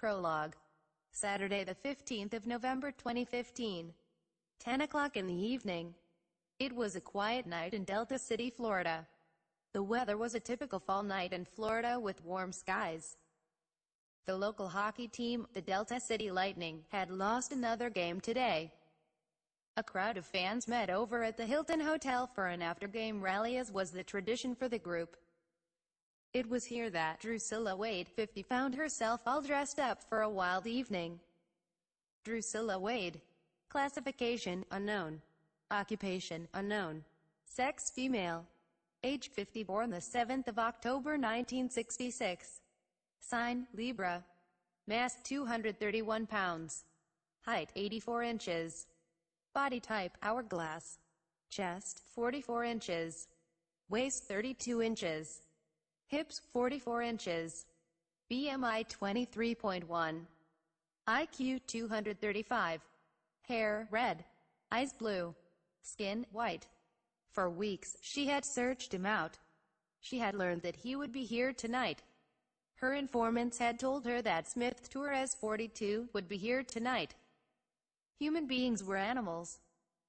Prologue. Saturday the 15th of November 2015. 10 o'clock in the evening. It was a quiet night in Delta City, Florida. The weather was a typical fall night in Florida with warm skies. The local hockey team, the Delta City Lightning, had lost another game today. A crowd of fans met over at the Hilton Hotel for an after-game rally as was the tradition for the group. It was here that Drusilla Wade, 50, found herself all dressed up for a wild evening. Drusilla Wade. Classification, unknown. Occupation, unknown. Sex, female. Age 50, born the 7th of October 1966. Sign, Libra. Mass, 231 pounds. Height, 84 inches. Body type, hourglass. Chest, 44 inches. Waist, 32 inches. Hips, 44 inches. BMI, 23.1. IQ, 235. Hair, red. Eyes, blue. Skin, white. For weeks, she had searched him out. She had learned that he would be here tonight. Her informants had told her that Smith Torres, 42, would be here tonight. Human beings were animals.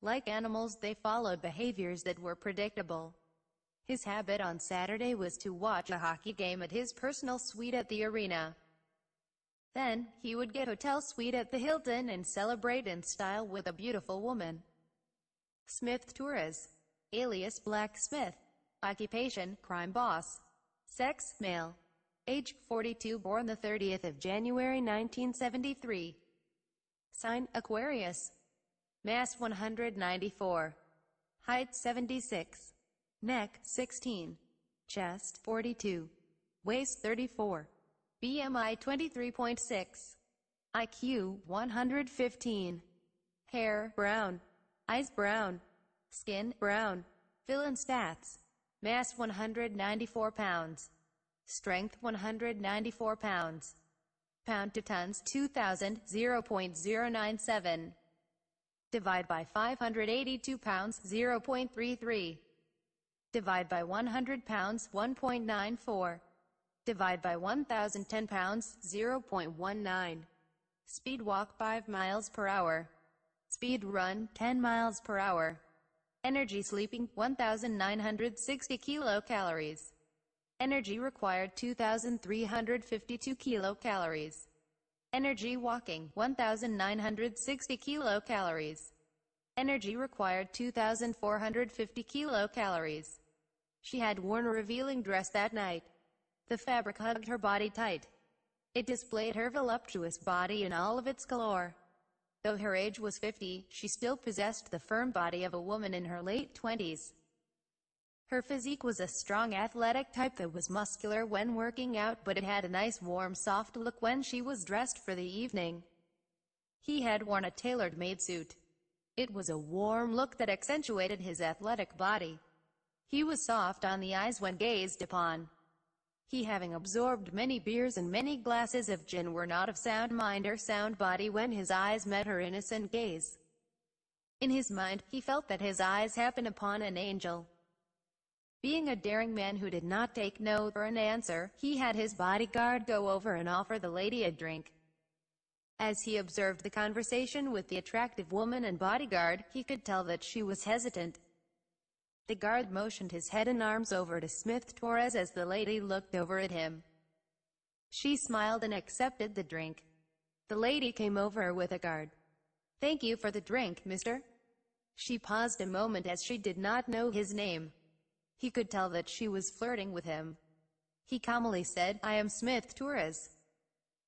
Like animals, they followed behaviors that were predictable. His habit on Saturday was to watch a hockey game at his personal suite at the arena. Then, he would get hotel suite at the Hilton and celebrate in style with a beautiful woman. Smith Torres, alias Black Smith. Occupation, crime boss. Sex, male. Age, 42 born the 30th of January 1973. Sign, Aquarius. Mass, 194. Height, 76. Neck, 16. Chest, 42. Waist, 34. BMI, 23.6. IQ, 115. Hair, brown. Eyes, brown. Skin, brown. Fill in stats. Mass, 194 pounds. Strength, 194 pounds. Pound to tons, 2000, 0.097. Divide by 582 pounds, 0.33. Divide by 100 pounds, 1.94. Divide by 1,010 pounds, 0.19. Speed walk 5 miles per hour. Speed run 10 miles per hour. Energy sleeping 1,960 kilocalories. Energy required 2,352 kilocalories. Energy walking 1,960 kilocalories. Energy required 2,450 kilocalories. She had worn a revealing dress that night. The fabric hugged her body tight. It displayed her voluptuous body in all of its galore. Though her age was 50, she still possessed the firm body of a woman in her late 20s. Her physique was a strong athletic type that was muscular when working out but it had a nice warm soft look when she was dressed for the evening. He had worn a tailored-made suit. It was a warm look that accentuated his athletic body. He was soft on the eyes when gazed upon. He having absorbed many beers and many glasses of gin were not of sound mind or sound body when his eyes met her innocent gaze. In his mind, he felt that his eyes happened upon an angel. Being a daring man who did not take no for an answer, he had his bodyguard go over and offer the lady a drink. As he observed the conversation with the attractive woman and bodyguard, he could tell that she was hesitant. The guard motioned his head and arms over to Smith Torres as the lady looked over at him. She smiled and accepted the drink. The lady came over with a guard. Thank you for the drink, mister. She paused a moment as she did not know his name. He could tell that she was flirting with him. He calmly said, I am Smith Torres.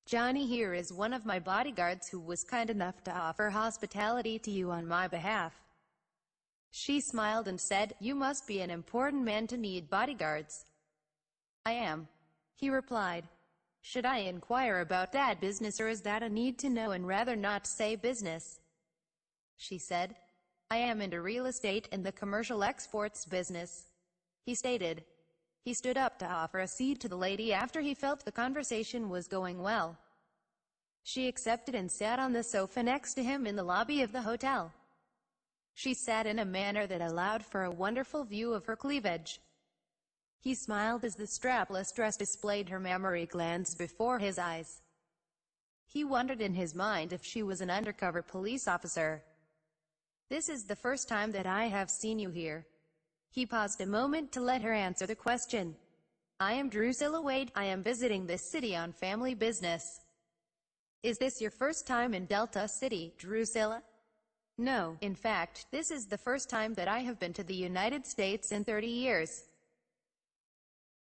Johnny here is one of my bodyguards who was kind enough to offer hospitality to you on my behalf. She smiled and said, You must be an important man to need bodyguards. I am. He replied. Should I inquire about that business or is that a need to know and rather not say business? She said. I am into real estate and the commercial exports business. He stated. He stood up to offer a seat to the lady after he felt the conversation was going well. She accepted and sat on the sofa next to him in the lobby of the hotel. She sat in a manner that allowed for a wonderful view of her cleavage. He smiled as the strapless dress displayed her mammary glands before his eyes. He wondered in his mind if she was an undercover police officer. This is the first time that I have seen you here. He paused a moment to let her answer the question. I am Drusilla Wade. I am visiting this city on family business. Is this your first time in Delta City, Drusilla? No, in fact, this is the first time that I have been to the United States in 30 years.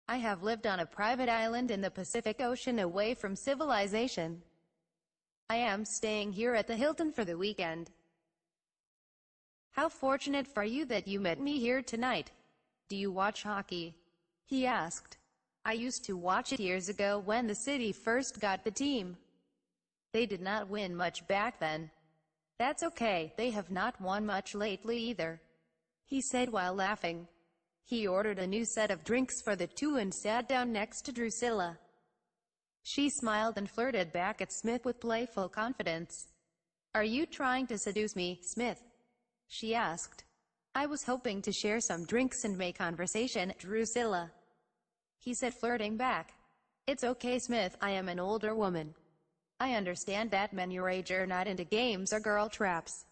I have lived on a private island in the Pacific Ocean away from civilization. I am staying here at the Hilton for the weekend. How fortunate for you that you met me here tonight. Do you watch hockey? He asked. I used to watch it years ago when the city first got the team. They did not win much back then. That's okay, they have not won much lately either. He said while laughing. He ordered a new set of drinks for the two and sat down next to Drusilla. She smiled and flirted back at Smith with playful confidence. Are you trying to seduce me, Smith? She asked. I was hoping to share some drinks and make conversation, Drusilla. He said flirting back. It's okay Smith, I am an older woman. I understand that men your age are not into games or girl traps.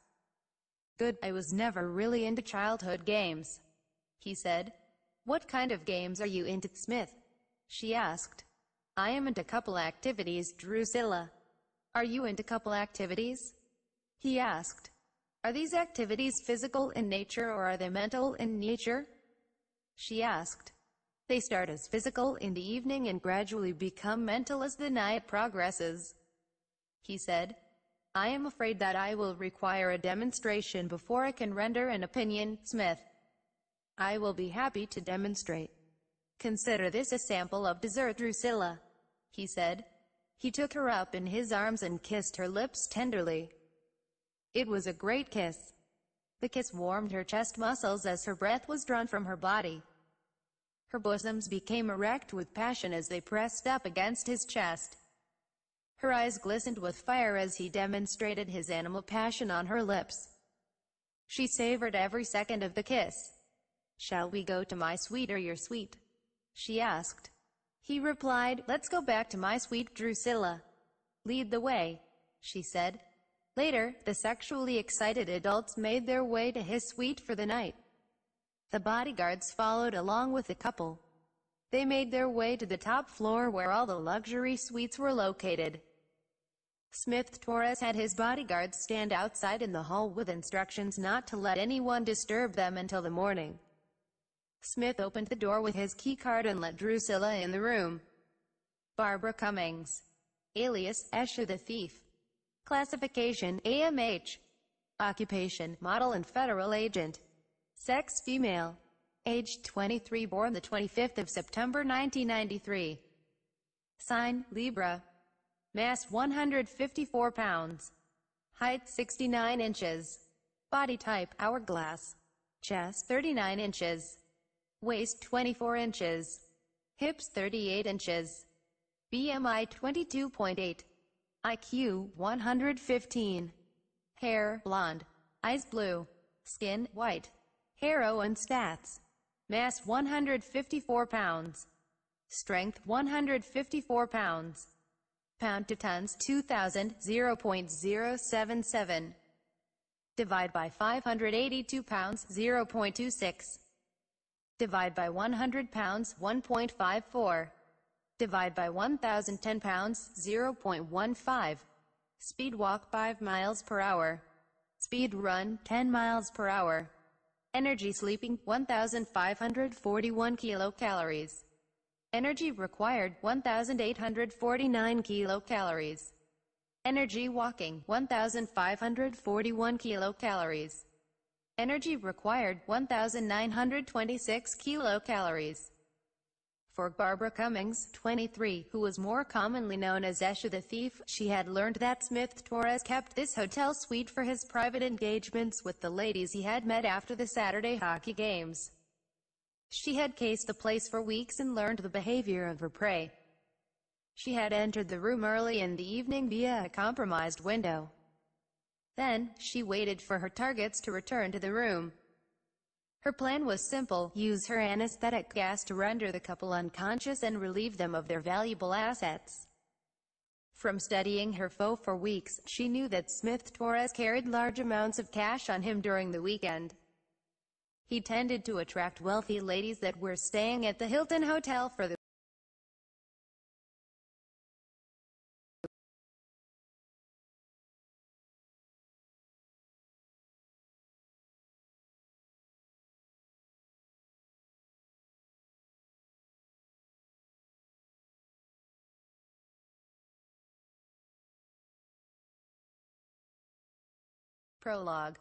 Good, I was never really into childhood games. He said. What kind of games are you into, Smith? She asked. I am into couple activities, Drusilla. Are you into couple activities? He asked. Are these activities physical in nature or are they mental in nature? She asked. They start as physical in the evening and gradually become mental as the night progresses he said. I am afraid that I will require a demonstration before I can render an opinion, Smith. I will be happy to demonstrate. Consider this a sample of dessert Drusilla, he said. He took her up in his arms and kissed her lips tenderly. It was a great kiss. The kiss warmed her chest muscles as her breath was drawn from her body. Her bosoms became erect with passion as they pressed up against his chest. Her eyes glistened with fire as he demonstrated his animal passion on her lips. She savored every second of the kiss. Shall we go to my suite or your suite? She asked. He replied, let's go back to my suite Drusilla. Lead the way, she said. Later, the sexually excited adults made their way to his suite for the night. The bodyguards followed along with the couple. They made their way to the top floor where all the luxury suites were located. Smith Torres had his bodyguards stand outside in the hall with instructions not to let anyone disturb them until the morning. Smith opened the door with his keycard and let Drusilla in the room. Barbara Cummings. Alias, Escher the Thief. Classification, AMH. Occupation, model and federal agent. Sex, female. Age, 23 born the 25th of September 1993. Sign, Libra. Mass 154 pounds. Height 69 inches. Body type hourglass. Chest 39 inches. Waist 24 inches. Hips 38 inches. BMI 22.8. IQ 115. Hair blonde. Eyes blue. Skin white. Hero and stats. Mass 154 pounds. Strength 154 pounds pound to tons 2000 0.077 divide by 582 pounds 0.26 divide by 100 pounds 1.54 divide by 1010 pounds 0.15 speed walk 5 miles per hour. Speed run 10 miles per hour. Energy sleeping 1541 kilocalories Energy required 1,849 kilocalories. Energy walking 1,541 kilocalories. Energy required 1,926 kilocalories. For Barbara Cummings, 23, who was more commonly known as Escher the Thief, she had learned that Smith Torres kept this hotel suite for his private engagements with the ladies he had met after the Saturday hockey games. She had cased the place for weeks and learned the behavior of her prey. She had entered the room early in the evening via a compromised window. Then, she waited for her targets to return to the room. Her plan was simple, use her anesthetic gas to render the couple unconscious and relieve them of their valuable assets. From studying her foe for weeks, she knew that Smith Torres carried large amounts of cash on him during the weekend. He tended to attract wealthy ladies that were staying at the Hilton Hotel for the Prologue.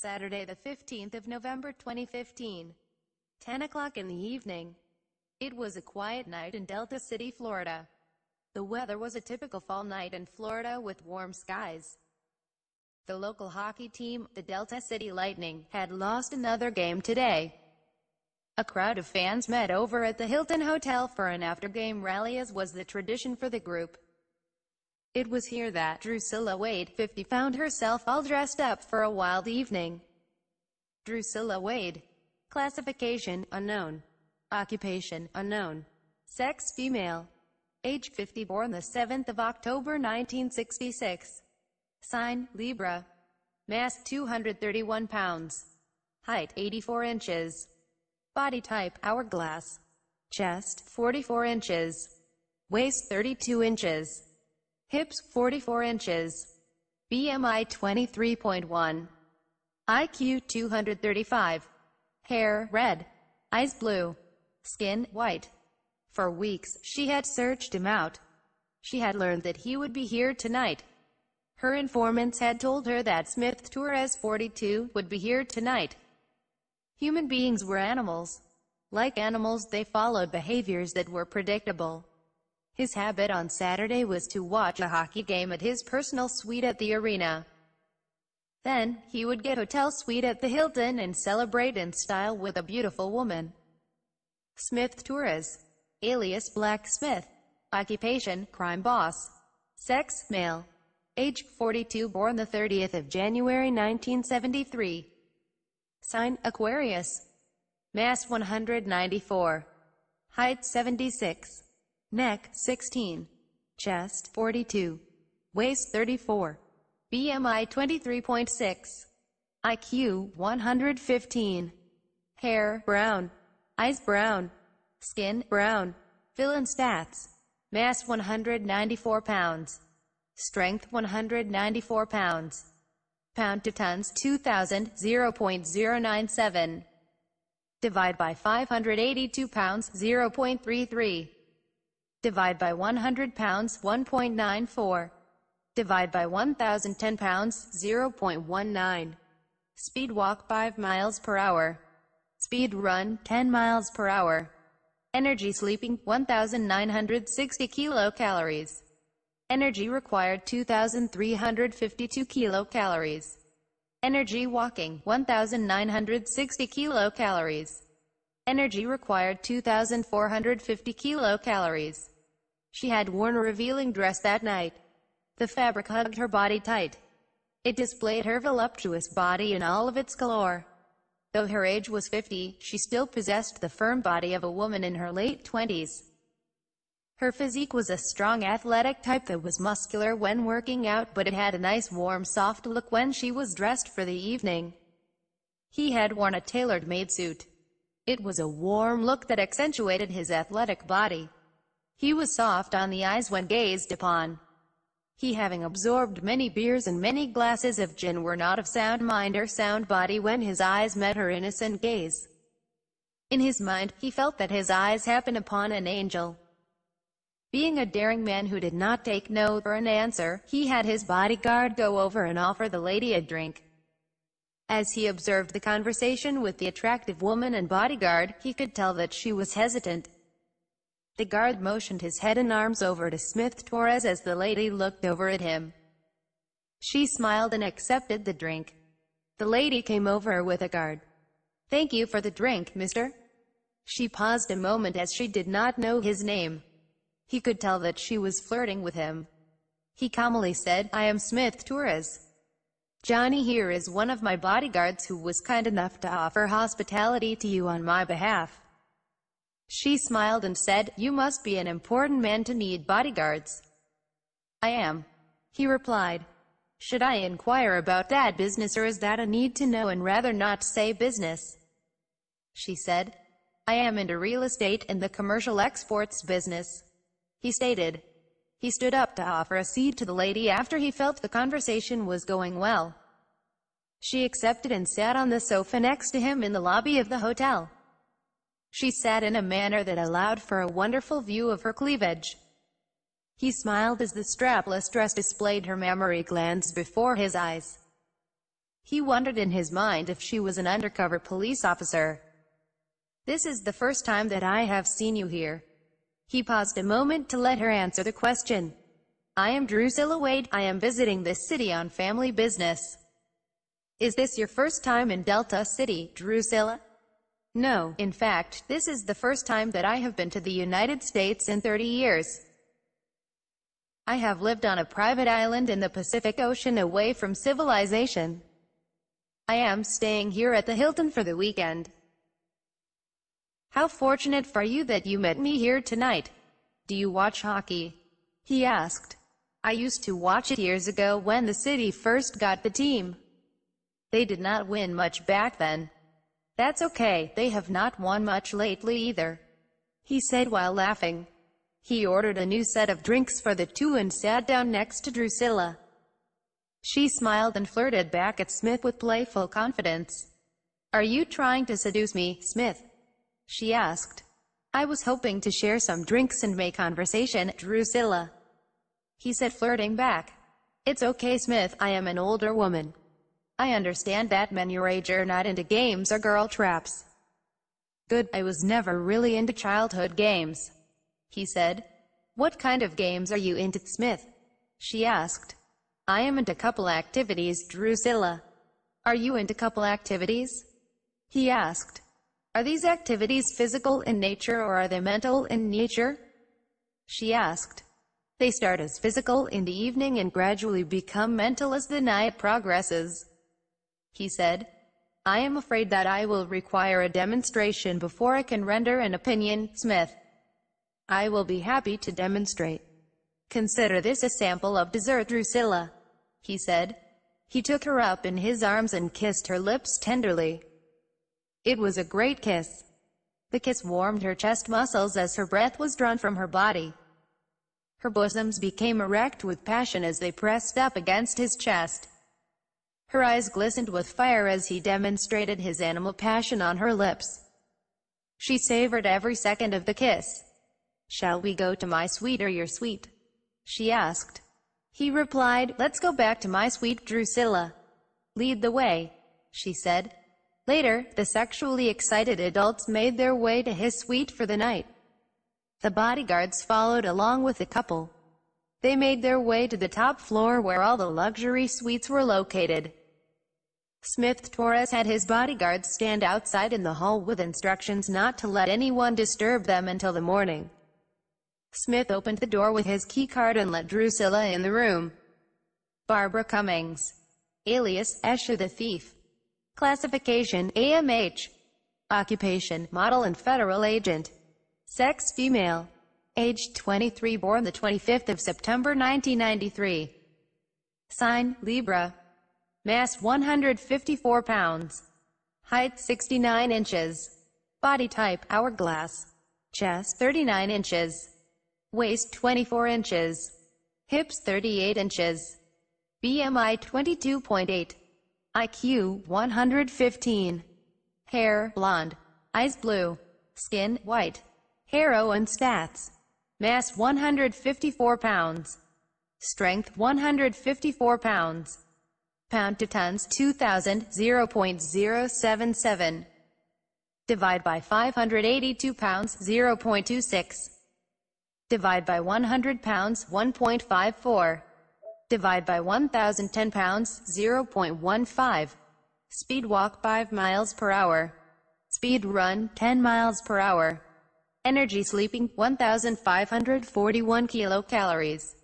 Saturday the 15th of November 2015. 10 o'clock in the evening. It was a quiet night in Delta City, Florida. The weather was a typical fall night in Florida with warm skies. The local hockey team, the Delta City Lightning, had lost another game today. A crowd of fans met over at the Hilton Hotel for an after-game rally as was the tradition for the group. It was here that Drusilla Wade, 50, found herself all dressed up for a wild evening. Drusilla Wade. Classification, unknown. Occupation, unknown. Sex, female. Age 50, born the 7th of October 1966. Sign, Libra. Mass, 231 pounds. Height, 84 inches. Body type, hourglass. Chest, 44 inches. Waist, 32 inches. Hips 44 inches. BMI 23.1. IQ 235. Hair red. Eyes blue. Skin white. For weeks, she had searched him out. She had learned that he would be here tonight. Her informants had told her that Smith Torres 42 would be here tonight. Human beings were animals. Like animals, they followed behaviors that were predictable. His habit on Saturday was to watch a hockey game at his personal suite at the arena. Then, he would get hotel suite at the Hilton and celebrate in style with a beautiful woman. Smith Torres, alias Black Smith. Occupation, crime boss. Sex, male. Age, 42 born the 30th of January 1973. Sign, Aquarius. Mass 194. Height 76. Neck, 16. Chest, 42. Waist, 34. BMI, 23.6. IQ, 115. Hair, brown. Eyes, brown. Skin, brown. Fill in stats. Mass, 194 pounds. Strength, 194 pounds. Pound to tons, 2000, 0.097. Divide by 582 pounds, 0.33. Divide by 100 pounds, 1.94. Divide by 1,010 pounds, 0.19. Speed walk 5 miles per hour. Speed run 10 miles per hour. Energy sleeping 1,960 kilocalories. Energy required 2,352 kilocalories. Energy walking 1,960 kilocalories. Energy required 2,450 kilocalories. She had worn a revealing dress that night. The fabric hugged her body tight. It displayed her voluptuous body in all of its galore. Though her age was 50, she still possessed the firm body of a woman in her late 20s. Her physique was a strong athletic type that was muscular when working out but it had a nice warm soft look when she was dressed for the evening. He had worn a tailored-made suit. It was a warm look that accentuated his athletic body. He was soft on the eyes when gazed upon. He having absorbed many beers and many glasses of gin were not of sound mind or sound body when his eyes met her innocent gaze. In his mind, he felt that his eyes happened upon an angel. Being a daring man who did not take no for an answer, he had his bodyguard go over and offer the lady a drink. As he observed the conversation with the attractive woman and bodyguard, he could tell that she was hesitant. The guard motioned his head and arms over to Smith Torres as the lady looked over at him. She smiled and accepted the drink. The lady came over with a guard. Thank you for the drink, mister. She paused a moment as she did not know his name. He could tell that she was flirting with him. He calmly said, I am Smith Torres. Johnny here is one of my bodyguards who was kind enough to offer hospitality to you on my behalf. She smiled and said, You must be an important man to need bodyguards. I am. He replied. Should I inquire about that business or is that a need to know and rather not say business? She said. I am into real estate and the commercial exports business. He stated. He stood up to offer a seat to the lady after he felt the conversation was going well. She accepted and sat on the sofa next to him in the lobby of the hotel. She sat in a manner that allowed for a wonderful view of her cleavage. He smiled as the strapless dress displayed her mammary glands before his eyes. He wondered in his mind if she was an undercover police officer. This is the first time that I have seen you here. He paused a moment to let her answer the question. I am Drusilla Wade. I am visiting this city on family business. Is this your first time in Delta City, Drusilla? No, in fact, this is the first time that I have been to the United States in 30 years. I have lived on a private island in the Pacific Ocean away from civilization. I am staying here at the Hilton for the weekend. How fortunate for you that you met me here tonight. Do you watch hockey? He asked. I used to watch it years ago when the city first got the team. They did not win much back then. That's okay, they have not won much lately either. He said while laughing. He ordered a new set of drinks for the two and sat down next to Drusilla. She smiled and flirted back at Smith with playful confidence. Are you trying to seduce me, Smith? She asked. I was hoping to share some drinks and make conversation, Drusilla. He said flirting back. It's okay Smith, I am an older woman. I understand that men your age are not into games or girl traps. Good, I was never really into childhood games he said. What kind of games are you into, Smith? She asked. I am into couple activities, Drusilla. Are you into couple activities? He asked. Are these activities physical in nature or are they mental in nature? She asked. They start as physical in the evening and gradually become mental as the night progresses. He said. I am afraid that I will require a demonstration before I can render an opinion, Smith. I will be happy to demonstrate. Consider this a sample of dessert Drusilla, he said. He took her up in his arms and kissed her lips tenderly. It was a great kiss. The kiss warmed her chest muscles as her breath was drawn from her body. Her bosoms became erect with passion as they pressed up against his chest. Her eyes glistened with fire as he demonstrated his animal passion on her lips. She savored every second of the kiss. Shall we go to my suite or your suite? She asked. He replied, Let's go back to my suite, Drusilla. Lead the way, she said. Later, the sexually excited adults made their way to his suite for the night. The bodyguards followed along with the couple. They made their way to the top floor where all the luxury suites were located. Smith Torres had his bodyguards stand outside in the hall with instructions not to let anyone disturb them until the morning. Smith opened the door with his keycard and let Drusilla in the room. Barbara Cummings. Alias, Escher the Thief. Classification, AMH. Occupation, model and federal agent. Sex, female. Age 23 born the 25th of September 1993. Sign, Libra. Mass 154 pounds. Height 69 inches. Body type, hourglass. Chest 39 inches waist 24 inches, hips 38 inches, BMI 22.8, IQ 115, hair blonde, eyes blue, skin white, hero and stats, mass 154 pounds, strength 154 pounds, pound to tons 2000 0.077, divide by 582 pounds 0.26, Divide by 100 pounds, 1.54. Divide by 1,010 pounds, 0.15. Speed walk 5 miles per hour. Speed run 10 miles per hour. Energy sleeping 1,541 kilocalories.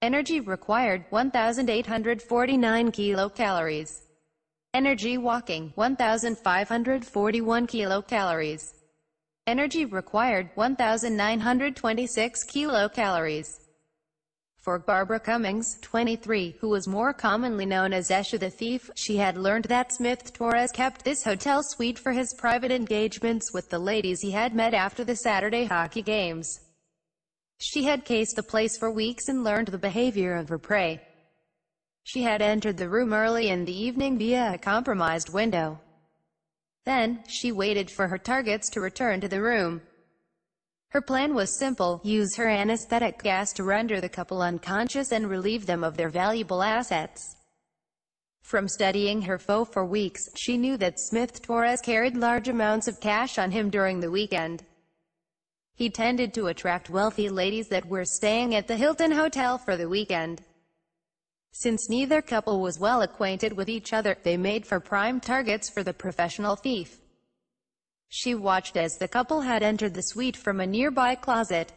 Energy required 1,849 kilocalories. Energy walking 1,541 kilocalories. Energy required 1,926 kilocalories. For Barbara Cummings, 23, who was more commonly known as Esha the Thief, she had learned that Smith Torres kept this hotel suite for his private engagements with the ladies he had met after the Saturday hockey games. She had cased the place for weeks and learned the behavior of her prey. She had entered the room early in the evening via a compromised window. Then, she waited for her targets to return to the room. Her plan was simple, use her anesthetic gas to render the couple unconscious and relieve them of their valuable assets. From studying her foe for weeks, she knew that Smith Torres carried large amounts of cash on him during the weekend. He tended to attract wealthy ladies that were staying at the Hilton Hotel for the weekend. Since neither couple was well acquainted with each other, they made for prime targets for the professional thief. She watched as the couple had entered the suite from a nearby closet.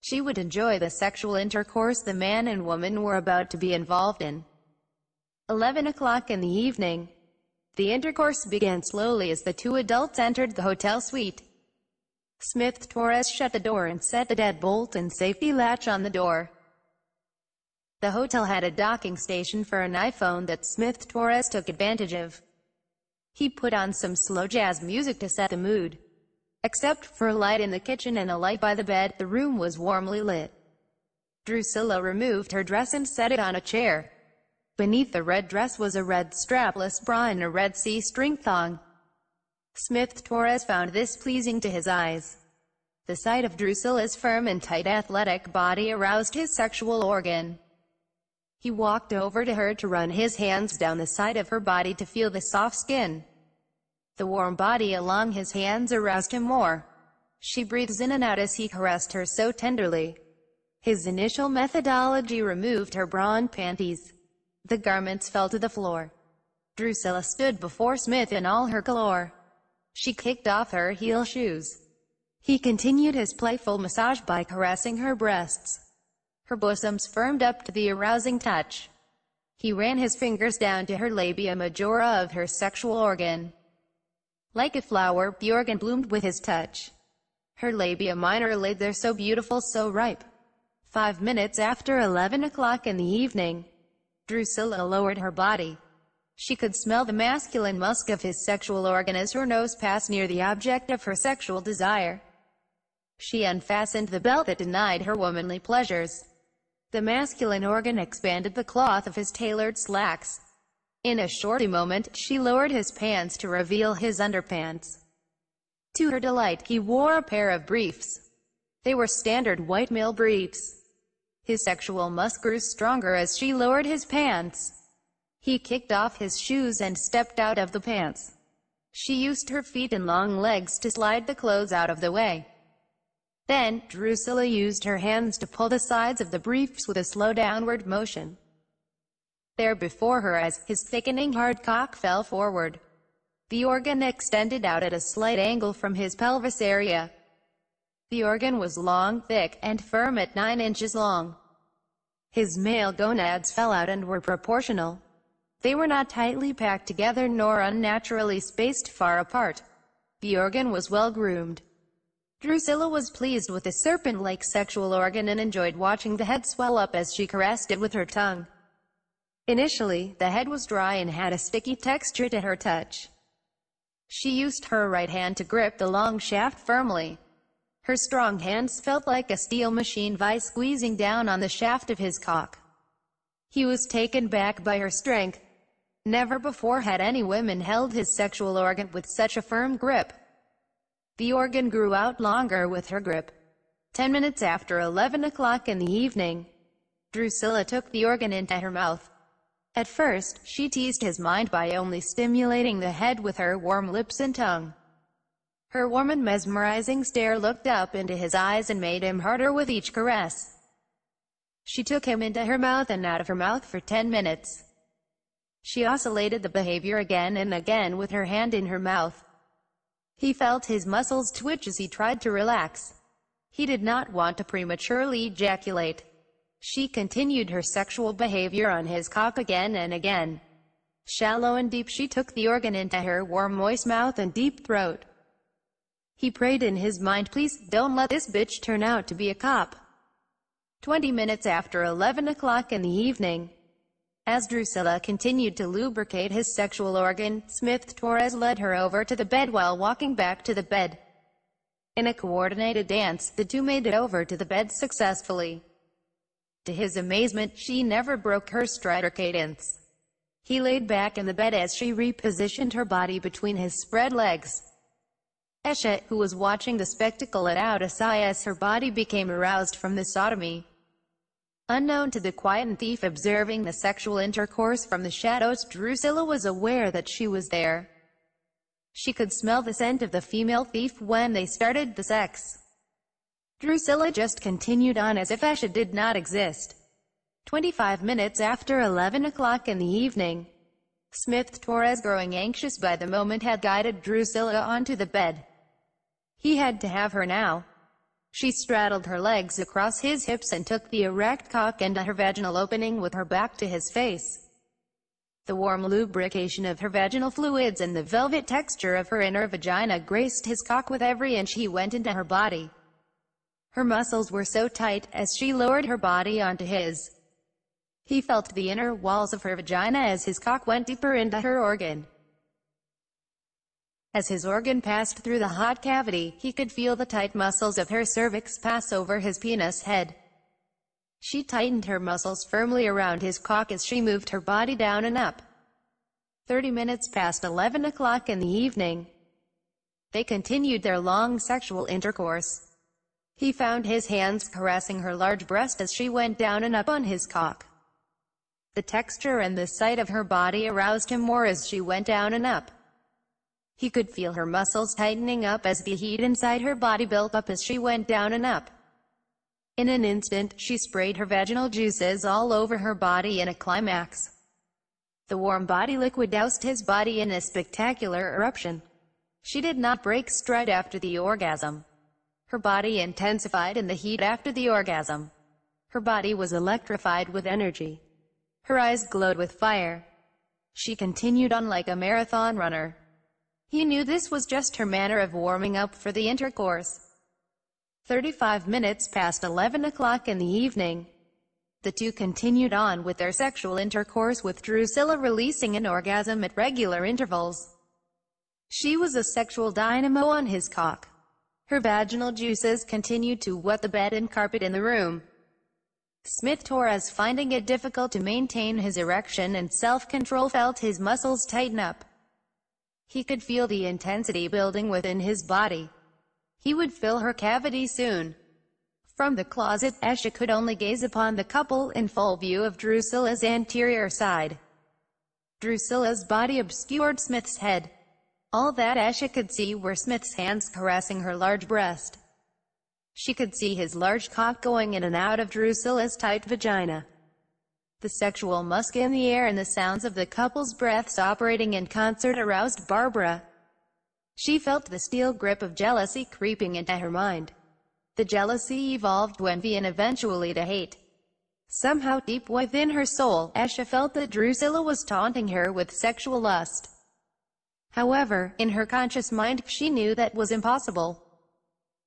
She would enjoy the sexual intercourse the man and woman were about to be involved in. 11 o'clock in the evening. The intercourse began slowly as the two adults entered the hotel suite. Smith Torres shut the door and set the deadbolt and safety latch on the door. The hotel had a docking station for an iPhone that Smith Torres took advantage of. He put on some slow jazz music to set the mood. Except for a light in the kitchen and a light by the bed, the room was warmly lit. Drusilla removed her dress and set it on a chair. Beneath the red dress was a red strapless bra and a red C-string thong. Smith Torres found this pleasing to his eyes. The sight of Drusilla's firm and tight athletic body aroused his sexual organ. He walked over to her to run his hands down the side of her body to feel the soft skin. The warm body along his hands aroused him more. She breathes in and out as he caressed her so tenderly. His initial methodology removed her bra and panties. The garments fell to the floor. Drusilla stood before Smith in all her galore. She kicked off her heel shoes. He continued his playful massage by caressing her breasts. Her bosoms firmed up to the arousing touch. He ran his fingers down to her labia majora of her sexual organ. Like a flower, the organ bloomed with his touch. Her labia minor laid there so beautiful, so ripe. Five minutes after 11 o'clock in the evening, Drusilla lowered her body. She could smell the masculine musk of his sexual organ as her nose passed near the object of her sexual desire. She unfastened the belt that denied her womanly pleasures. The masculine organ expanded the cloth of his tailored slacks. In a shorty moment, she lowered his pants to reveal his underpants. To her delight, he wore a pair of briefs. They were standard white male briefs. His sexual musk grew stronger as she lowered his pants. He kicked off his shoes and stepped out of the pants. She used her feet and long legs to slide the clothes out of the way. Then, Drusilla used her hands to pull the sides of the briefs with a slow downward motion. There before her as, his thickening hard cock fell forward. The organ extended out at a slight angle from his pelvis area. The organ was long, thick, and firm at 9 inches long. His male gonads fell out and were proportional. They were not tightly packed together nor unnaturally spaced far apart. The organ was well groomed. Drusilla was pleased with the serpent-like sexual organ and enjoyed watching the head swell up as she caressed it with her tongue. Initially, the head was dry and had a sticky texture to her touch. She used her right hand to grip the long shaft firmly. Her strong hands felt like a steel machine vice squeezing down on the shaft of his cock. He was taken back by her strength. Never before had any woman held his sexual organ with such a firm grip. The organ grew out longer with her grip. Ten minutes after 11 o'clock in the evening, Drusilla took the organ into her mouth. At first, she teased his mind by only stimulating the head with her warm lips and tongue. Her warm and mesmerizing stare looked up into his eyes and made him harder with each caress. She took him into her mouth and out of her mouth for ten minutes. She oscillated the behavior again and again with her hand in her mouth. He felt his muscles twitch as he tried to relax. He did not want to prematurely ejaculate. She continued her sexual behavior on his cock again and again. Shallow and deep she took the organ into her warm moist mouth and deep throat. He prayed in his mind please, don't let this bitch turn out to be a cop. 20 minutes after 11 o'clock in the evening. As Drusilla continued to lubricate his sexual organ, Smith Torres led her over to the bed while walking back to the bed. In a coordinated dance, the two made it over to the bed successfully. To his amazement, she never broke her stride or cadence. He laid back in the bed as she repositioned her body between his spread legs. Esha, who was watching the spectacle let out as her body became aroused from the sodomy. Unknown to the quiet thief observing the sexual intercourse from the shadows, Drusilla was aware that she was there. She could smell the scent of the female thief when they started the sex. Drusilla just continued on as if Asha did not exist. 25 minutes after 11 o'clock in the evening, Smith Torres growing anxious by the moment had guided Drusilla onto the bed. He had to have her now. She straddled her legs across his hips and took the erect cock into her vaginal opening with her back to his face. The warm lubrication of her vaginal fluids and the velvet texture of her inner vagina graced his cock with every inch he went into her body. Her muscles were so tight as she lowered her body onto his. He felt the inner walls of her vagina as his cock went deeper into her organ. As his organ passed through the hot cavity, he could feel the tight muscles of her cervix pass over his penis head. She tightened her muscles firmly around his cock as she moved her body down and up. Thirty minutes past 11 o'clock in the evening. They continued their long sexual intercourse. He found his hands caressing her large breast as she went down and up on his cock. The texture and the sight of her body aroused him more as she went down and up. He could feel her muscles tightening up as the heat inside her body built up as she went down and up. In an instant, she sprayed her vaginal juices all over her body in a climax. The warm body liquid doused his body in a spectacular eruption. She did not break stride after the orgasm. Her body intensified in the heat after the orgasm. Her body was electrified with energy. Her eyes glowed with fire. She continued on like a marathon runner. He knew this was just her manner of warming up for the intercourse. 35 minutes past 11 o'clock in the evening. The two continued on with their sexual intercourse with Drusilla releasing an orgasm at regular intervals. She was a sexual dynamo on his cock. Her vaginal juices continued to wet the bed and carpet in the room. Smith Torres finding it difficult to maintain his erection and self-control felt his muscles tighten up. He could feel the intensity building within his body. He would fill her cavity soon. From the closet, Esha could only gaze upon the couple in full view of Drusilla's anterior side. Drusilla's body obscured Smith's head. All that Esha could see were Smith's hands caressing her large breast. She could see his large cock going in and out of Drusilla's tight vagina. The sexual musk in the air and the sounds of the couple's breaths operating in concert aroused Barbara. She felt the steel grip of jealousy creeping into her mind. The jealousy evolved to envy and eventually to hate. Somehow deep within her soul, Esha felt that Drusilla was taunting her with sexual lust. However, in her conscious mind, she knew that was impossible.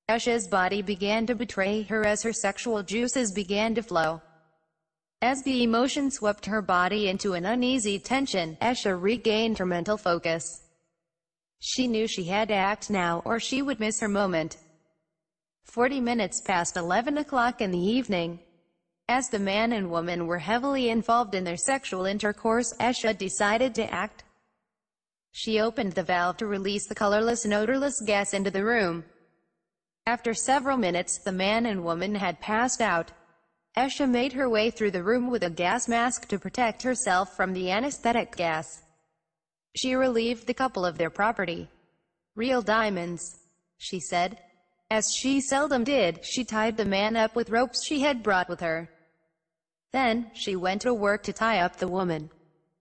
Esha's body began to betray her as her sexual juices began to flow. As the emotion swept her body into an uneasy tension, Esha regained her mental focus. She knew she had to act now or she would miss her moment. Forty minutes past 11 o'clock in the evening. As the man and woman were heavily involved in their sexual intercourse, Esha decided to act. She opened the valve to release the colorless and odorless gas into the room. After several minutes, the man and woman had passed out. Esha made her way through the room with a gas mask to protect herself from the anesthetic gas. She relieved the couple of their property. Real diamonds, she said. As she seldom did, she tied the man up with ropes she had brought with her. Then, she went to work to tie up the woman.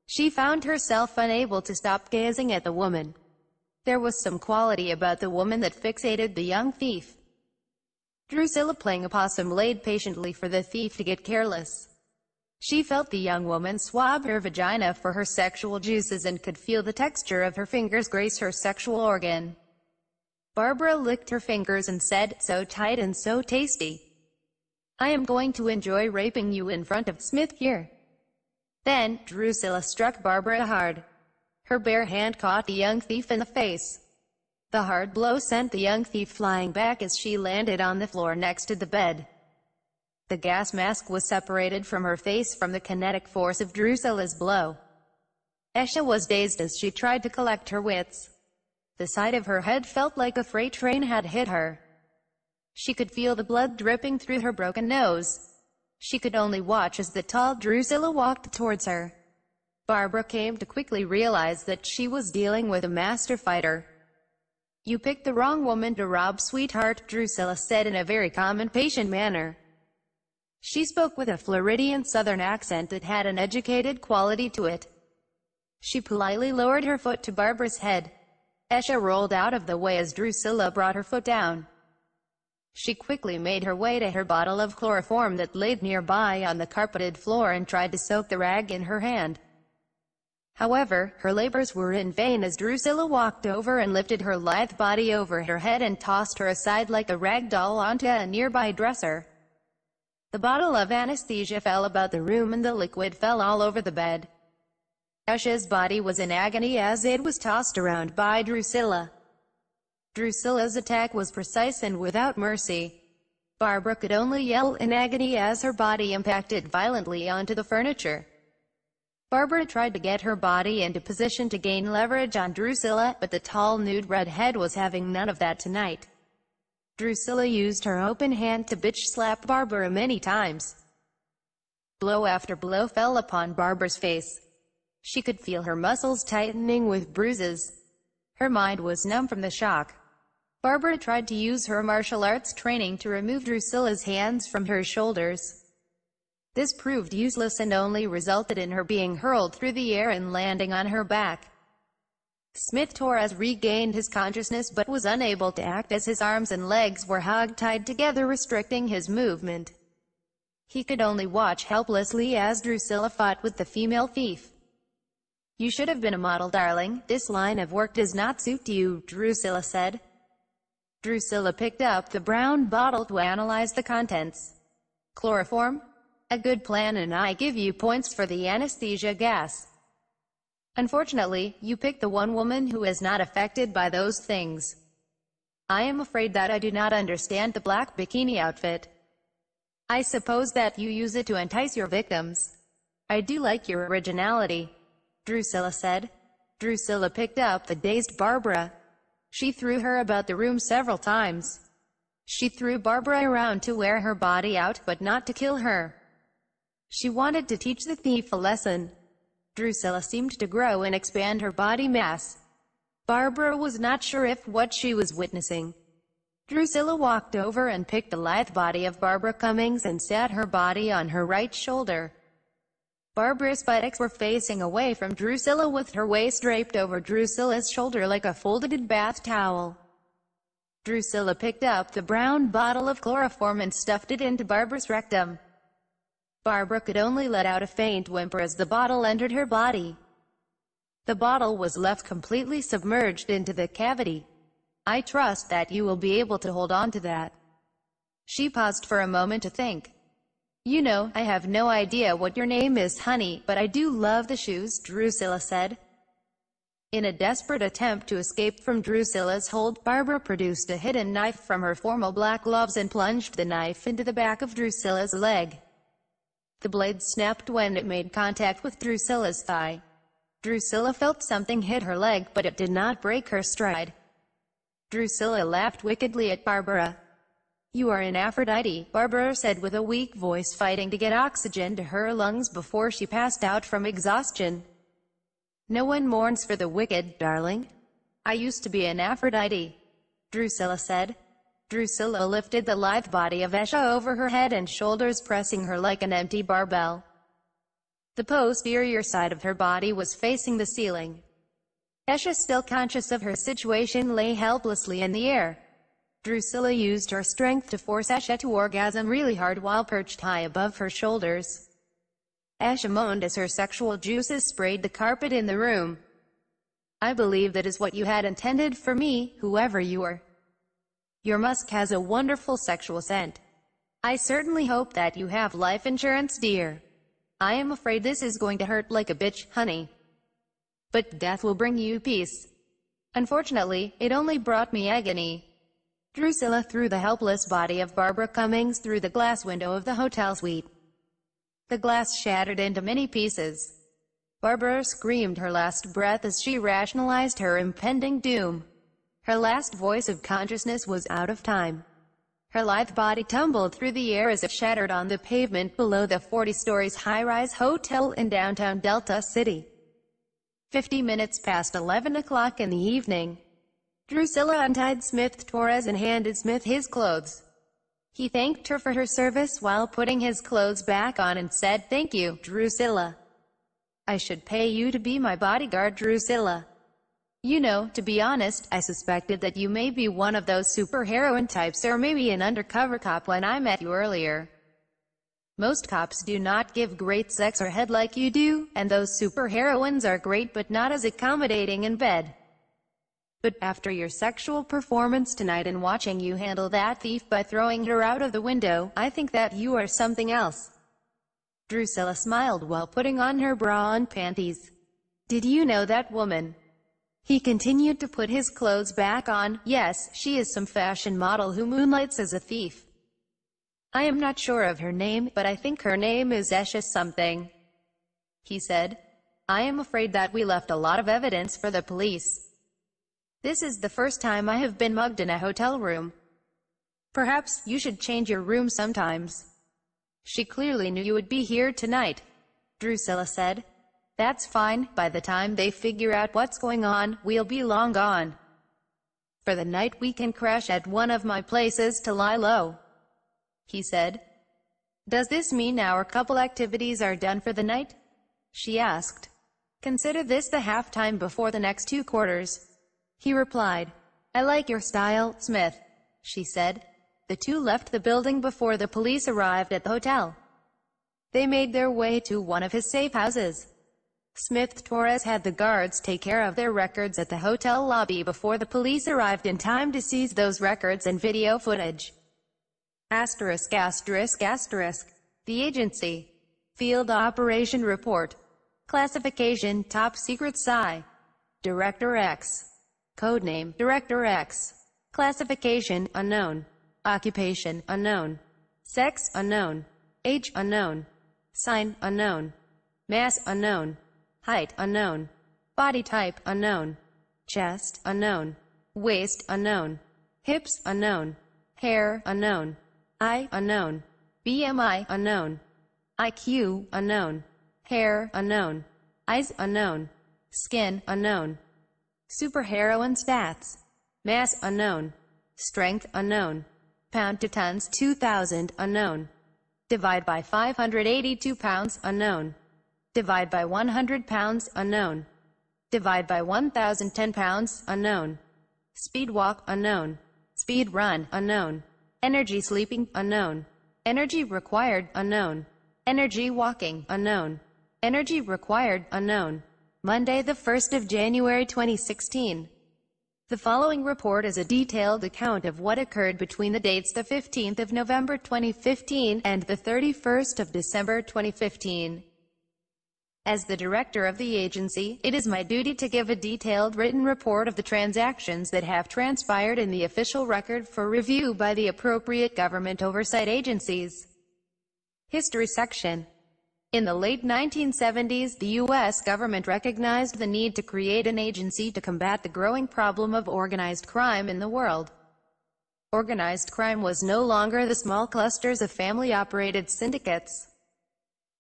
She found herself unable to stop gazing at the woman. There was some quality about the woman that fixated the young thief. Drusilla playing a possum laid patiently for the thief to get careless. She felt the young woman swab her vagina for her sexual juices and could feel the texture of her fingers grace her sexual organ. Barbara licked her fingers and said, so tight and so tasty. I am going to enjoy raping you in front of Smith here. Then, Drusilla struck Barbara hard. Her bare hand caught the young thief in the face. The hard blow sent the young thief flying back as she landed on the floor next to the bed. The gas mask was separated from her face from the kinetic force of Drusilla's blow. Esha was dazed as she tried to collect her wits. The side of her head felt like a freight train had hit her. She could feel the blood dripping through her broken nose. She could only watch as the tall Drusilla walked towards her. Barbara came to quickly realize that she was dealing with a master fighter. You picked the wrong woman to rob sweetheart, Drusilla said in a very calm and patient manner. She spoke with a Floridian southern accent that had an educated quality to it. She politely lowered her foot to Barbara's head. Esha rolled out of the way as Drusilla brought her foot down. She quickly made her way to her bottle of chloroform that laid nearby on the carpeted floor and tried to soak the rag in her hand. However, her labors were in vain as Drusilla walked over and lifted her lithe body over her head and tossed her aside like a rag doll onto a nearby dresser. The bottle of anesthesia fell about the room and the liquid fell all over the bed. Esha's body was in agony as it was tossed around by Drusilla. Drusilla's attack was precise and without mercy. Barbara could only yell in agony as her body impacted violently onto the furniture. Barbara tried to get her body into position to gain leverage on Drusilla, but the tall nude redhead was having none of that tonight. Drusilla used her open hand to bitch slap Barbara many times. Blow after blow fell upon Barbara's face. She could feel her muscles tightening with bruises. Her mind was numb from the shock. Barbara tried to use her martial arts training to remove Drusilla's hands from her shoulders. This proved useless and only resulted in her being hurled through the air and landing on her back. Smith Torres regained his consciousness but was unable to act as his arms and legs were hog-tied together restricting his movement. He could only watch helplessly as Drusilla fought with the female thief. You should have been a model, darling. This line of work does not suit you, Drusilla said. Drusilla picked up the brown bottle to analyze the contents. Chloroform? A good plan and I give you points for the anesthesia gas. Unfortunately, you picked the one woman who is not affected by those things. I am afraid that I do not understand the black bikini outfit. I suppose that you use it to entice your victims. I do like your originality. Drusilla said. Drusilla picked up the dazed Barbara. She threw her about the room several times. She threw Barbara around to wear her body out, but not to kill her. She wanted to teach the thief a lesson. Drusilla seemed to grow and expand her body mass. Barbara was not sure if what she was witnessing. Drusilla walked over and picked the lithe body of Barbara Cummings and sat her body on her right shoulder. Barbara's buttocks were facing away from Drusilla with her waist draped over Drusilla's shoulder like a folded bath towel. Drusilla picked up the brown bottle of chloroform and stuffed it into Barbara's rectum. Barbara could only let out a faint whimper as the bottle entered her body. The bottle was left completely submerged into the cavity. I trust that you will be able to hold on to that. She paused for a moment to think. You know, I have no idea what your name is, honey, but I do love the shoes, Drusilla said. In a desperate attempt to escape from Drusilla's hold, Barbara produced a hidden knife from her formal black gloves and plunged the knife into the back of Drusilla's leg. The blade snapped when it made contact with Drusilla's thigh. Drusilla felt something hit her leg, but it did not break her stride. Drusilla laughed wickedly at Barbara. You are an Aphrodite, Barbara said with a weak voice fighting to get oxygen to her lungs before she passed out from exhaustion. No one mourns for the wicked, darling. I used to be an Aphrodite, Drusilla said. Drusilla lifted the lithe body of Esha over her head and shoulders pressing her like an empty barbell. The posterior side of her body was facing the ceiling. Esha, still conscious of her situation, lay helplessly in the air. Drusilla used her strength to force Esha to orgasm really hard while perched high above her shoulders. Esha moaned as her sexual juices sprayed the carpet in the room. I believe that is what you had intended for me, whoever you are. Your musk has a wonderful sexual scent. I certainly hope that you have life insurance, dear. I am afraid this is going to hurt like a bitch, honey. But death will bring you peace. Unfortunately, it only brought me agony. Drusilla threw the helpless body of Barbara Cummings through the glass window of the hotel suite. The glass shattered into many pieces. Barbara screamed her last breath as she rationalized her impending doom. Her last voice of consciousness was out of time. Her lithe body tumbled through the air as if shattered on the pavement below the 40 stories high-rise hotel in downtown Delta City. Fifty minutes past 11 o'clock in the evening. Drusilla untied Smith Torres and handed Smith his clothes. He thanked her for her service while putting his clothes back on and said, Thank you, Drusilla. I should pay you to be my bodyguard, Drusilla. You know, to be honest, I suspected that you may be one of those superheroine types or maybe an undercover cop when I met you earlier. Most cops do not give great sex or head like you do, and those superheroines are great but not as accommodating in bed. But after your sexual performance tonight and watching you handle that thief by throwing her out of the window, I think that you are something else. Drusilla smiled while putting on her bra and panties. Did you know that woman? He continued to put his clothes back on. Yes, she is some fashion model who moonlights as a thief. I am not sure of her name, but I think her name is Esha something. He said. I am afraid that we left a lot of evidence for the police. This is the first time I have been mugged in a hotel room. Perhaps you should change your room sometimes. She clearly knew you would be here tonight, Drusilla said. That's fine, by the time they figure out what's going on, we'll be long gone. For the night we can crash at one of my places to lie low. He said. Does this mean our couple activities are done for the night? She asked. Consider this the halftime before the next two quarters. He replied. I like your style, Smith, she said. The two left the building before the police arrived at the hotel. They made their way to one of his safe houses. Smith Torres had the guards take care of their records at the hotel lobby before the police arrived in time to seize those records and video footage. Asterisk asterisk asterisk. The agency. Field Operation Report. Classification Top Secret Psi. Director X. Codename Director X. Classification Unknown. Occupation Unknown. Sex Unknown. Age Unknown. Sign Unknown. Mass Unknown. Height unknown. Body type unknown. Chest unknown. Waist unknown. Hips unknown. Hair unknown. Eye unknown. BMI unknown. IQ unknown. Hair unknown. Eyes unknown. Skin unknown. Superheroine stats. Mass unknown. Strength unknown. Pound to tons 2000 unknown. Divide by 582 pounds unknown. Divide by 100 pounds, unknown. Divide by 1010 pounds, unknown. Speed walk, unknown. Speed run, unknown. Energy sleeping, unknown. Energy required, unknown. Energy walking, unknown. Energy required, unknown. Monday the 1st of January 2016. The following report is a detailed account of what occurred between the dates the 15th of November 2015 and the 31st of December 2015. As the director of the agency, it is my duty to give a detailed written report of the transactions that have transpired in the official record for review by the appropriate government oversight agencies. History section in the late 1970s, the U.S. government recognized the need to create an agency to combat the growing problem of organized crime in the world. Organized crime was no longer the small clusters of family-operated syndicates.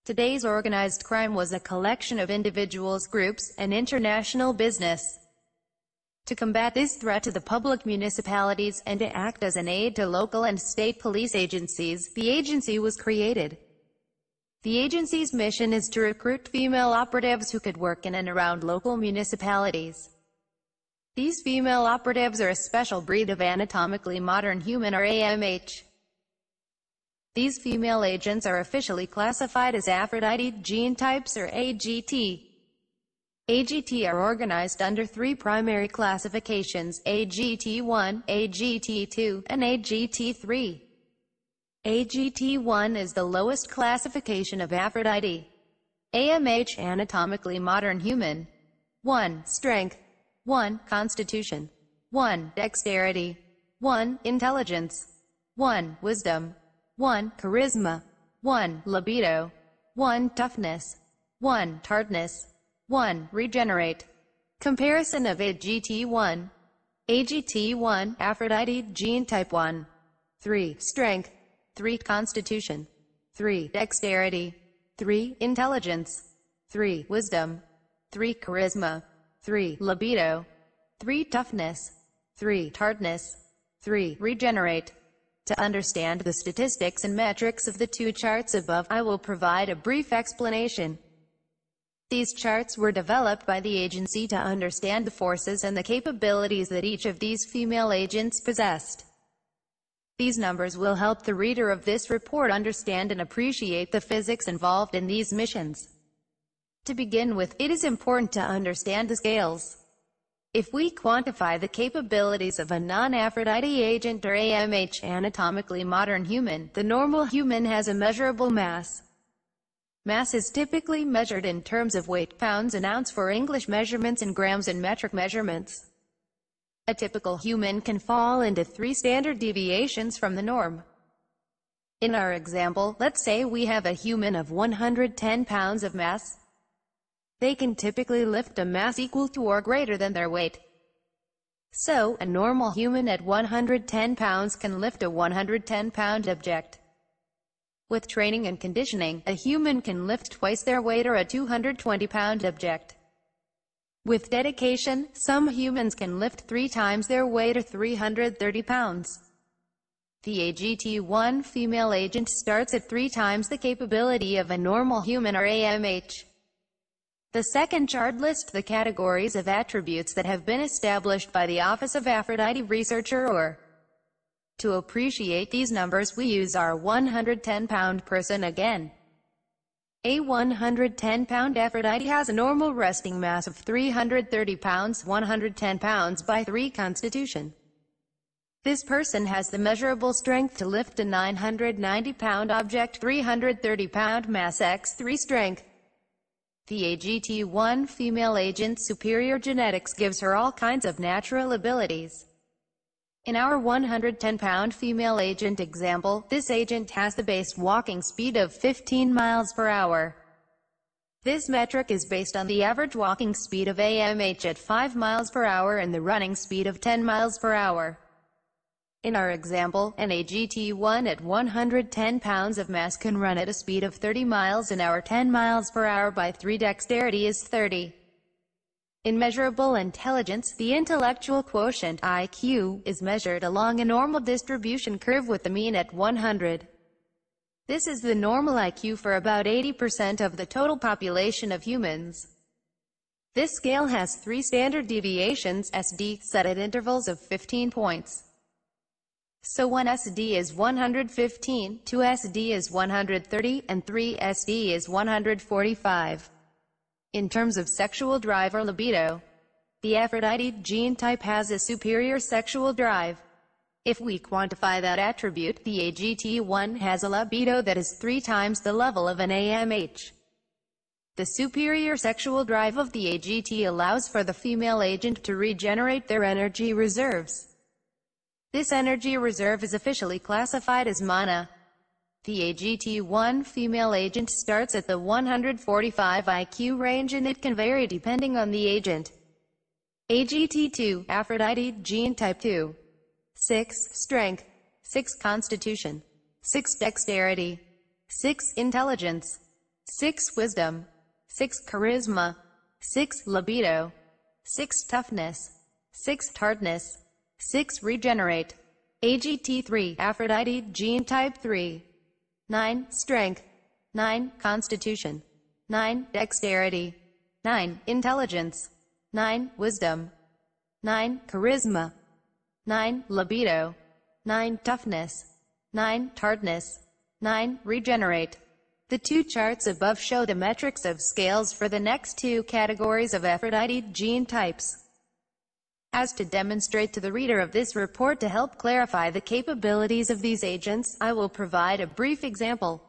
Today's organized crime was a collection of individuals, groups, and international business. To combat this threat to the public municipalities and to act as an aid to local and state police agencies, the agency was created. The agency's mission is to recruit female operatives who could work in and around local municipalities. These female operatives are a special breed of anatomically modern human or AMH. These female agents are officially classified as Aphrodite gene types or AGT. AGT are organized under three primary classifications, AGT1, AGT2, and AGT3. AGT1 is the lowest classification of Aphrodite. AMH anatomically modern human. 1. Strength. 1. Constitution. 1. Dexterity. 1. Intelligence. 1. Wisdom. 1. Charisma. 1. Libido. 1. Toughness. 1. Tardness. 1. Regenerate. Comparison of AGT1. AGT1 Aphrodite gene type 1. 3. Strength. 3. Constitution. 3. Dexterity. 3. Intelligence. 3. Wisdom. 3. Charisma. 3. Libido. 3. Toughness. 3. Tardness. 3. Regenerate. To understand the statistics and metrics of the two charts above, I will provide a brief explanation. These charts were developed by the agency to understand the forces and the capabilities that each of these female agents possessed. These numbers will help the reader of this report understand and appreciate the physics involved in these missions. To begin with, it is important to understand the scales. If we quantify the capabilities of a non-Aphrodite agent or AMH anatomically modern human, the normal human has a measurable mass. Mass is typically measured in terms of weight pounds and ounce for English measurements and grams in metric measurements. A typical human can fall into three standard deviations from the norm. In our example, let's say we have a human of 110 pounds of mass, they can typically lift a mass equal to or greater than their weight. So, a normal human at 110 pounds can lift a 110-pound object. With training and conditioning, a human can lift twice their weight or a 220-pound object. With dedication, some humans can lift three times their weight or 330 pounds. The AGT-1 female agent starts at three times the capability of a normal human or AMH. The second chart lists the categories of attributes that have been established by the Office of Aphrodite Researcher or to appreciate these numbers we use our 110-pound person again. A 110-pound Aphrodite has a normal resting mass of 330 pounds 110 pounds by 3 constitution. This person has the measurable strength to lift a 990-pound object 330-pound mass x 3 strength. The AGT1 female agent's superior genetics gives her all kinds of natural abilities. In our 110-pound female agent example, this agent has the base walking speed of 15 miles per hour. This metric is based on the average walking speed of AMH at 5 miles per hour and the running speed of 10 miles per hour. In our example, an AGT-1 at 110 pounds of mass can run at a speed of 30 miles an hour 10 miles per hour by 3 dexterity is 30. In measurable intelligence, the intellectual quotient IQ is measured along a normal distribution curve with the mean at 100. This is the normal IQ for about 80% of the total population of humans. This scale has three standard deviations SD set at intervals of 15 points. So 1 SD is 115, 2 SD is 130, and 3 SD is 145. In terms of sexual drive or libido, the Aphrodite gene type has a superior sexual drive. If we quantify that attribute, the AGT1 has a libido that is three times the level of an AMH. The superior sexual drive of the AGT allows for the female agent to regenerate their energy reserves. This energy reserve is officially classified as mana. The AGT-1 female agent starts at the 145 IQ range and it can vary depending on the agent. AGT-2, Aphrodite, gene type 2. 6. Strength. 6. Constitution. 6. Dexterity. 6. Intelligence. 6. Wisdom. 6. Charisma. 6. Libido. 6. Toughness. 6. Tardness. 6. Regenerate. AGT3 Aphrodite gene type 3. 9. Strength. 9. Constitution. 9. Dexterity. 9. Intelligence. 9. Wisdom. 9. Charisma. 9. Libido. 9. Toughness. 9. Tardness. 9. Regenerate. The two charts above show the metrics of scales for the next two categories of Aphrodite gene types. As to demonstrate to the reader of this report to help clarify the capabilities of these agents, I will provide a brief example.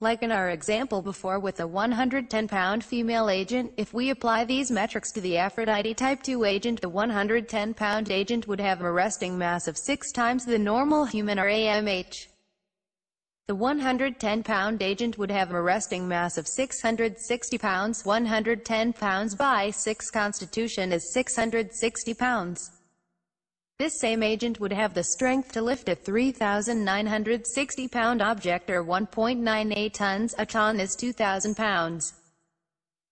Like in our example before with a 110-pound female agent, if we apply these metrics to the Aphrodite Type 2 agent, the 110-pound agent would have a resting mass of 6 times the normal human or AMH. The 110-pound agent would have a resting mass of 660 pounds. 110 pounds by 6 constitution is 660 pounds. This same agent would have the strength to lift a 3,960-pound object or 1.98 tons, a ton is 2,000 pounds.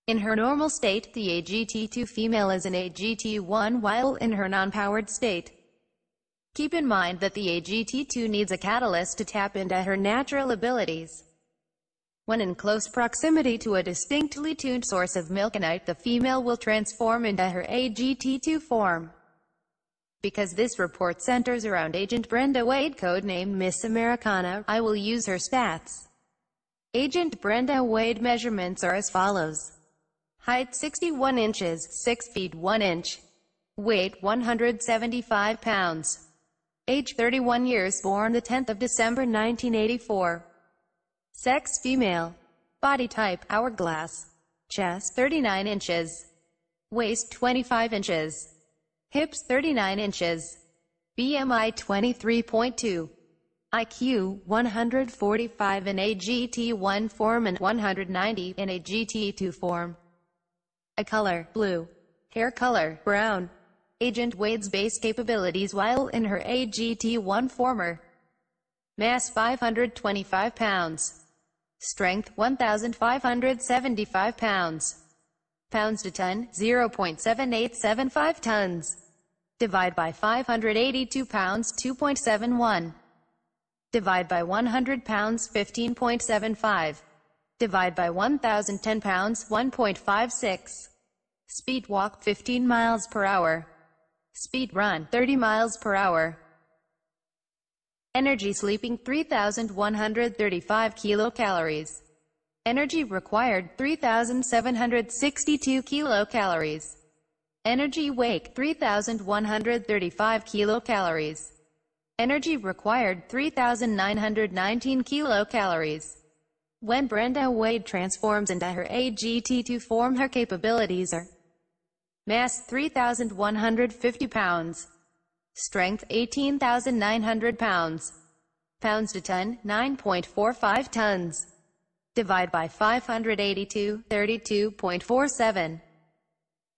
In her normal state, the AGT2 female is an AGT1 while in her non-powered state. Keep in mind that the AGT2 needs a catalyst to tap into her natural abilities. When in close proximity to a distinctly tuned source of milkinite the female will transform into her AGT2 form. Because this report centers around Agent Brenda Wade codenamed Miss Americana, I will use her stats. Agent Brenda Wade measurements are as follows. Height 61 inches, 6 feet 1 inch. Weight 175 pounds. Age 31 years born the 10th of December 1984. Sex female. Body type hourglass. Chest 39 inches. Waist 25 inches. Hips 39 inches. BMI 23.2. IQ 145 in AGT1 form and 190 in AGT2 form. A color, blue. Hair color, brown. Agent Wade's base capabilities while in her AGT1 former. Mass 525 pounds. Strength 1,575 pounds pounds to ton, 0.7875 tons. Divide by 582 pounds, 2.71. Divide by 100 pounds, 15.75. Divide by 1,010 pounds, 1.56. Speed walk 15 miles per hour. Speed run 30 miles per hour. Energy sleeping 3,135 kilocalories. Energy required 3,762 kilocalories. Energy wake 3,135 kilocalories. Energy required 3,919 kilocalories. When Brenda Wade transforms into her AGT to form her capabilities are Mass 3,150 pounds. Strength 18,900 pounds. Pounds to ton 9.45 tons. Divide by 582, 32.47.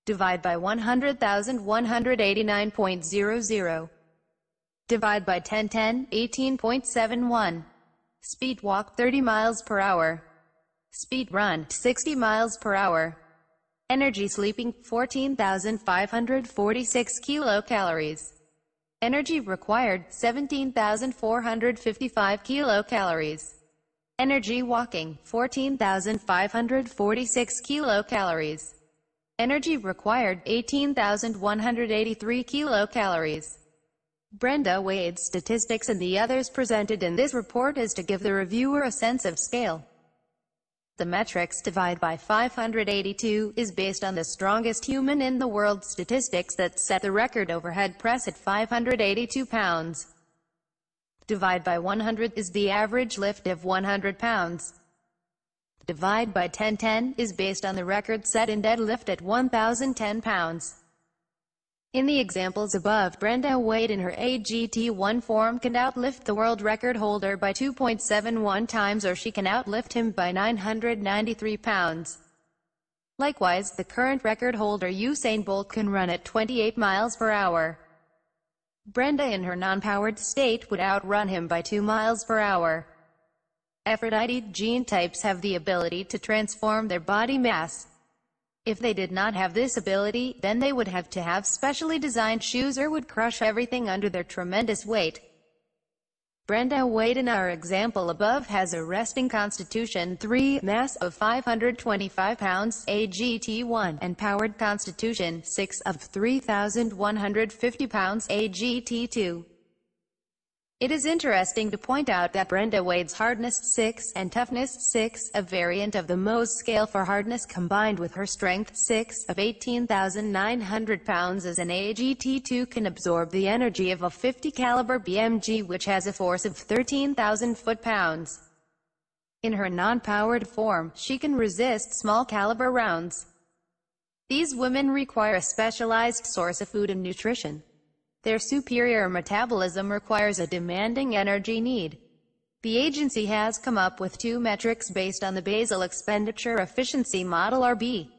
Divide by 100,000, 189.00. Divide by 1010, 18.71. Speed walk 30 miles per hour. Speed run 60 miles per hour. Energy sleeping 14,546 kilocalories. Energy required 17,455 kilocalories. Energy walking, 14,546 kilocalories. Energy required, 18,183 kilocalories. Brenda Wade's statistics and the others presented in this report is to give the reviewer a sense of scale. The metrics divide by 582 is based on the strongest human in the world statistics that set the record overhead press at 582 pounds. Divide by 100 is the average lift of 100 pounds. Divide by 1010 is based on the record set in deadlift at 1,010 pounds. In the examples above, Brenda Wade in her AGT1 form can outlift the world record holder by 2.71 times or she can outlift him by 993 pounds. Likewise, the current record holder Usain Bolt can run at 28 miles per hour. Brenda in her non-powered state would outrun him by 2 miles per hour. Aphrodite gene types have the ability to transform their body mass. If they did not have this ability, then they would have to have specially designed shoes or would crush everything under their tremendous weight. Brenda Wade in our example above has a resting constitution 3, mass of 525 pounds, AGT1, and powered constitution 6 of 3,150 pounds, AGT2. It is interesting to point out that Brenda Wade's Hardness 6 and Toughness 6, a variant of the Mohs scale for hardness combined with her Strength 6 of 18,900 pounds as an AGT2 can absorb the energy of a 50 caliber BMG which has a force of 13,000 foot-pounds. In her non-powered form, she can resist small caliber rounds. These women require a specialized source of food and nutrition. Their superior metabolism requires a demanding energy need. The agency has come up with two metrics based on the basal expenditure efficiency model RB.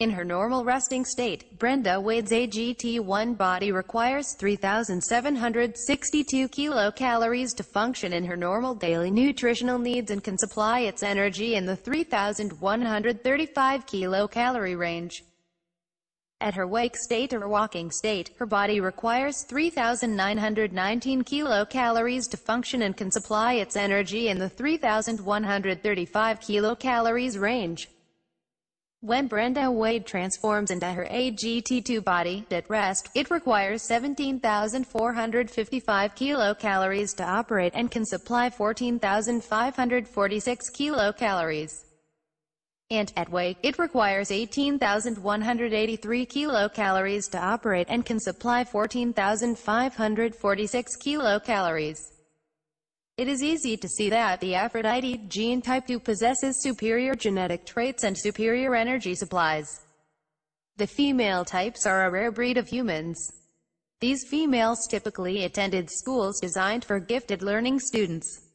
In her normal resting state, Brenda Wade's AGT1 body requires 3,762 kilocalories to function in her normal daily nutritional needs and can supply its energy in the 3,135 kilocalorie range. At her wake state or walking state, her body requires 3,919 kilocalories to function and can supply its energy in the 3,135 kilocalories range. When Brenda Wade transforms into her AGT2 body, at rest, it requires 17,455 kilocalories to operate and can supply 14,546 kilocalories and at weight, it requires 18,183 kilocalories to operate and can supply 14,546 kilocalories. It is easy to see that the Aphrodite gene type 2 possesses superior genetic traits and superior energy supplies. The female types are a rare breed of humans. These females typically attended schools designed for gifted learning students.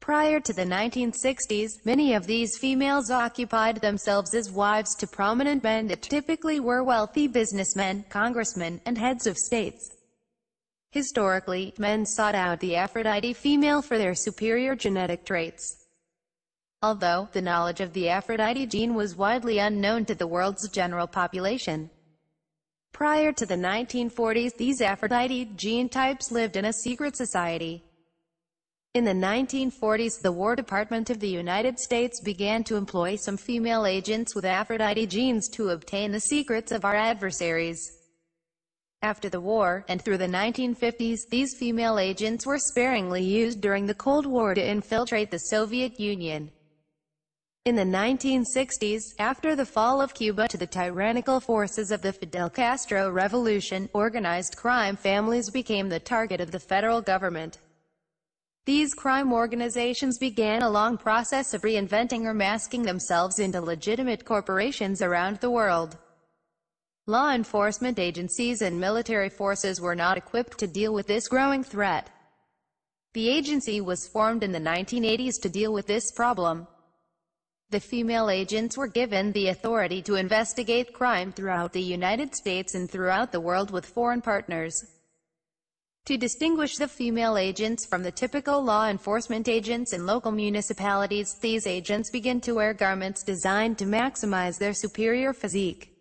Prior to the 1960s, many of these females occupied themselves as wives to prominent men that typically were wealthy businessmen, congressmen, and heads of states. Historically, men sought out the Aphrodite female for their superior genetic traits. Although, the knowledge of the Aphrodite gene was widely unknown to the world's general population. Prior to the 1940s, these Aphrodite gene types lived in a secret society. In the 1940s, the War Department of the United States began to employ some female agents with Aphrodite genes to obtain the secrets of our adversaries. After the war, and through the 1950s, these female agents were sparingly used during the Cold War to infiltrate the Soviet Union. In the 1960s, after the fall of Cuba to the tyrannical forces of the Fidel Castro revolution, organized crime families became the target of the federal government. These crime organizations began a long process of reinventing or masking themselves into legitimate corporations around the world. Law enforcement agencies and military forces were not equipped to deal with this growing threat. The agency was formed in the 1980s to deal with this problem. The female agents were given the authority to investigate crime throughout the United States and throughout the world with foreign partners. To distinguish the female agents from the typical law enforcement agents in local municipalities, these agents begin to wear garments designed to maximize their superior physique.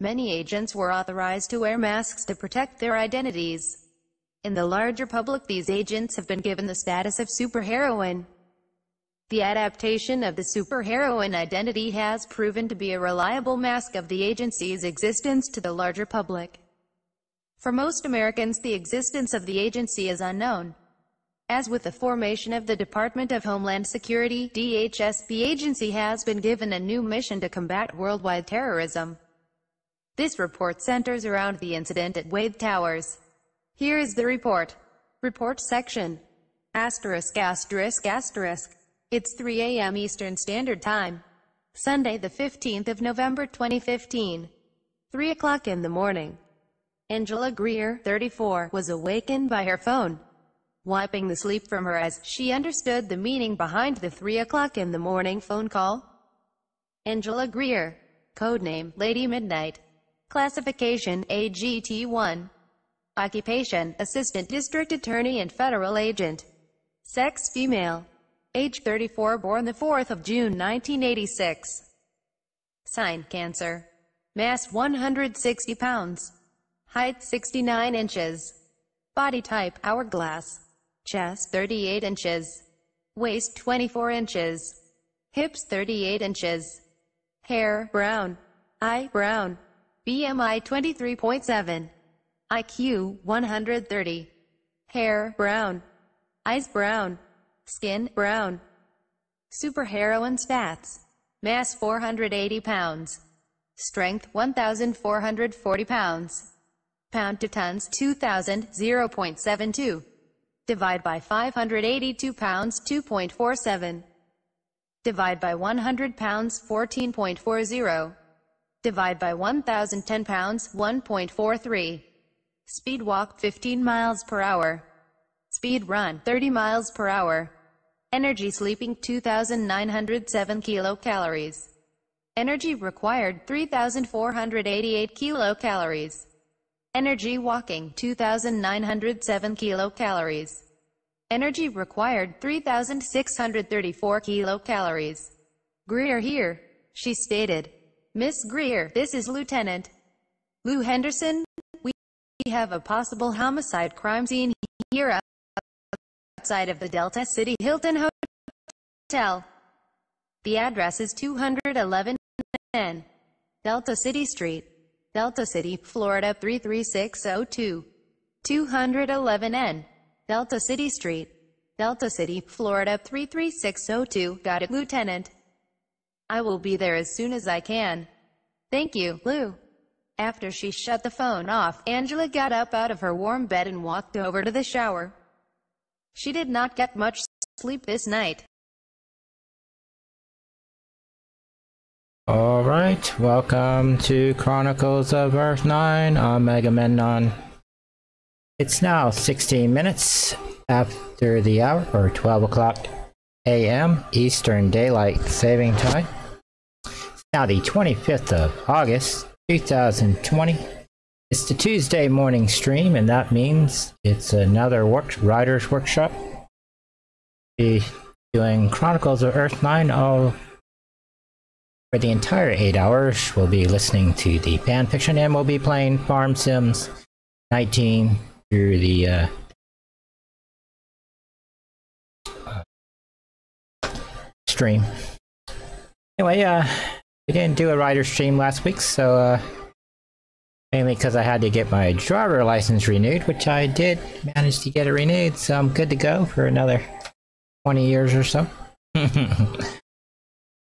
Many agents were authorized to wear masks to protect their identities. In the larger public these agents have been given the status of superheroine. The adaptation of the superheroine identity has proven to be a reliable mask of the agency's existence to the larger public. For most Americans the existence of the agency is unknown. As with the formation of the Department of Homeland Security DHS, the agency has been given a new mission to combat worldwide terrorism. This report centers around the incident at Wade Towers. Here is the report. Report section. Asterisk asterisk asterisk. It's 3 a.m. Eastern Standard Time. Sunday the 15th of November 2015. 3 o'clock in the morning. Angela Greer, 34, was awakened by her phone, wiping the sleep from her as she understood the meaning behind the 3 o'clock in the morning phone call. Angela Greer, codename Lady Midnight, classification AGT1, occupation Assistant District Attorney and Federal Agent, sex female, age 34 born the 4th of June 1986, sign Cancer, mass 160 pounds. Height 69 inches. Body type hourglass. Chest 38 inches. Waist 24 inches. Hips 38 inches. Hair brown. Eye brown. BMI 23.7. IQ 130. Hair, brown. Eyes, brown. Skin, brown. Superheroine stats. Mass 480 pounds. Strength 1,440 pounds. Pound to tons 2,000, 0.72. Divide by 582 pounds 2.47. Divide by 100 pounds 14.40. Divide by 1,010 pounds 1.43. Speed walk 15 miles per hour. Speed run 30 miles per hour. Energy sleeping 2,907 kilocalories. Energy required 3,488 kilocalories. Energy walking 2,907 kilocalories. Energy required 3,634 kilocalories. Greer here, she stated. Miss Greer, this is Lieutenant Lou Henderson. We have a possible homicide crime scene here outside of the Delta City Hilton Hotel. The address is 211 N. Delta City Street, Delta City, Florida 33602. 211N. Delta City Street, Delta City, Florida 33602. Got it, Lieutenant. I will be there as soon as I can. Thank you, Lou. After she shut the phone off, Angela got up out of her warm bed and walked over to the shower. She did not get much sleep this night. Alright, welcome to Chronicles of Earth 9 I'm Agamemnon. It's now 16 minutes after the hour, or 12 o'clock a.m. Eastern Daylight Saving Time. It's now the 25th of August, 2020. It's the Tuesday morning stream, and that means it's another work writer's workshop. Be doing Chronicles of Earth 9 all for the entire eight hours, we'll be listening to the fan fiction and we'll be playing Farm Sims 19 through the uh, stream. Anyway, uh, we didn't do a rider stream last week, so uh, mainly because I had to get my driver license renewed, which I did manage to get it renewed, so I'm good to go for another 20 years or so.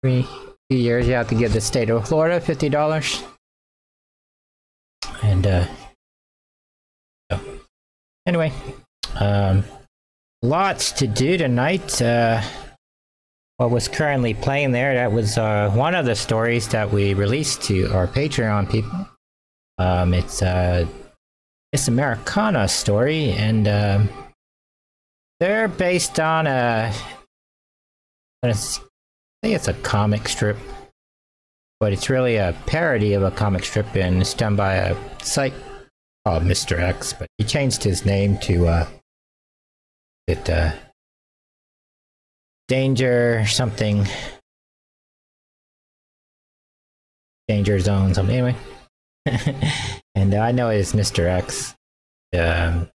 Three few years, you have to give the state of Florida fifty dollars. And uh, so. anyway, um, lots to do tonight. Uh, what was currently playing there? That was uh, one of the stories that we released to our Patreon people. Um, it's uh, it's Americana story, and uh, they're based on a. a I think it's a comic strip, but it's really a parody of a comic strip, and it's done by a site called Mr. X. But he changed his name to uh, it uh, Danger something, Danger Zone something. Anyway, and I know it's Mr. X. Um,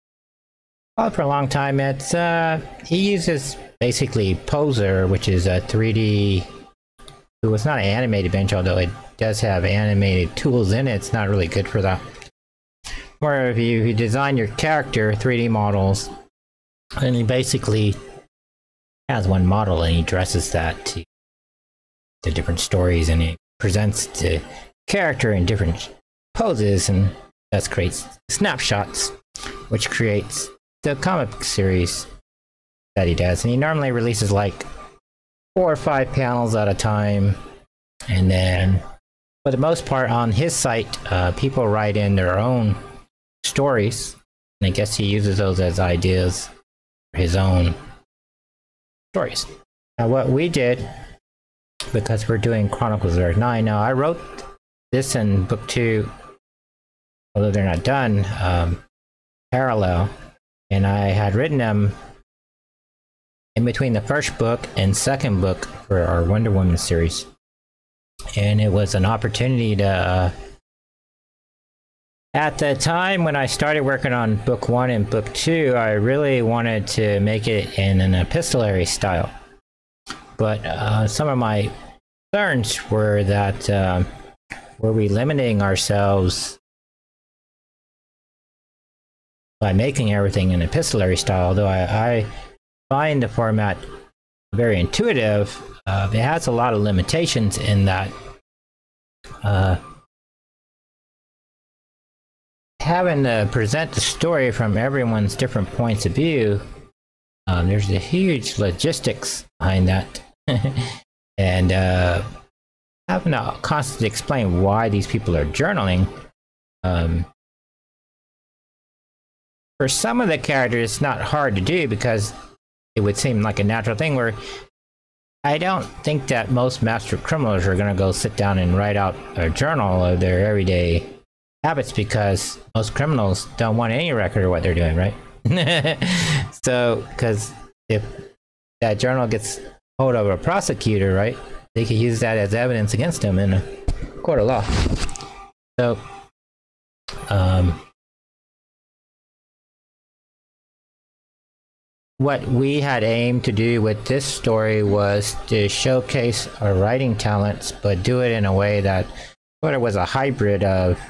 well, for a long time, it's uh, he uses basically Poser, which is a 3D. It was not an animated bench, although it does have animated tools in it. It's not really good for that. Where if you, you design your character 3D models, and he basically has one model and he dresses that to the different stories and he presents the character in different poses and that creates snapshots, which creates the comic series that he does. And he normally releases like four or five panels at a time. And then, for the most part, on his site, uh, people write in their own stories. And I guess he uses those as ideas for his own stories. Now, what we did, because we're doing Chronicles of Earth 9, now I wrote this in book two, although they're not done, um, parallel. And I had written them in between the first book and second book for our Wonder Woman series. And it was an opportunity to. Uh, at the time when I started working on book one and book two, I really wanted to make it in an epistolary style. But uh, some of my concerns were that uh, were we limiting ourselves by making everything in epistolary style. Although I, I find the format very intuitive, uh, it has a lot of limitations in that uh, having to present the story from everyone's different points of view. Um, there's a huge logistics behind that, and uh, having to constantly explain why these people are journaling. Um, for some of the characters, it's not hard to do because it would seem like a natural thing. Where I don't think that most master criminals are going to go sit down and write out a journal of their everyday habits because most criminals don't want any record of what they're doing, right? so, because if that journal gets hold of a prosecutor, right, they could use that as evidence against him in a court of law. So, um, what we had aimed to do with this story was to showcase our writing talents, but do it in a way that sort of was a hybrid of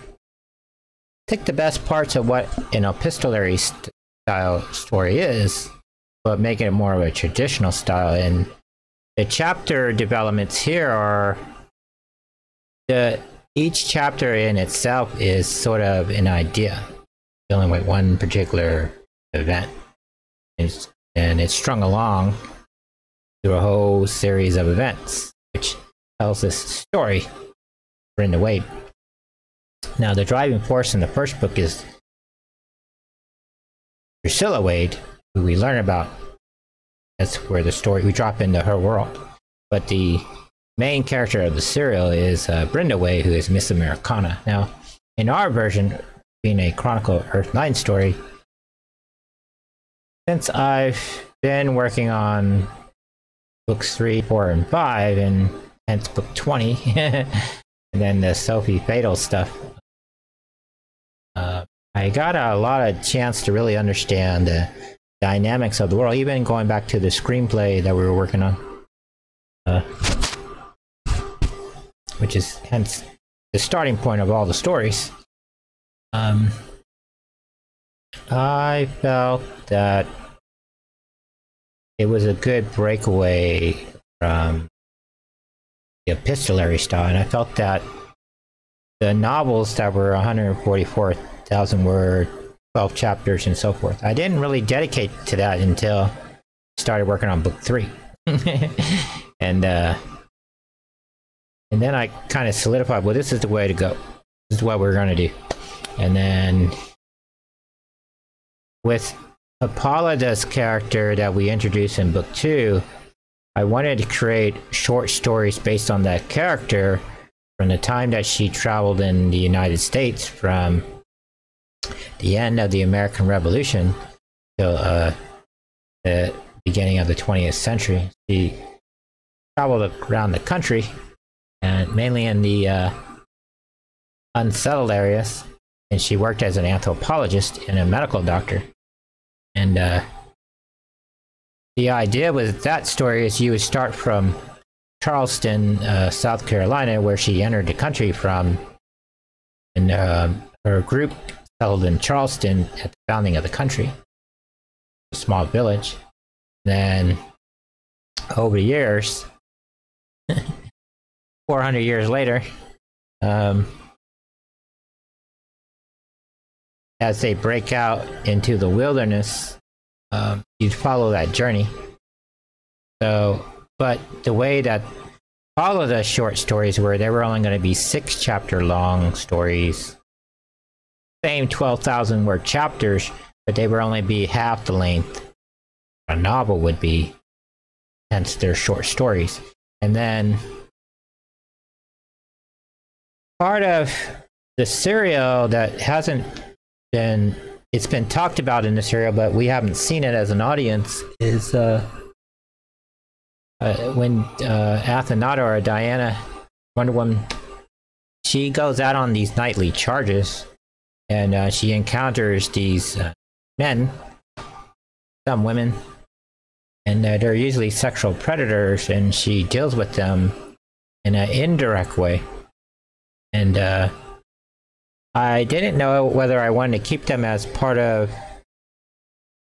take the best parts of what an epistolary style story is, but make it more of a traditional style. And the chapter developments here are the each chapter in itself is sort of an idea dealing with one particular event. It's and it's strung along through a whole series of events, which tells this story Brenda Wade. Now, the driving force in the first book is Drusilla Wade, who we learn about. That's where the story we drop into her world. But the main character of the serial is uh, Brenda Wade, who is Miss Americana. Now, in our version, being a Chronicle Earth 9 story, since I've been working on books three, four, and five, and hence book 20, and then the Sophie Fatal stuff, uh, I got a lot of chance to really understand the dynamics of the world, even going back to the screenplay that we were working on. Uh, which is hence the starting point of all the stories. Um, I felt that it was a good breakaway from the epistolary style, and I felt that the novels that were 144,000 word, 12 chapters, and so forth, I didn't really dedicate to that until I started working on book three, and uh, and then I kind of solidified, well, this is the way to go. This is what we're going to do, and then with Hippolyta's character that we introduced in book two, I wanted to create short stories based on that character from the time that she traveled in the United States from the end of the American Revolution till uh, the beginning of the 20th century. She traveled around the country and mainly in the uh, unsettled areas, and she worked as an anthropologist and a medical doctor. And uh, the idea with that story is you would start from Charleston, uh, South Carolina, where she entered the country from, and uh, her group settled in Charleston at the founding of the country, a small village. Then, over the years, 400 years later, um, as they break out into the wilderness, um, you follow that journey. So, but the way that all of the short stories were, they were only going to be six chapter long stories. Same 12,000 word chapters, but they would only be half the length a novel would be, hence they're short stories. And then part of the serial that hasn't been it's been talked about in this area, but we haven't seen it as an audience. Is uh, uh when uh, or Diana, Wonder Woman, she goes out on these nightly charges, and uh, she encounters these uh, men, some women, and uh, they're usually sexual predators, and she deals with them in an indirect way, and uh, I didn't know whether I wanted to keep them as part of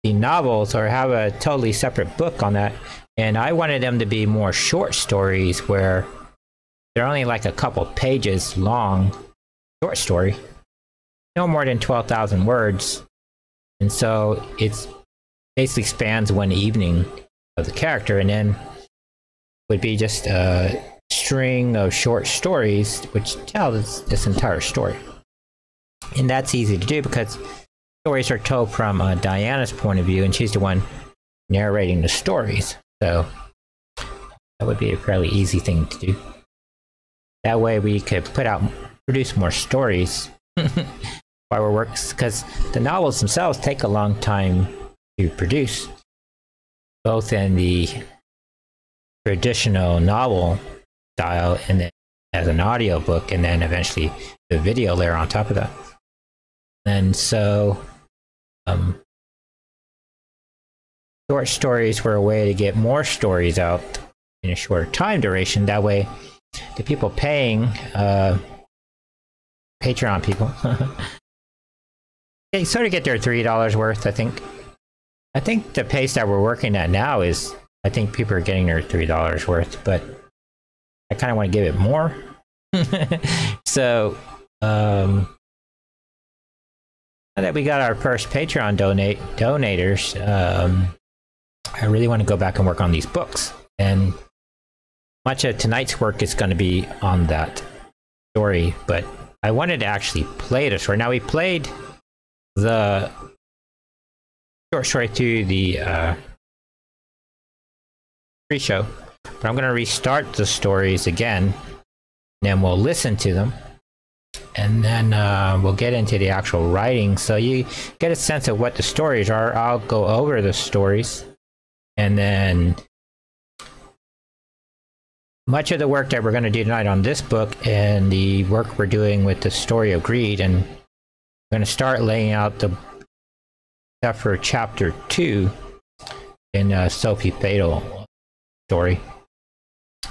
the novels or have a totally separate book on that. And I wanted them to be more short stories where they're only like a couple pages long, short story, no more than 12,000 words. And so it's basically spans one evening of the character and then would be just a string of short stories which tell this, this entire story. And that's easy to do because stories are told from uh, Diana's point of view, and she's the one narrating the stories. So that would be a fairly easy thing to do. That way, we could put out, produce more stories while we're working, because the novels themselves take a long time to produce, both in the traditional novel style and then as an audio book, and then eventually the video layer on top of that. And so, um, short stories were a way to get more stories out in a shorter time duration. That way, the people paying, uh, Patreon people, they sort of get their three dollars worth. I think. I think the pace that we're working at now is, I think people are getting their three dollars worth, but I kind of want to give it more. so, um, now that we got our first Patreon donate donators, um, I really want to go back and work on these books. And much of tonight's work is going to be on that story, but I wanted to actually play the story. Now we played the short story to the uh, pre-show, but I'm going to restart the stories again, and then we'll listen to them and then uh, we'll get into the actual writing. So you get a sense of what the stories are. I'll go over the stories. And then much of the work that we're going to do tonight on this book and the work we're doing with the story of greed and we're going to start laying out the stuff for chapter two in uh, Sophie Fatal story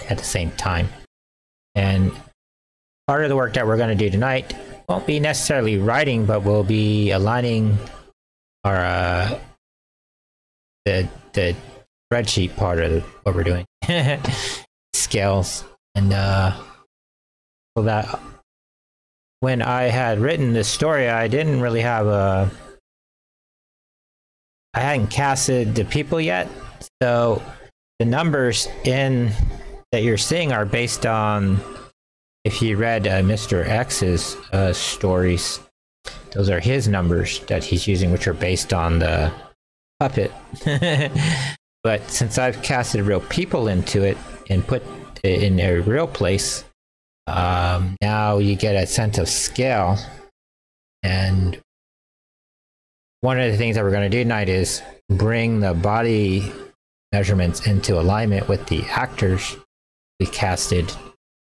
at the same time. And part of the work that we're going to do tonight won't be necessarily writing, but we'll be aligning our uh, the the spreadsheet part of what we're doing, scales, and uh, so that when I had written this story, I didn't really have a I hadn't casted the people yet, so the numbers in that you're seeing are based on if you read uh, Mr. X's uh, stories, those are his numbers that he's using, which are based on the puppet. but since I've casted real people into it and put it in a real place, um, now you get a sense of scale. And one of the things that we're going to do tonight is bring the body measurements into alignment with the actors we casted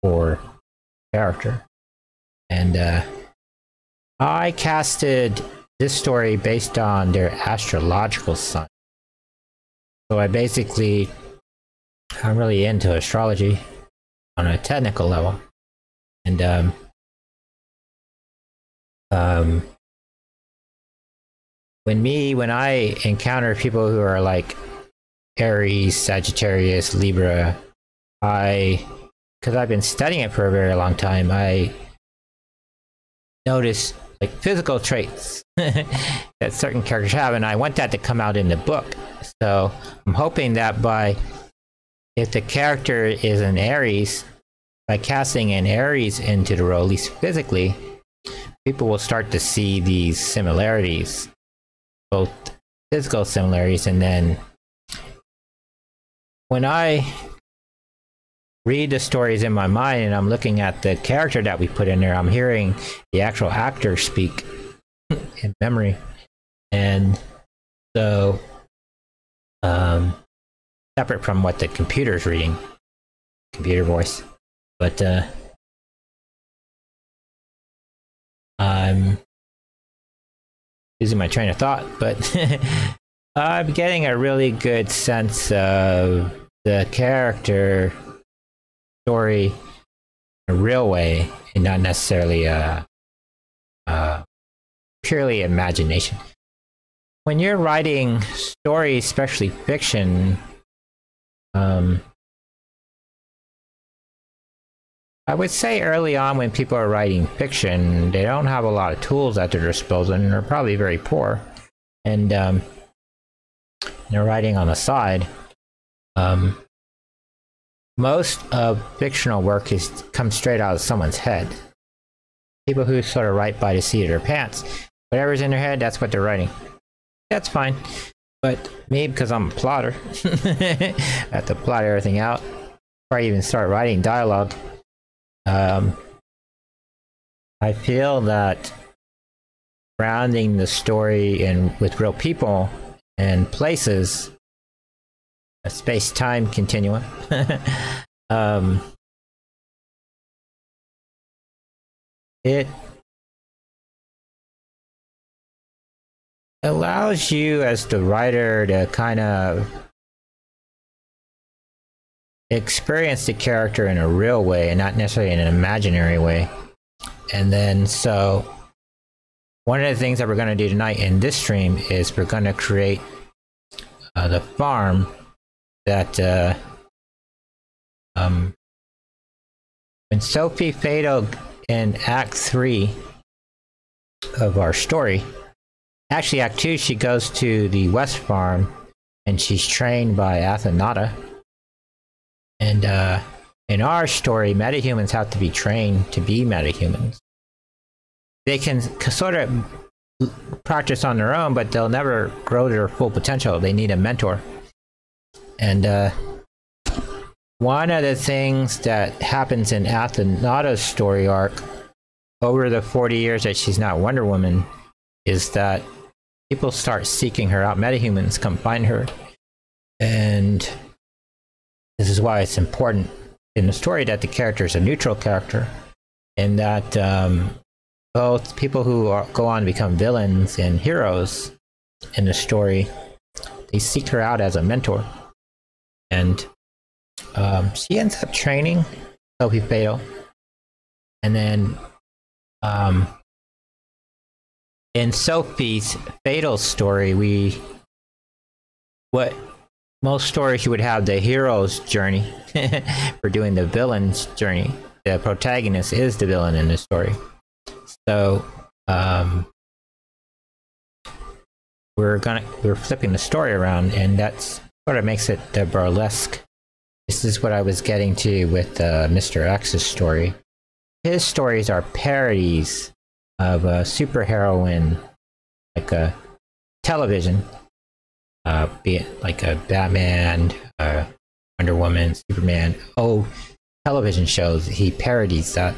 for character. And uh, I casted this story based on their astrological sign. So I basically, I'm really into astrology on a technical level. And um, um, when me, when I encounter people who are like Aries, Sagittarius, Libra, I because I've been studying it for a very long time, I notice like physical traits that certain characters have, and I want that to come out in the book. So I'm hoping that by if the character is an Aries, by casting an Aries into the role, at least physically, people will start to see these similarities, both physical similarities, and then when I read the stories in my mind and I'm looking at the character that we put in there, I'm hearing the actual actor speak in memory. And so, um, separate from what the computer's reading, computer voice. But, uh, I'm losing my train of thought, but I'm getting a really good sense of the character story a real way and not necessarily a, a purely imagination. when you're writing stories, especially fiction, um, I would say early on when people are writing fiction, they don't have a lot of tools at their disposal and they're probably very poor. And um, they're writing on the side. Um, most of fictional work is comes straight out of someone's head. People who sort of write by the seat of their pants. Whatever's in their head, that's what they're writing. That's fine. But me, because I'm a plotter, I have to plot everything out before I even start writing dialogue. Um, I feel that grounding the story in with real people and places, a space-time continuum, um, it allows you as the writer to kind of experience the character in a real way and not necessarily in an imaginary way. And then so one of the things that we're going to do tonight in this stream is we're going to create uh, the farm that uh, um, when Sophie Fatal in Act 3 of our story, actually Act 2, she goes to the West Farm and she's trained by Athenata and uh, in our story, metahumans have to be trained to be metahumans. They can sort of practice on their own, but they'll never grow to their full potential. They need a mentor. And uh, one of the things that happens in Athenata's story arc over the 40 years that she's not Wonder Woman is that people start seeking her out. Metahumans come find her. And this is why it's important in the story that the character is a neutral character, and that um, both people who are, go on to become villains and heroes in the story, they seek her out as a mentor, and um, she ends up training Sophie Fatal, and then um, in Sophie's Fatal story, we what most stories you would have the hero's journey for doing the villain's journey. The protagonist is the villain in the story. So um, we're gonna we're flipping the story around, and that's sort of makes it the burlesque. This is what I was getting to with uh, Mr. X's story. His stories are parodies of a superheroine, like a television uh, be it like a Batman, uh, Wonder Woman, Superman. Oh, television shows. He parodies that,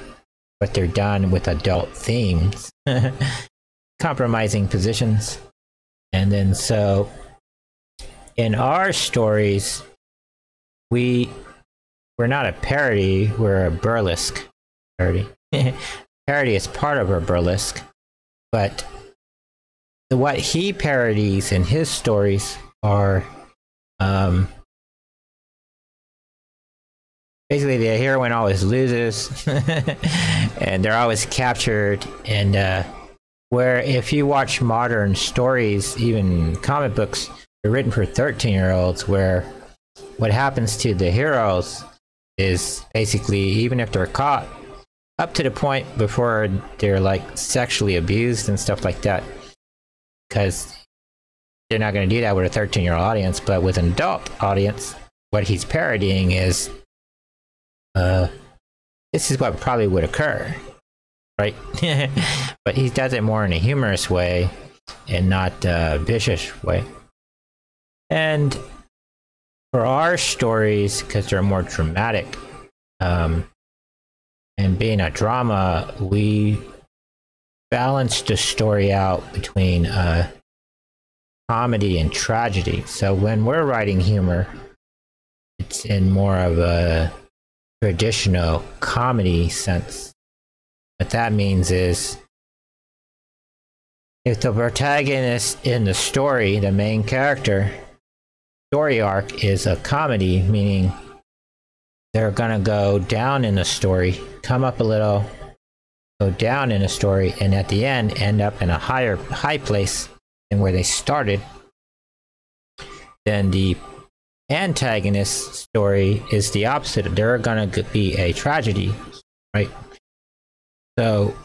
but they're done with adult themes, compromising positions. And then so in our stories, we we're not a parody, we're a burlesque parody. parody is part of our burlesque, but what he parodies in his stories are um, basically the heroine always loses and they're always captured and uh, where if you watch modern stories even comic books written for 13 year olds where what happens to the heroes is basically even if they're caught up to the point before they're like sexually abused and stuff like that because they're not going to do that with a 13 year old audience. But with an adult audience, what he's parodying is uh, this is what probably would occur, right? but he does it more in a humorous way and not a vicious way. And for our stories, because they're more dramatic, um, and being a drama, we balance the story out between uh, comedy and tragedy. So when we're writing humor, it's in more of a traditional comedy sense. What that means is if the protagonist in the story, the main character, story arc is a comedy, meaning they're gonna go down in the story, come up a little, go down in a story and at the end end up in a higher high place than where they started, then the antagonist story is the opposite. They're to be a tragedy, right? So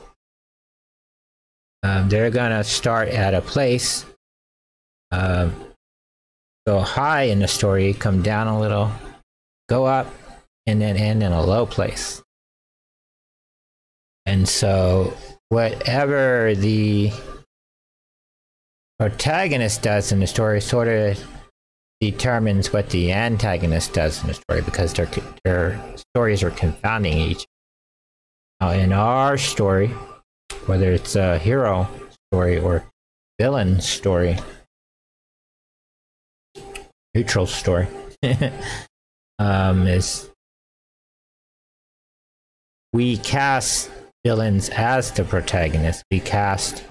um, they're to start at a place, um, go high in the story, come down a little, go up, and then end in a low place. And so, whatever the protagonist does in the story sort of determines what the antagonist does in the story because their their stories are confounding each. Now, in our story, whether it's a hero story or villain story, neutral story, um, is we cast villains as the protagonist. We cast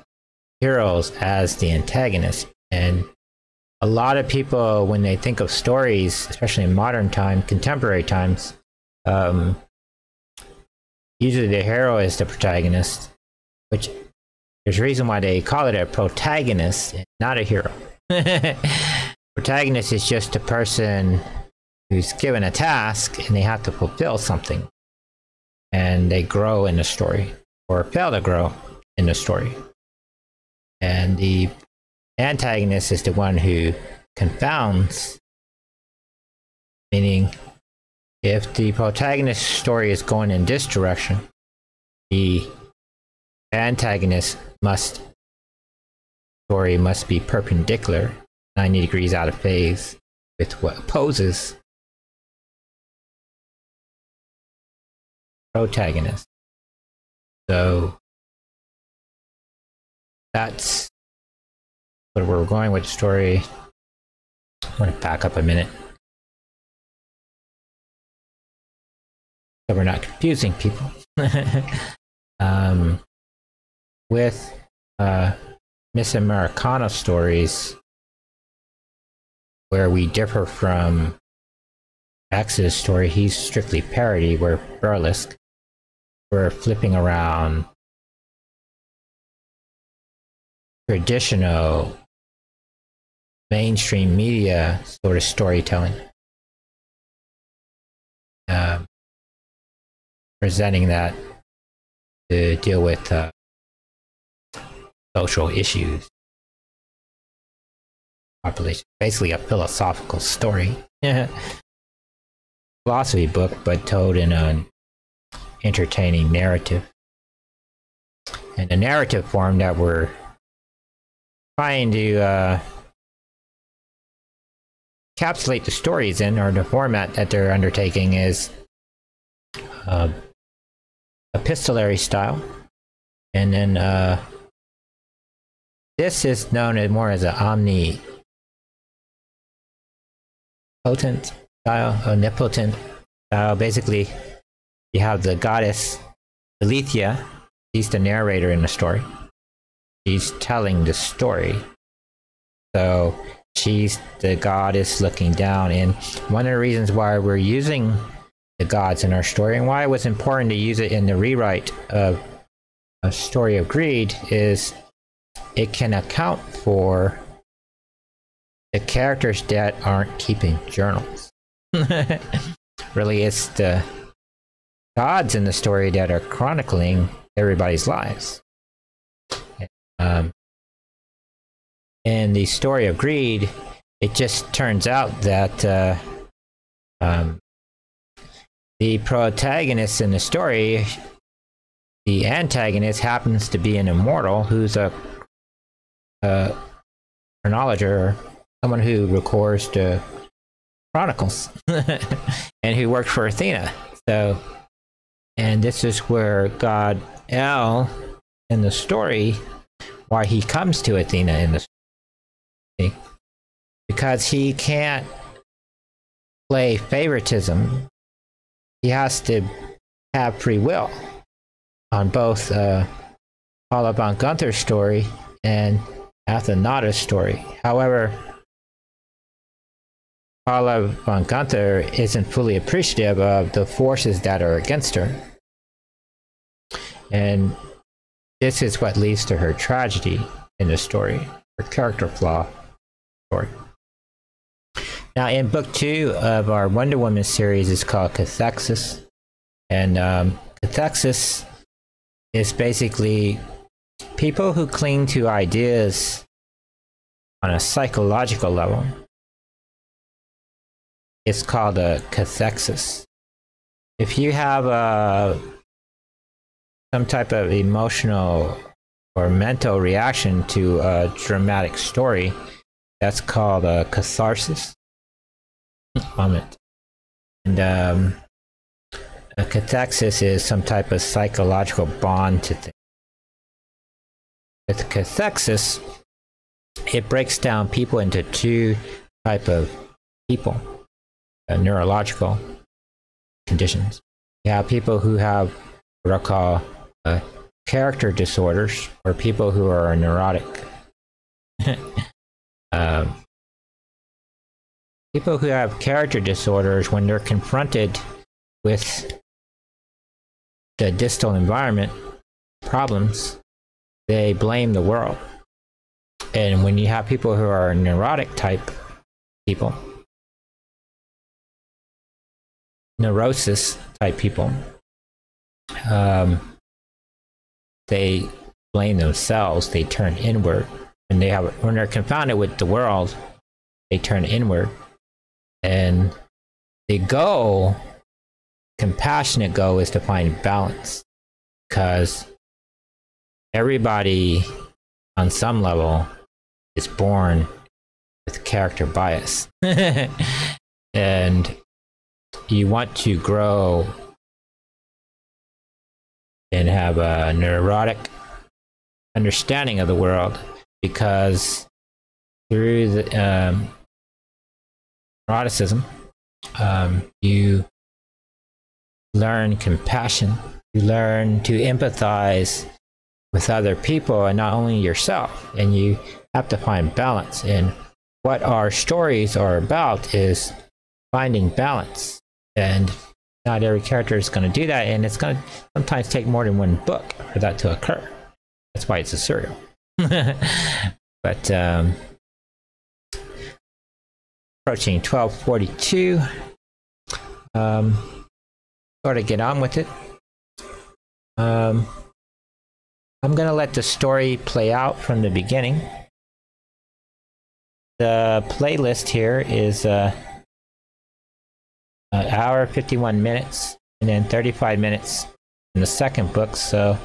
heroes as the antagonist. And a lot of people, when they think of stories, especially in modern time, contemporary times, um, usually the hero is the protagonist, which there's a reason why they call it a protagonist, not a hero. protagonist is just a person who's given a task and they have to fulfill something. And they grow in the story or fail to grow in the story. And the antagonist is the one who confounds, meaning if the protagonist story is going in this direction, the antagonist must story must be perpendicular, 90 degrees out of phase with what opposes protagonist. So that's where we're going with the story. I'm going to back up a minute. So we're not confusing people. um, with uh, Miss Americana stories, where we differ from X's story, he's strictly parody, where Burlesque, we're flipping around traditional mainstream media sort of storytelling. Um, presenting that to deal with uh, social issues. Population, basically a philosophical story. Philosophy book, but told in an entertaining narrative. And the narrative form that we're trying to uh, encapsulate the stories in, or the format that they're undertaking, is uh, epistolary style. And then uh, this is known as more as an omni potent style, omnipotent style. Uh, basically, you have the goddess Alethea. She's the narrator in the story she's telling the story. So she's the goddess looking down. And one of the reasons why we're using the gods in our story and why it was important to use it in the rewrite of a story of greed is it can account for the characters that aren't keeping journals. really, it's the gods in the story that are chronicling everybody's lives. Um, in the story of greed, it just turns out that uh, um, the protagonist in the story, the antagonist, happens to be an immortal who's a, a chronologer, someone who records the chronicles, and who worked for Athena. So, and this is where God El in the story why he comes to Athena in the story. Because he can't play favoritism. He has to have free will on both uh, Paula von Gunther's story and Athenata's story. However, Paula von Gunther isn't fully appreciative of the forces that are against her. And this is what leads to her tragedy in the story. her character flaw story. Now, in book two of our Wonder Woman series is called Cathexis, and um, Cathexis is basically people who cling to ideas on a psychological level. It's called a cathexis. If you have a some type of emotional or mental reaction to a dramatic story, that's called a catharsis moment. And um, a cathexis is some type of psychological bond to things. With cathexis, it breaks down people into two type of people, uh, neurological conditions. You have people who have what I call uh, character disorders, or people who are neurotic. um, people who have character disorders, when they're confronted with the distal environment problems, they blame the world. And when you have people who are neurotic type people, neurosis type people, um, they blame themselves, they turn inward. And they have when they're confounded with the world, they turn inward. And the goal, compassionate goal, is to find balance. Because everybody on some level is born with character bias. and you want to grow and have a neurotic understanding of the world because through the um, neuroticism, um, you learn compassion, you learn to empathize with other people and not only yourself. And you have to find balance. And what our stories are about is finding balance. And not every character is going to do that. And it's going to sometimes take more than one book for that to occur. That's why it's a serial. but um, approaching 1242, um, sort of get on with it. Um, I'm going to let the story play out from the beginning. The playlist here is uh, an hour 51 minutes and then 35 minutes in the second book, so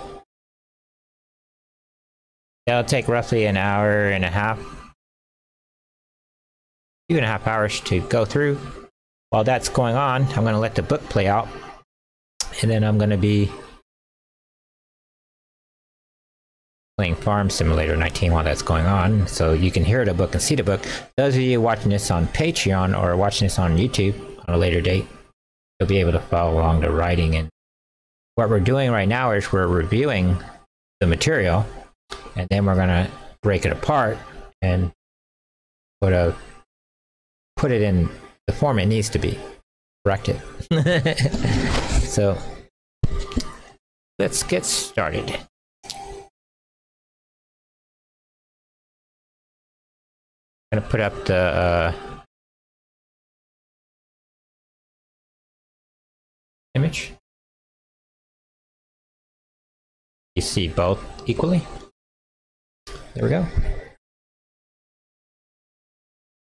it'll take roughly an hour and a half, two and a half hours to go through. While that's going on, I'm going to let the book play out, and then I'm going to be playing Farm Simulator 19 while that's going on, so you can hear the book and see the book. Those of you watching this on Patreon or watching this on YouTube on a later date, you'll be able to follow along the writing. And what we're doing right now is we're reviewing the material, and then we're gonna break it apart and put a put it in the form it needs to be, correct it. so let's get started. I'm gonna put up the uh, image. You see both equally. There we go.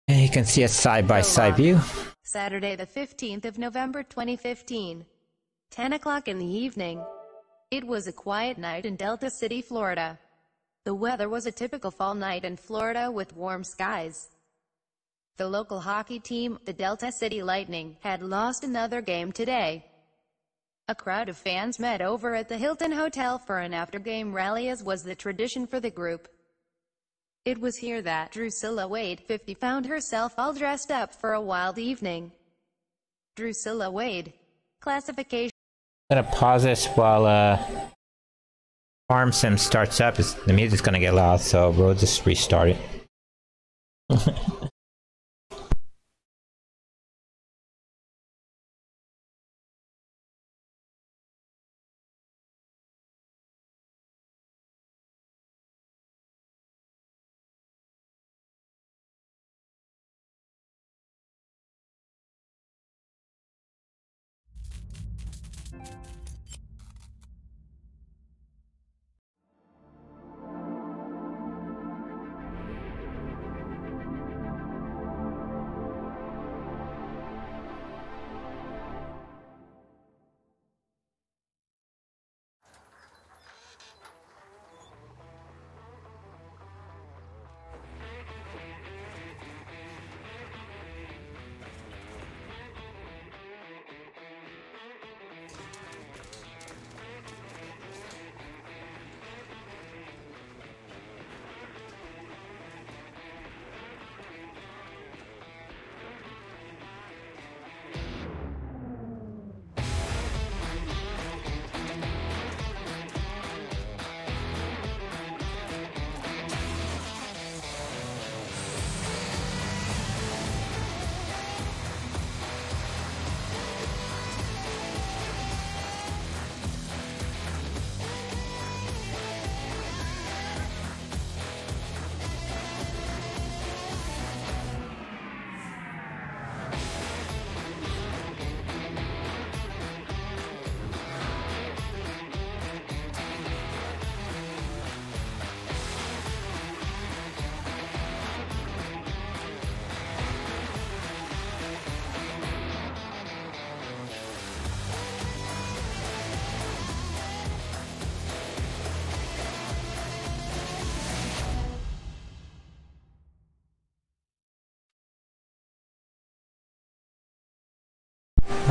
And you can see a side-by-side view. Saturday the 15th of November 2015. 10 o'clock in the evening. It was a quiet night in Delta City, Florida. The weather was a typical fall night in Florida with warm skies. The local hockey team, the Delta City Lightning, had lost another game today. A crowd of fans met over at the Hilton Hotel for an after-game rally as was the tradition for the group. It was here that Drusilla Wade, 50, found herself all dressed up for a wild evening. Drusilla Wade. Classification I'm gonna pause this while uh, Farm Sim starts up. The music's gonna get loud, so we'll just restart it.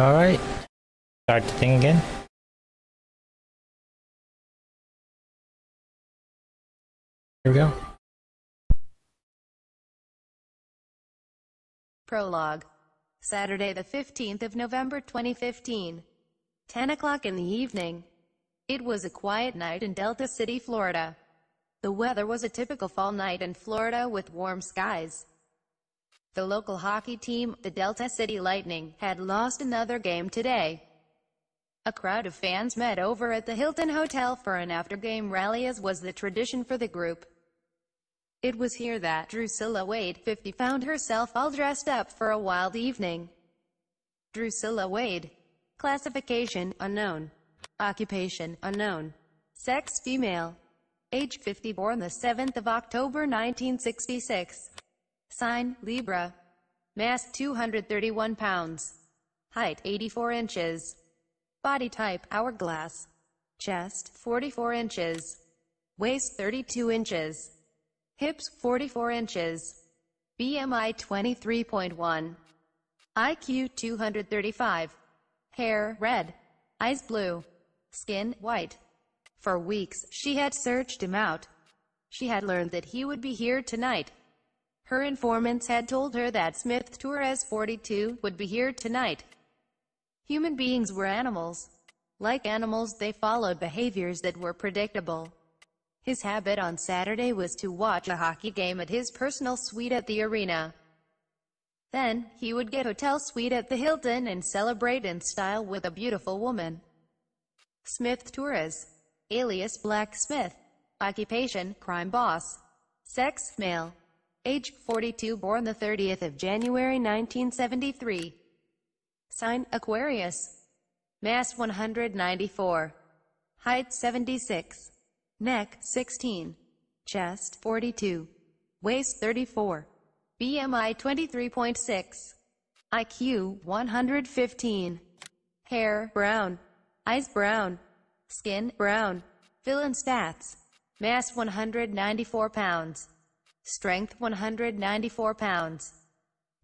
Alright. Start the thing again. Here we go. Prologue. Saturday the 15th of November 2015. 10 o'clock in the evening. It was a quiet night in Delta City, Florida. The weather was a typical fall night in Florida with warm skies. The local hockey team, the Delta City Lightning, had lost another game today. A crowd of fans met over at the Hilton Hotel for an after-game rally as was the tradition for the group. It was here that Drusilla Wade, 50, found herself all dressed up for a wild evening. Drusilla Wade. Classification, unknown. Occupation, unknown. Sex, female. Age 50, born the 7th of October 1966. Sign, Libra. Mass, 231 pounds. Height, 84 inches. Body type, hourglass. Chest, 44 inches. Waist, 32 inches. Hips, 44 inches. BMI, 23.1. IQ, 235. Hair, red. Eyes, blue. Skin, white. For weeks, she had searched him out. She had learned that he would be here tonight. Her informants had told her that Smith Torres 42 would be here tonight. Human beings were animals. Like animals, they followed behaviors that were predictable. His habit on Saturday was to watch a hockey game at his personal suite at the arena. Then, he would get hotel suite at the Hilton and celebrate in style with a beautiful woman. Smith Torres, alias Black Smith. Occupation, crime boss. Sex, male. Age, 42 born the 30th of January 1973. Sign, Aquarius. Mass, 194. Height, 76. Neck, 16. Chest, 42. Waist, 34. BMI, 23.6. IQ, 115. Hair, brown. Eyes, brown. Skin, brown. Fill in stats. Mass, 194 pounds. Strength 194 pounds.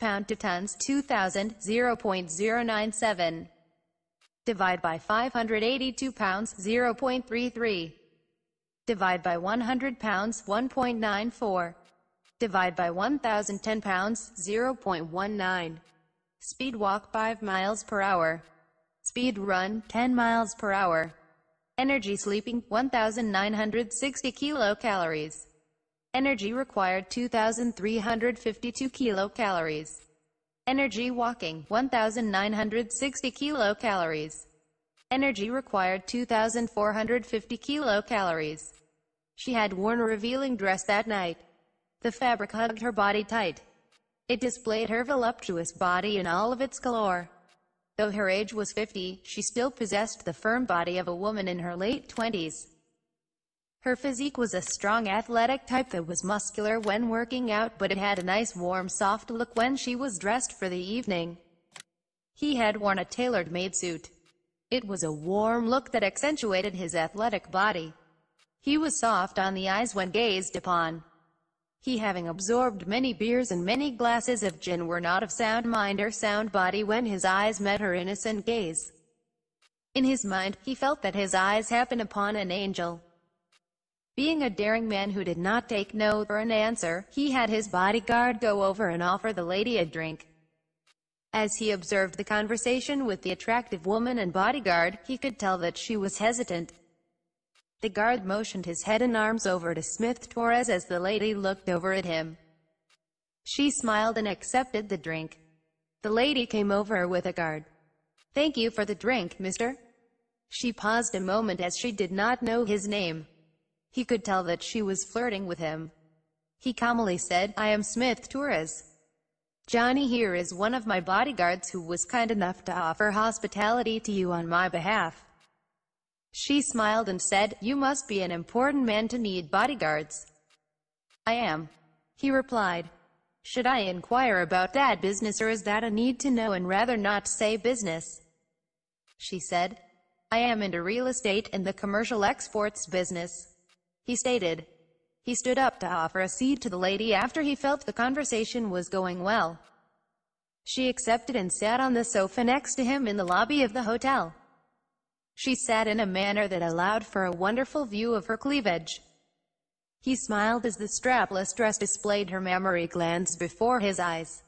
Pound to tons 2000, 0.097. Divide by 582 pounds, 0.33. Divide by 100 pounds, 1.94. Divide by 1010 pounds, 0.19. Speed walk 5 miles per hour. Speed run 10 miles per hour. Energy sleeping 1960 kilocalories. Energy required 2,352 kilocalories. Energy walking 1,960 kilocalories. Energy required 2,450 kilocalories. She had worn a revealing dress that night. The fabric hugged her body tight. It displayed her voluptuous body in all of its color. Though her age was 50, she still possessed the firm body of a woman in her late 20s. Her physique was a strong athletic type that was muscular when working out but it had a nice warm soft look when she was dressed for the evening. He had worn a tailored-made suit. It was a warm look that accentuated his athletic body. He was soft on the eyes when gazed upon. He having absorbed many beers and many glasses of gin were not of sound mind or sound body when his eyes met her innocent gaze. In his mind, he felt that his eyes happened upon an angel. Being a daring man who did not take no for an answer, he had his bodyguard go over and offer the lady a drink. As he observed the conversation with the attractive woman and bodyguard, he could tell that she was hesitant. The guard motioned his head and arms over to Smith Torres as the lady looked over at him. She smiled and accepted the drink. The lady came over with a guard. Thank you for the drink, mister. She paused a moment as she did not know his name. He could tell that she was flirting with him. He calmly said, I am Smith Torres. Johnny here is one of my bodyguards who was kind enough to offer hospitality to you on my behalf. She smiled and said, You must be an important man to need bodyguards. I am. He replied. Should I inquire about that business or is that a need to know and rather not say business? She said. I am into real estate and the commercial exports business. He stated. He stood up to offer a seat to the lady after he felt the conversation was going well. She accepted and sat on the sofa next to him in the lobby of the hotel. She sat in a manner that allowed for a wonderful view of her cleavage. He smiled as the strapless dress displayed her mammary glands before his eyes.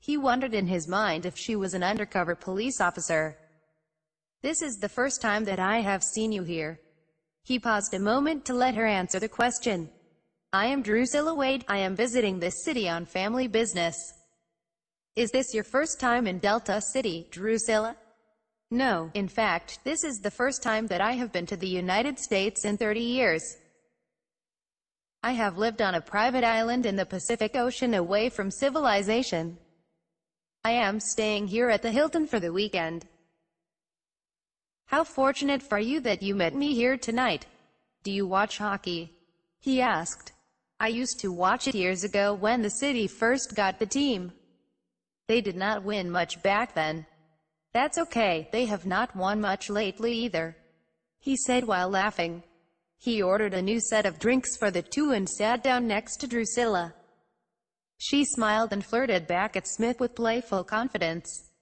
He wondered in his mind if she was an undercover police officer. This is the first time that I have seen you here. He paused a moment to let her answer the question. I am Drusilla Wade. I am visiting this city on family business. Is this your first time in Delta City, Drusilla? No, in fact, this is the first time that I have been to the United States in 30 years. I have lived on a private island in the Pacific Ocean away from civilization. I am staying here at the Hilton for the weekend. How fortunate for you that you met me here tonight. Do you watch hockey? He asked. I used to watch it years ago when the city first got the team. They did not win much back then. That's okay, they have not won much lately either. He said while laughing. He ordered a new set of drinks for the two and sat down next to Drusilla. She smiled and flirted back at Smith with playful confidence.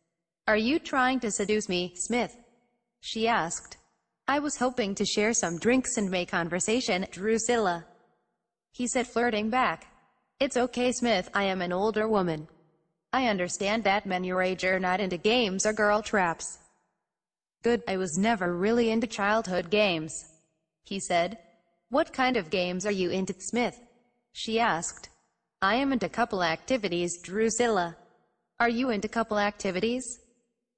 Are you trying to seduce me, Smith? She asked. I was hoping to share some drinks and make conversation, Drusilla. He said flirting back. It's okay Smith, I am an older woman. I understand that men your age are not into games or girl traps. Good, I was never really into childhood games. He said. What kind of games are you into, Smith? She asked. I am into couple activities, Drusilla. Are you into couple activities?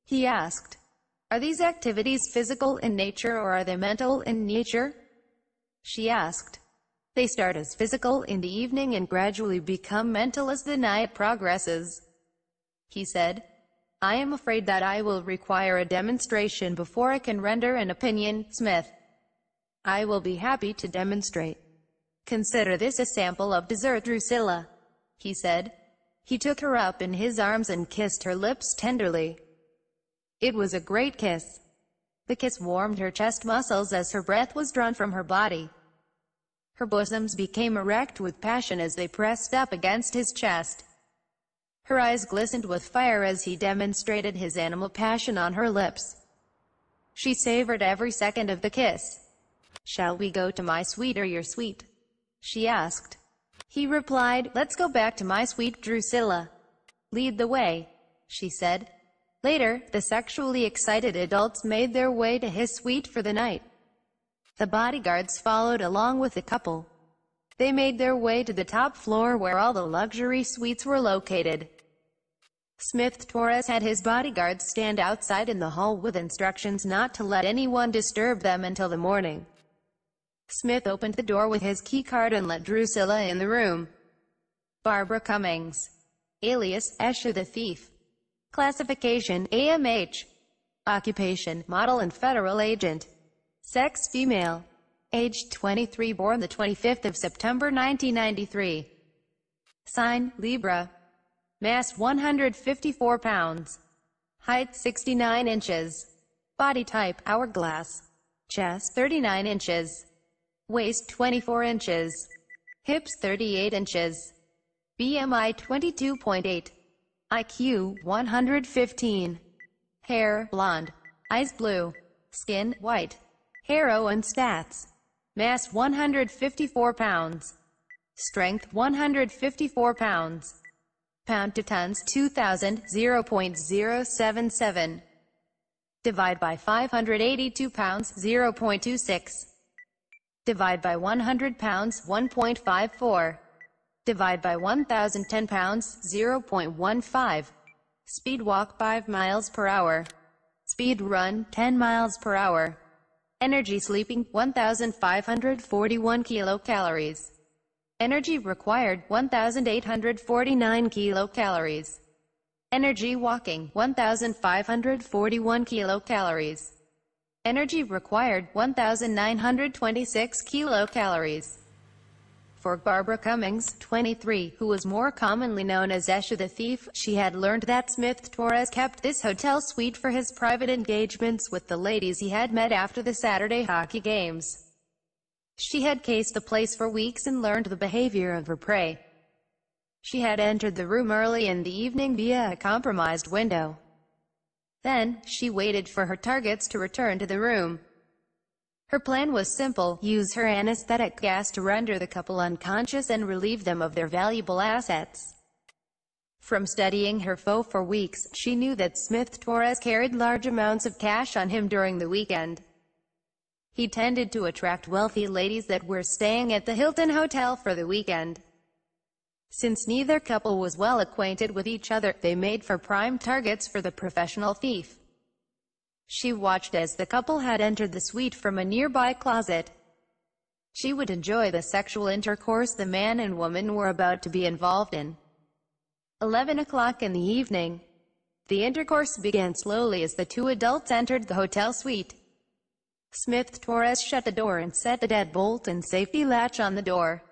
He asked. Are these activities physical in nature or are they mental in nature? She asked. They start as physical in the evening and gradually become mental as the night progresses he said. I am afraid that I will require a demonstration before I can render an opinion, Smith. I will be happy to demonstrate. Consider this a sample of dessert Drusilla, he said. He took her up in his arms and kissed her lips tenderly. It was a great kiss. The kiss warmed her chest muscles as her breath was drawn from her body. Her bosoms became erect with passion as they pressed up against his chest. Her eyes glistened with fire as he demonstrated his animal passion on her lips. She savored every second of the kiss. Shall we go to my suite or your suite? She asked. He replied, Let's go back to my suite, Drusilla. Lead the way, she said. Later, the sexually excited adults made their way to his suite for the night. The bodyguards followed along with the couple. They made their way to the top floor where all the luxury suites were located. Smith Torres had his bodyguards stand outside in the hall with instructions not to let anyone disturb them until the morning. Smith opened the door with his keycard and let Drusilla in the room. Barbara Cummings, alias Escher the Thief, Classification AMH. Occupation Model and Federal Agent. Sex Female. Age 23 born the 25th of September 1993. Sign Libra. Mass 154 pounds. Height 69 inches. Body type Hourglass. Chest 39 inches. Waist 24 inches. Hips 38 inches. BMI 22.8. IQ 115. Hair blonde. Eyes blue. Skin white. Heroine stats. Mass 154 pounds. Strength 154 pounds. Pound to tons 2000 0.077. Divide by 582 pounds 0.26. Divide by 100 pounds 1.54. Divide by 1010 pounds 0.15. Speed walk 5 miles per hour. Speed run 10 miles per hour. Energy sleeping 1541 kilocalories. Energy required 1849 kilocalories. Energy walking 1541 kilocalories. Energy required 1926 kilocalories. For Barbara Cummings, 23, who was more commonly known as Esha the Thief, she had learned that Smith Torres kept this hotel suite for his private engagements with the ladies he had met after the Saturday hockey games. She had cased the place for weeks and learned the behavior of her prey. She had entered the room early in the evening via a compromised window. Then, she waited for her targets to return to the room. Her plan was simple, use her anesthetic gas to render the couple unconscious and relieve them of their valuable assets. From studying her foe for weeks, she knew that Smith Torres carried large amounts of cash on him during the weekend. He tended to attract wealthy ladies that were staying at the Hilton Hotel for the weekend. Since neither couple was well acquainted with each other, they made for prime targets for the professional thief. She watched as the couple had entered the suite from a nearby closet. She would enjoy the sexual intercourse the man and woman were about to be involved in. 11 o'clock in the evening. The intercourse began slowly as the two adults entered the hotel suite. Smith Torres shut the door and set the deadbolt and safety latch on the door.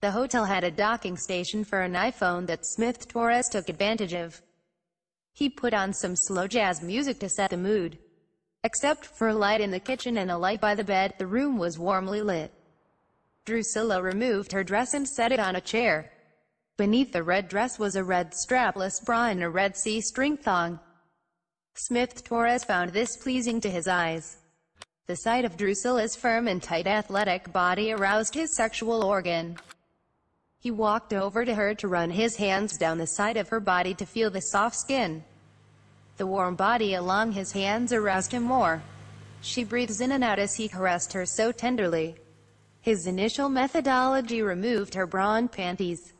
The hotel had a docking station for an iPhone that Smith Torres took advantage of. He put on some slow jazz music to set the mood. Except for a light in the kitchen and a light by the bed, the room was warmly lit. Drusilla removed her dress and set it on a chair. Beneath the red dress was a red strapless bra and a red C-string thong. Smith Torres found this pleasing to his eyes. The sight of Drusilla's firm and tight athletic body aroused his sexual organ. He walked over to her to run his hands down the side of her body to feel the soft skin. The warm body along his hands aroused him more. She breathes in and out as he caressed her so tenderly. His initial methodology removed her bra and panties.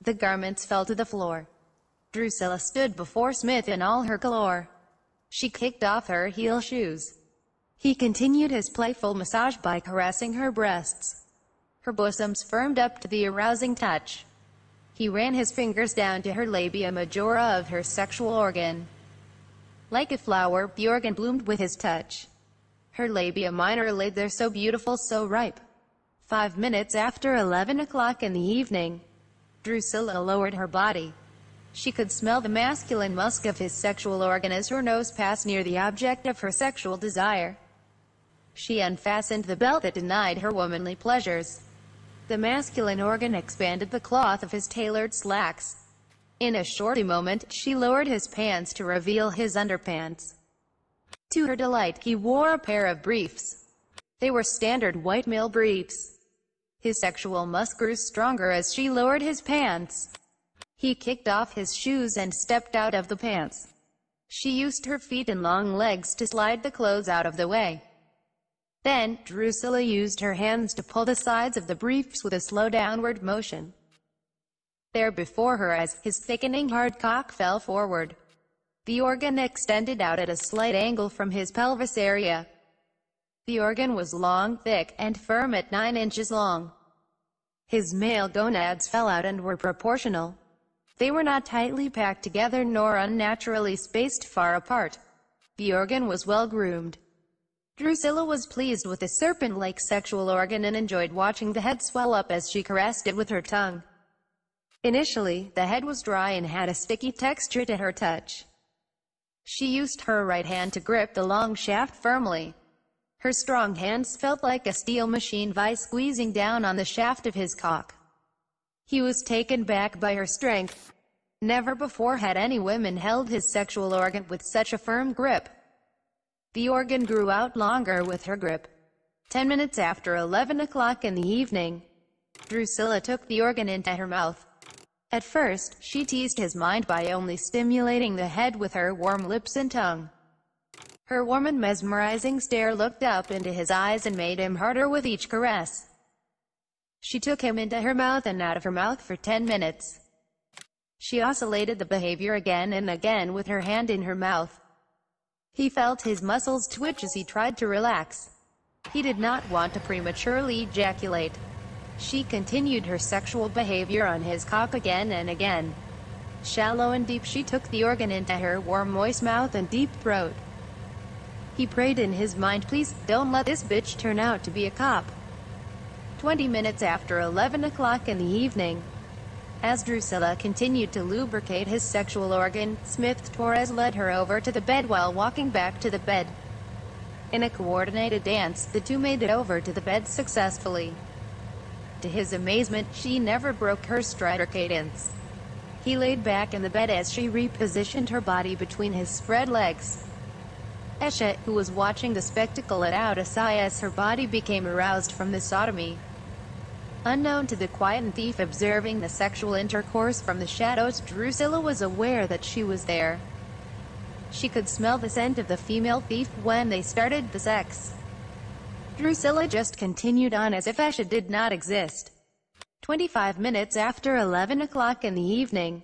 The garments fell to the floor. Drusilla stood before Smith in all her galore. She kicked off her heel shoes. He continued his playful massage by caressing her breasts. Her bosoms firmed up to the arousing touch. He ran his fingers down to her labia majora of her sexual organ. Like a flower, the organ bloomed with his touch. Her labia minor lay there so beautiful, so ripe. Five minutes after 11 o'clock in the evening, Drusilla lowered her body. She could smell the masculine musk of his sexual organ as her nose passed near the object of her sexual desire. She unfastened the belt that denied her womanly pleasures. The masculine organ expanded the cloth of his tailored slacks. In a short moment, she lowered his pants to reveal his underpants. To her delight, he wore a pair of briefs. They were standard white male briefs. His sexual musk grew stronger as she lowered his pants. He kicked off his shoes and stepped out of the pants. She used her feet and long legs to slide the clothes out of the way. Then, Drusilla used her hands to pull the sides of the briefs with a slow downward motion. There before her as his thickening hard cock fell forward. The organ extended out at a slight angle from his pelvis area. The organ was long, thick, and firm at 9 inches long. His male gonads fell out and were proportional. They were not tightly packed together nor unnaturally spaced far apart. The organ was well groomed. Drusilla was pleased with the serpent-like sexual organ and enjoyed watching the head swell up as she caressed it with her tongue. Initially, the head was dry and had a sticky texture to her touch. She used her right hand to grip the long shaft firmly. Her strong hands felt like a steel machine vice squeezing down on the shaft of his cock. He was taken back by her strength. Never before had any woman held his sexual organ with such a firm grip. The organ grew out longer with her grip. Ten minutes after 11 o'clock in the evening, Drusilla took the organ into her mouth. At first, she teased his mind by only stimulating the head with her warm lips and tongue. Her warm and mesmerizing stare looked up into his eyes and made him harder with each caress. She took him into her mouth and out of her mouth for ten minutes. She oscillated the behavior again and again with her hand in her mouth. He felt his muscles twitch as he tried to relax. He did not want to prematurely ejaculate. She continued her sexual behavior on his cock again and again. Shallow and deep she took the organ into her warm moist mouth and deep throat. He prayed in his mind please, don't let this bitch turn out to be a cop. 20 minutes after 11 o'clock in the evening. As Drusilla continued to lubricate his sexual organ, Smith Torres led her over to the bed while walking back to the bed. In a coordinated dance, the two made it over to the bed successfully. To his amazement, she never broke her strider cadence. He laid back in the bed as she repositioned her body between his spread legs. Esha, who was watching the spectacle let out as her body became aroused from the sodomy. Unknown to the quiet thief observing the sexual intercourse from the shadows, Drusilla was aware that she was there. She could smell the scent of the female thief when they started the sex. Drusilla just continued on as if Asha did not exist. 25 minutes after 11 o'clock in the evening,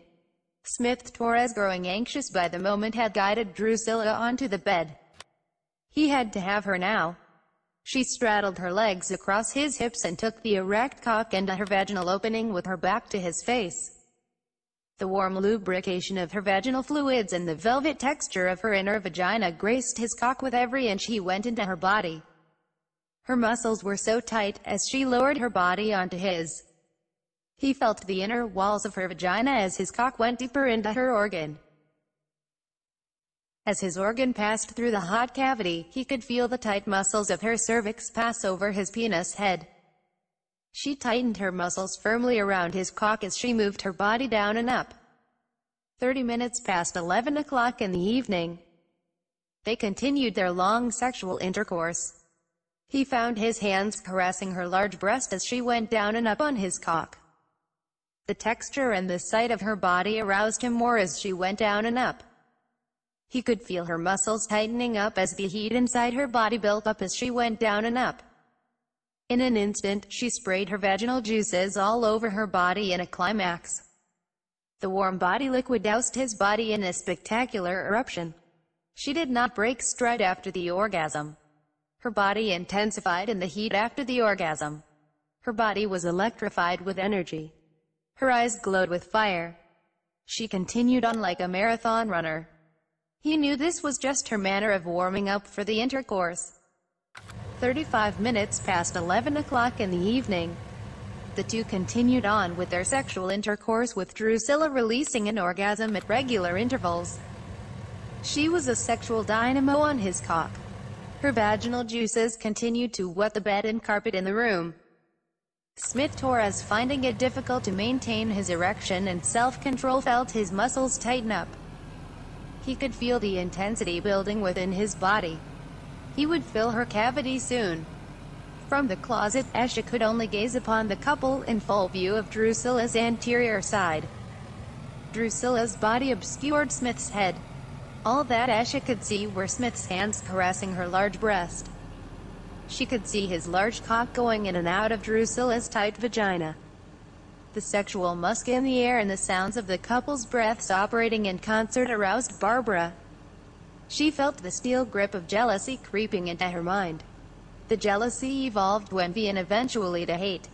Smith Torres growing anxious by the moment had guided Drusilla onto the bed. He had to have her now. She straddled her legs across his hips and took the erect cock into her vaginal opening with her back to his face. The warm lubrication of her vaginal fluids and the velvet texture of her inner vagina graced his cock with every inch he went into her body. Her muscles were so tight as she lowered her body onto his. He felt the inner walls of her vagina as his cock went deeper into her organ. As his organ passed through the hot cavity, he could feel the tight muscles of her cervix pass over his penis head. She tightened her muscles firmly around his cock as she moved her body down and up. Thirty minutes past 11 o'clock in the evening. They continued their long sexual intercourse. He found his hands caressing her large breast as she went down and up on his cock. The texture and the sight of her body aroused him more as she went down and up. He could feel her muscles tightening up as the heat inside her body built up as she went down and up. In an instant, she sprayed her vaginal juices all over her body in a climax. The warm body liquid doused his body in a spectacular eruption. She did not break stride after the orgasm. Her body intensified in the heat after the orgasm. Her body was electrified with energy. Her eyes glowed with fire. She continued on like a marathon runner. He knew this was just her manner of warming up for the intercourse. 35 minutes past 11 o'clock in the evening. The two continued on with their sexual intercourse with Drusilla releasing an orgasm at regular intervals. She was a sexual dynamo on his cock. Her vaginal juices continued to wet the bed and carpet in the room. Smith Torres finding it difficult to maintain his erection and self-control felt his muscles tighten up. He could feel the intensity building within his body. He would fill her cavity soon. From the closet, Esha could only gaze upon the couple in full view of Drusilla's anterior side. Drusilla's body obscured Smith's head. All that Esha could see were Smith's hands caressing her large breast. She could see his large cock going in and out of Drusilla's tight vagina. The sexual musk in the air and the sounds of the couple's breaths operating in concert aroused Barbara. She felt the steel grip of jealousy creeping into her mind. The jealousy evolved to envy and eventually to hate.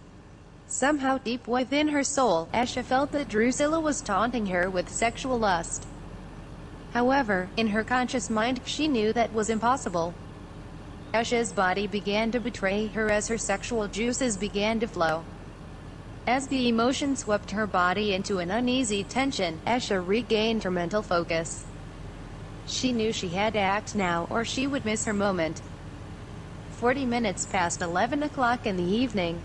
Somehow deep within her soul, Esha felt that Drusilla was taunting her with sexual lust. However, in her conscious mind, she knew that was impossible. Esha's body began to betray her as her sexual juices began to flow. As the emotion swept her body into an uneasy tension, Esha regained her mental focus. She knew she had to act now or she would miss her moment. Forty minutes past 11 o'clock in the evening.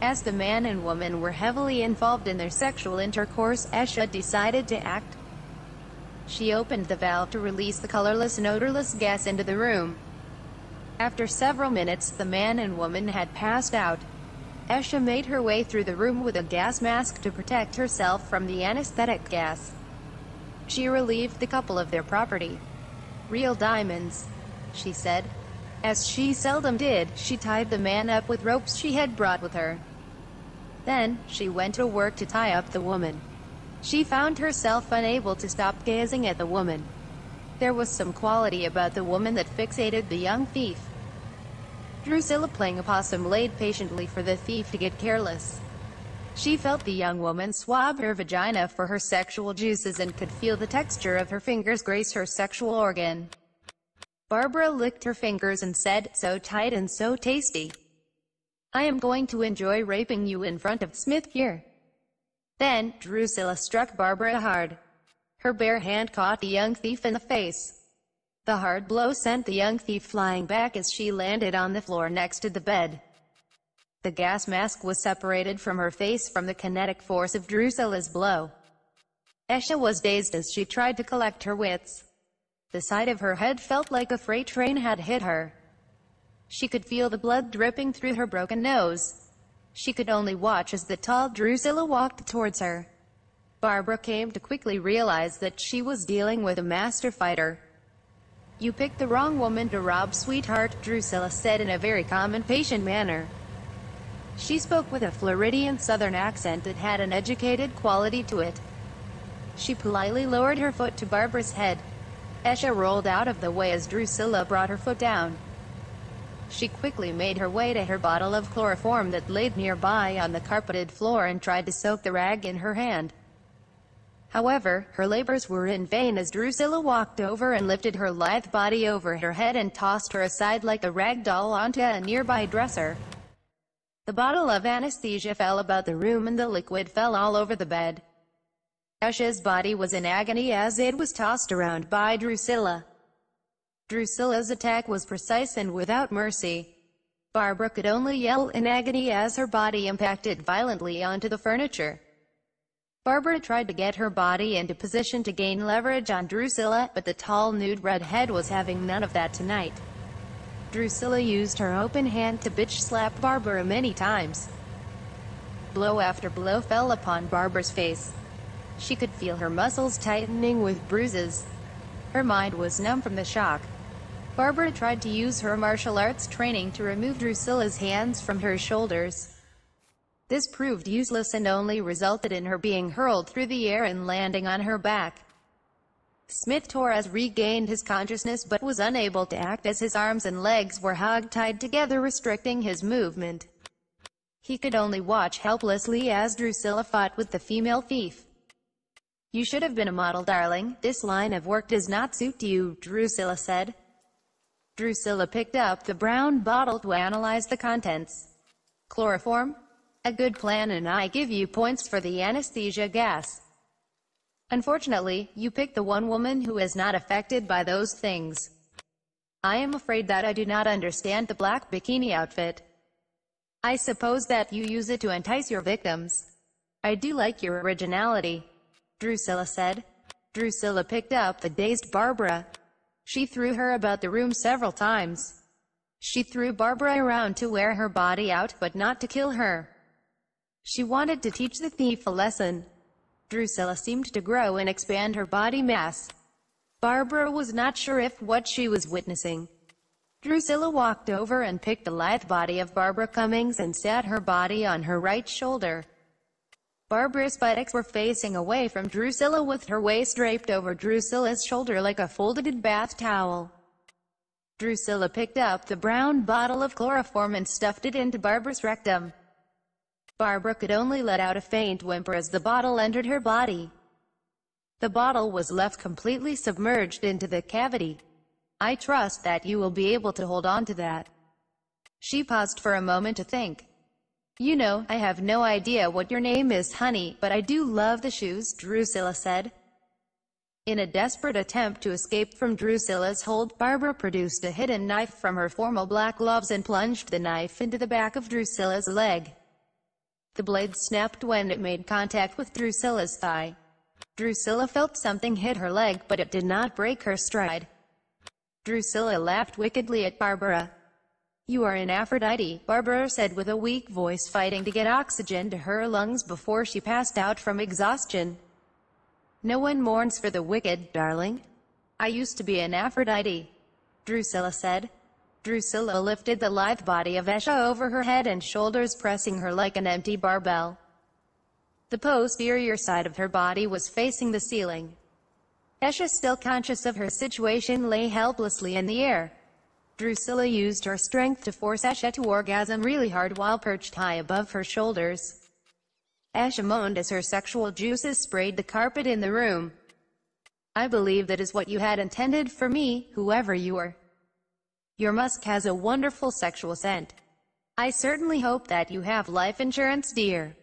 As the man and woman were heavily involved in their sexual intercourse, Esha decided to act. She opened the valve to release the colorless and odorless gas into the room. After several minutes, the man and woman had passed out. Esha made her way through the room with a gas mask to protect herself from the anesthetic gas. She relieved the couple of their property. Real diamonds, she said. As she seldom did, she tied the man up with ropes she had brought with her. Then, she went to work to tie up the woman. She found herself unable to stop gazing at the woman. There was some quality about the woman that fixated the young thief. Drusilla playing a possum laid patiently for the thief to get careless. She felt the young woman swab her vagina for her sexual juices and could feel the texture of her fingers grace her sexual organ. Barbara licked her fingers and said, so tight and so tasty. I am going to enjoy raping you in front of Smith here. Then, Drusilla struck Barbara hard. Her bare hand caught the young thief in the face. The hard blow sent the young thief flying back as she landed on the floor next to the bed. The gas mask was separated from her face from the kinetic force of Drusilla's blow. Esha was dazed as she tried to collect her wits. The side of her head felt like a freight train had hit her. She could feel the blood dripping through her broken nose. She could only watch as the tall Drusilla walked towards her. Barbara came to quickly realize that she was dealing with a master fighter. You picked the wrong woman to rob sweetheart, Drusilla said in a very calm and patient manner. She spoke with a Floridian southern accent that had an educated quality to it. She politely lowered her foot to Barbara's head. Esha rolled out of the way as Drusilla brought her foot down. She quickly made her way to her bottle of chloroform that laid nearby on the carpeted floor and tried to soak the rag in her hand. However, her labors were in vain as Drusilla walked over and lifted her lithe body over her head and tossed her aside like a rag doll onto a nearby dresser. The bottle of anesthesia fell about the room and the liquid fell all over the bed. Esha's body was in agony as it was tossed around by Drusilla. Drusilla's attack was precise and without mercy. Barbara could only yell in agony as her body impacted violently onto the furniture. Barbara tried to get her body into position to gain leverage on Drusilla, but the tall nude redhead was having none of that tonight. Drusilla used her open hand to bitch slap Barbara many times. Blow after blow fell upon Barbara's face. She could feel her muscles tightening with bruises. Her mind was numb from the shock. Barbara tried to use her martial arts training to remove Drusilla's hands from her shoulders. This proved useless and only resulted in her being hurled through the air and landing on her back. Smith Torres regained his consciousness but was unable to act as his arms and legs were hog-tied together restricting his movement. He could only watch helplessly as Drusilla fought with the female thief. You should have been a model, darling. This line of work does not suit you, Drusilla said. Drusilla picked up the brown bottle to analyze the contents. Chloroform? A good plan and I give you points for the anesthesia gas. Unfortunately, you picked the one woman who is not affected by those things. I am afraid that I do not understand the black bikini outfit. I suppose that you use it to entice your victims. I do like your originality. Drusilla said. Drusilla picked up the dazed Barbara. She threw her about the room several times. She threw Barbara around to wear her body out but not to kill her. She wanted to teach the thief a lesson. Drusilla seemed to grow and expand her body mass. Barbara was not sure if what she was witnessing. Drusilla walked over and picked the lithe body of Barbara Cummings and sat her body on her right shoulder. Barbara's buttocks were facing away from Drusilla with her waist draped over Drusilla's shoulder like a folded bath towel. Drusilla picked up the brown bottle of chloroform and stuffed it into Barbara's rectum. Barbara could only let out a faint whimper as the bottle entered her body. The bottle was left completely submerged into the cavity. I trust that you will be able to hold on to that. She paused for a moment to think. You know, I have no idea what your name is, honey, but I do love the shoes, Drusilla said. In a desperate attempt to escape from Drusilla's hold, Barbara produced a hidden knife from her formal black gloves and plunged the knife into the back of Drusilla's leg. The blade snapped when it made contact with Drusilla's thigh. Drusilla felt something hit her leg, but it did not break her stride. Drusilla laughed wickedly at Barbara. You are an Aphrodite, Barbara said with a weak voice fighting to get oxygen to her lungs before she passed out from exhaustion. No one mourns for the wicked, darling. I used to be an Aphrodite, Drusilla said. Drusilla lifted the lithe body of Esha over her head and shoulders pressing her like an empty barbell. The posterior side of her body was facing the ceiling. Esha, still conscious of her situation, lay helplessly in the air. Drusilla used her strength to force Esha to orgasm really hard while perched high above her shoulders. Esha moaned as her sexual juices sprayed the carpet in the room. I believe that is what you had intended for me, whoever you are. Your musk has a wonderful sexual scent. I certainly hope that you have life insurance, dear.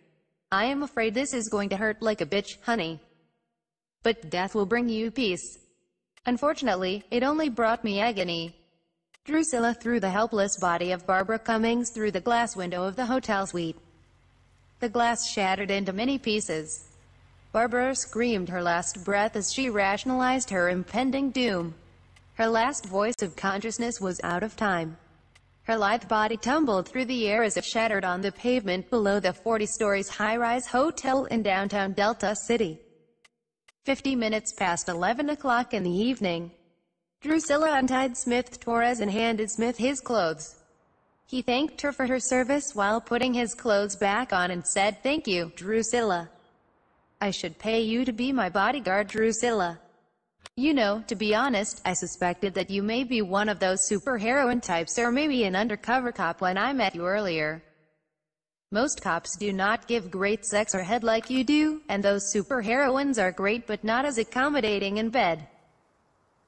I am afraid this is going to hurt like a bitch, honey. But death will bring you peace. Unfortunately, it only brought me agony. Drusilla threw the helpless body of Barbara Cummings through the glass window of the hotel suite. The glass shattered into many pieces. Barbara screamed her last breath as she rationalized her impending doom. Her last voice of consciousness was out of time. Her lithe body tumbled through the air as it shattered on the pavement below the 40 stories high-rise hotel in downtown Delta City. Fifty minutes past 11 o'clock in the evening. Drusilla untied Smith Torres and handed Smith his clothes. He thanked her for her service while putting his clothes back on and said, Thank you, Drusilla. I should pay you to be my bodyguard, Drusilla. You know, to be honest, I suspected that you may be one of those superheroine types or maybe an undercover cop when I met you earlier. Most cops do not give great sex or head like you do, and those superheroines are great but not as accommodating in bed.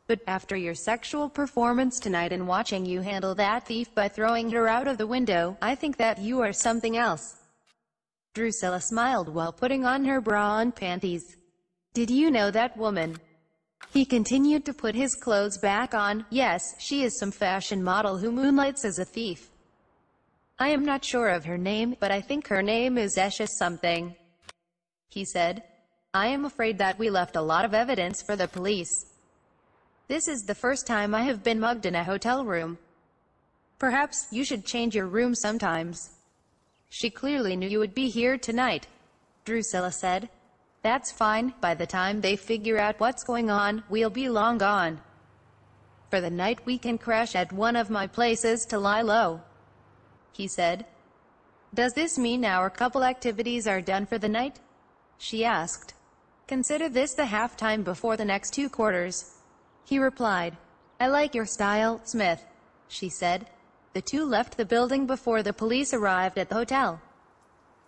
But after your sexual performance tonight and watching you handle that thief by throwing her out of the window, I think that you are something else. Drusilla smiled while putting on her bra and panties. Did you know that woman? He continued to put his clothes back on. Yes, she is some fashion model who moonlights as a thief. I am not sure of her name, but I think her name is Esha something. He said. I am afraid that we left a lot of evidence for the police. This is the first time I have been mugged in a hotel room. Perhaps you should change your room sometimes. She clearly knew you would be here tonight, Drusilla said. That's fine, by the time they figure out what's going on, we'll be long gone. For the night we can crash at one of my places to lie low. He said. Does this mean our couple activities are done for the night? She asked. Consider this the halftime before the next two quarters. He replied. I like your style, Smith, she said. The two left the building before the police arrived at the hotel.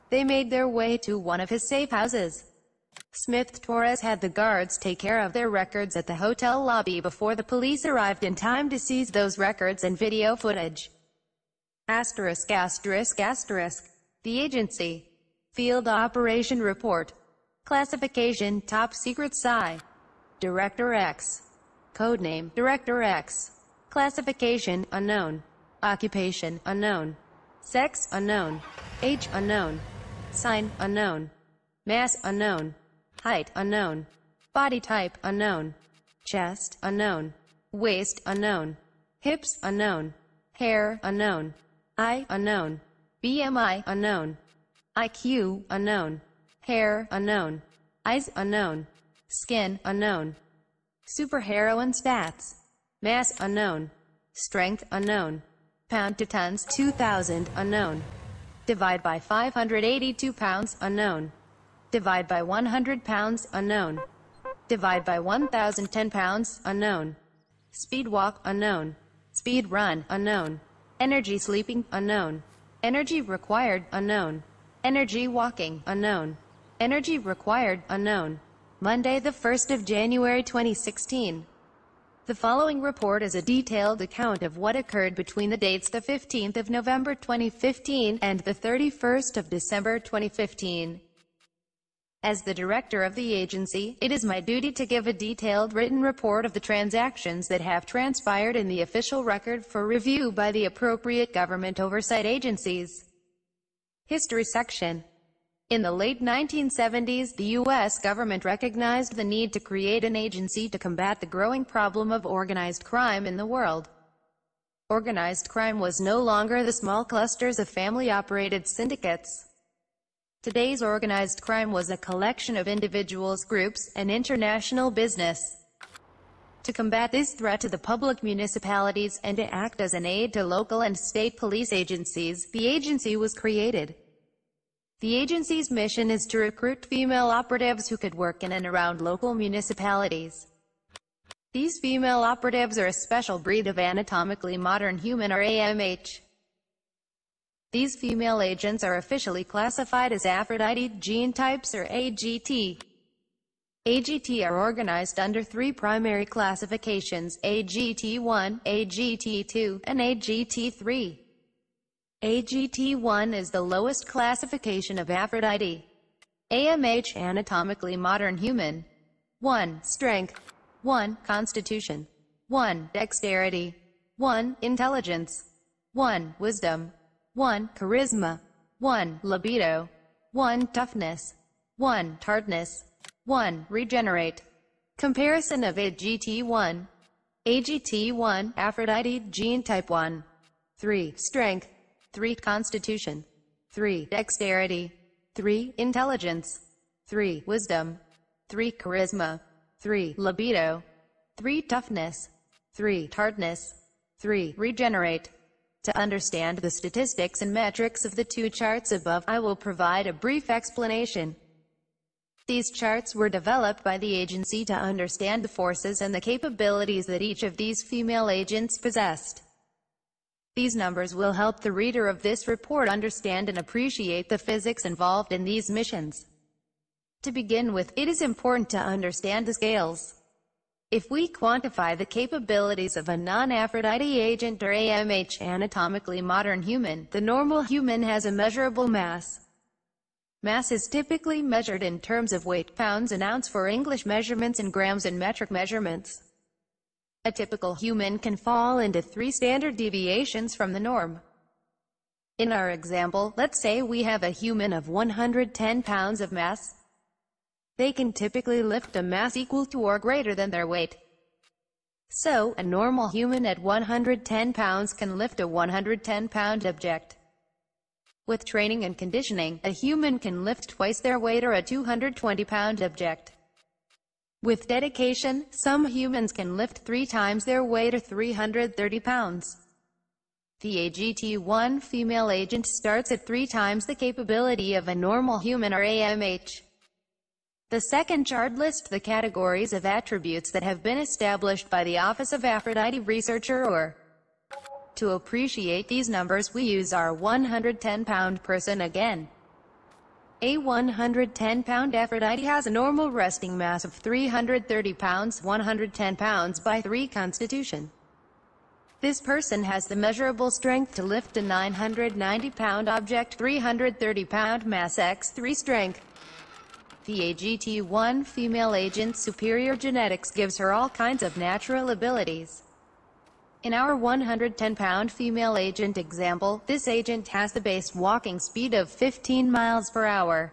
They made their way to one of his safe houses. Smith Torres had the guards take care of their records at the hotel lobby before the police arrived in time to seize those records and video footage. Asterisk asterisk asterisk. The agency. Field Operation Report. Classification Top Secret Psi. Director X. Codename Director X. Classification Unknown. Occupation Unknown. Sex Unknown. Age Unknown. Sign Unknown. Mass Unknown. Height unknown. Body type unknown. Chest unknown. Waist unknown. Hips unknown. Hair unknown. Eye unknown. BMI unknown. IQ unknown. Hair unknown. Eyes unknown. Skin unknown. Superheroine stats. Mass unknown. Strength unknown. Pound to tons 2000 unknown. Divide by 582 pounds unknown. Divide by 100 pounds, unknown. Divide by 1010 pounds, unknown. Speed walk, unknown. Speed run, unknown. Energy sleeping, unknown. Energy required, unknown. Energy walking, unknown. Energy required, unknown. Monday the 1st of January 2016. The following report is a detailed account of what occurred between the dates the 15th of November 2015 and the 31st of December 2015. As the director of the agency, it is my duty to give a detailed written report of the transactions that have transpired in the official record for review by the appropriate government oversight agencies. History section in the late 1970s, the U.S. government recognized the need to create an agency to combat the growing problem of organized crime in the world. Organized crime was no longer the small clusters of family-operated syndicates. Today's organized crime was a collection of individuals, groups, and international business. To combat this threat to the public municipalities and to act as an aid to local and state police agencies, the agency was created. The agency's mission is to recruit female operatives who could work in and around local municipalities. These female operatives are a special breed of anatomically modern human or AMH. These female agents are officially classified as Aphrodite gene types or AGT. AGT are organized under three primary classifications, AGT1, AGT2, and AGT3. AGT1 is the lowest classification of Aphrodite. AMH anatomically modern human. 1. Strength. 1. Constitution. 1. Dexterity. 1. Intelligence. 1. Wisdom. 1. Charisma. 1. Libido. 1. Toughness. 1. Tardiness. 1. Regenerate. Comparison of AGT1. AGT1, Aphrodite, gene type 1. 3. Strength. 3. Constitution. 3. Dexterity. 3. Intelligence. 3. Wisdom. 3. Charisma. 3. Libido. 3. Toughness. 3. Tardiness. 3. Regenerate. To understand the statistics and metrics of the two charts above, I will provide a brief explanation. These charts were developed by the agency to understand the forces and the capabilities that each of these female agents possessed. These numbers will help the reader of this report understand and appreciate the physics involved in these missions. To begin with, it is important to understand the scales. If we quantify the capabilities of a non-Aphrodite agent or AMH anatomically modern human, the normal human has a measurable mass. Mass is typically measured in terms of weight pounds and ounce for English measurements and grams in metric measurements. A typical human can fall into three standard deviations from the norm. In our example, let's say we have a human of 110 pounds of mass, they can typically lift a mass equal to or greater than their weight. So, a normal human at 110 pounds can lift a 110-pound object. With training and conditioning, a human can lift twice their weight or a 220-pound object. With dedication, some humans can lift three times their weight or 330 pounds. The AGT-1 female agent starts at three times the capability of a normal human or AMH. The second chart lists the categories of attributes that have been established by the Office of Aphrodite Researcher or to appreciate these numbers we use our 110-pound person again. A 110-pound Aphrodite has a normal resting mass of 330 pounds 110 pounds by 3 constitution. This person has the measurable strength to lift a 990-pound object 330-pound mass x 3 strength. The AGT-1 female agent's superior genetics gives her all kinds of natural abilities. In our 110-pound female agent example, this agent has the base walking speed of 15 miles per hour.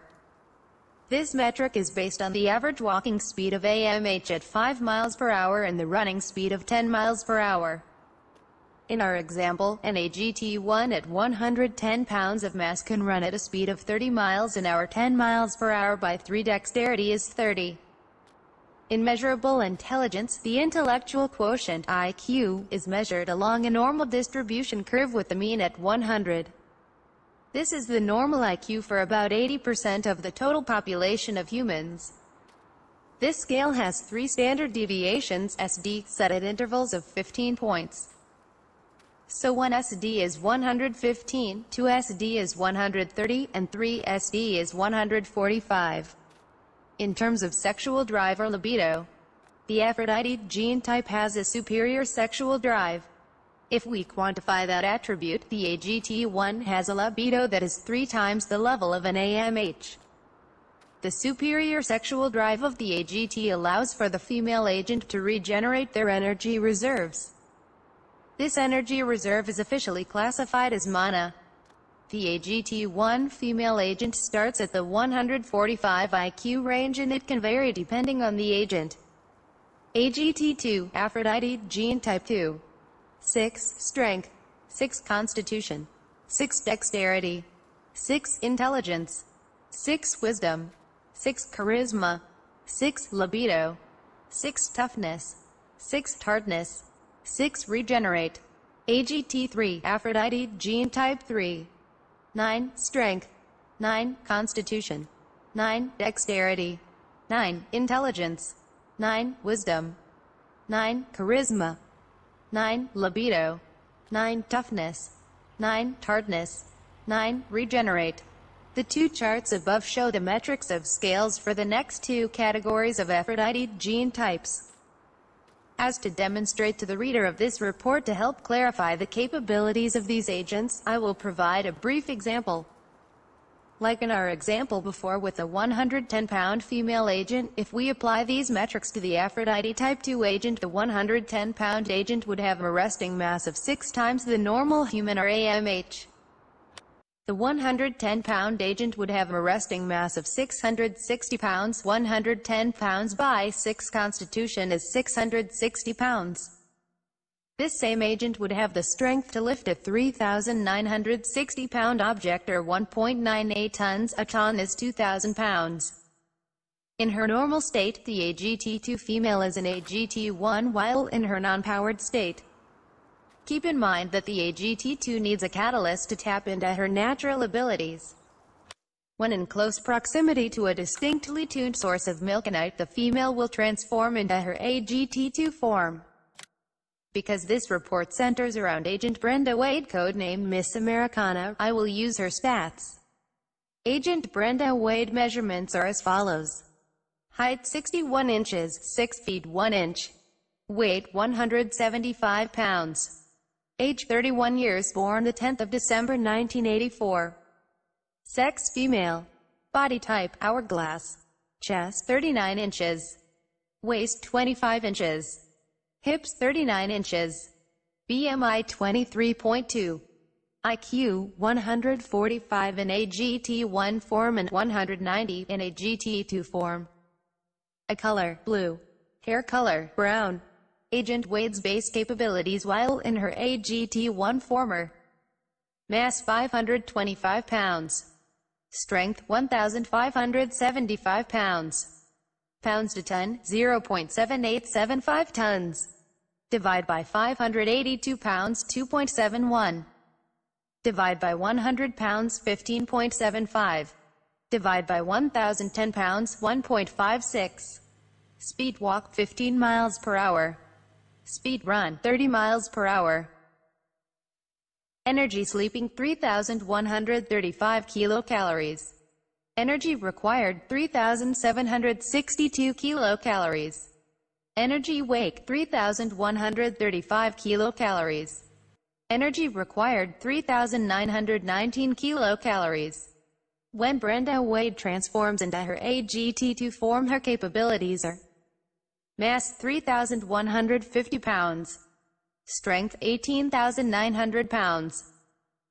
This metric is based on the average walking speed of AMH at 5 miles per hour and the running speed of 10 miles per hour. In our example, an AGT-1 at 110 pounds of mass can run at a speed of 30 miles an hour 10 miles per hour by 3 dexterity is 30. In measurable intelligence, the intellectual quotient IQ is measured along a normal distribution curve with the mean at 100. This is the normal IQ for about 80% of the total population of humans. This scale has three standard deviations SD set at intervals of 15 points. So 1 SD is 115, 2 SD is 130, and 3 SD is 145. In terms of sexual drive or libido, the Aphrodite gene type has a superior sexual drive. If we quantify that attribute, the AGT1 has a libido that is three times the level of an AMH. The superior sexual drive of the AGT allows for the female agent to regenerate their energy reserves. This energy reserve is officially classified as mana. The AGT-1 female agent starts at the 145 IQ range and it can vary depending on the agent. AGT-2, Aphrodite, gene type 2. 6. Strength. 6. Constitution. 6. Dexterity. 6. Intelligence. 6. Wisdom. 6. Charisma. 6. Libido. 6. Toughness. 6. Tardness. 6. Regenerate. AGT3 Aphrodite Gene Type 3 9. Strength 9. Constitution 9. Dexterity 9. Intelligence 9. Wisdom 9. Charisma 9. Libido 9. Toughness 9. Tardness 9. Regenerate The two charts above show the metrics of scales for the next two categories of Aphrodite gene types as to demonstrate to the reader of this report to help clarify the capabilities of these agents, I will provide a brief example. Like in our example before with a 110-pound female agent, if we apply these metrics to the Aphrodite type 2 agent, the 110-pound agent would have a resting mass of 6 times the normal human or AMH. The 110-pound agent would have a resting mass of 660 pounds 110 pounds by 6 constitution is 660 pounds. This same agent would have the strength to lift a 3,960-pound object or 1.98 tons, a ton is 2,000 pounds. In her normal state, the AGT2 female is an AGT1 while in her non-powered state, Keep in mind that the AGT2 needs a catalyst to tap into her natural abilities. When in close proximity to a distinctly tuned source of milkenite the female will transform into her AGT2 form. Because this report centers around Agent Brenda Wade codenamed Miss Americana, I will use her stats. Agent Brenda Wade measurements are as follows. Height 61 inches, 6 feet 1 inch. Weight 175 pounds. Age 31 years born the 10th of December 1984. Sex female. Body type hourglass. Chest 39 inches. Waist 25 inches. Hips 39 inches. BMI 23.2. IQ 145 in AGT1 form and 190 in AGT2 form. A color blue. Hair color brown. Agent Wade's base capabilities while in her AGT-1 former. Mass 525 pounds. Strength 1,575 pounds. Pounds to ton 0.7875 tons. Divide by 582 pounds 2.71. Divide by 100 pounds 15.75. Divide by 1,010 pounds 1.56. Speed walk 15 miles per hour. Speed run 30 miles per hour. Energy sleeping 3,135 kilocalories. Energy required 3,762 kilocalories. Energy wake 3,135 kilocalories. Energy required 3,919 kilocalories. When Brenda Wade transforms into her AGT2 form her capabilities are Mass 3,150 pounds. Strength 18,900 pounds.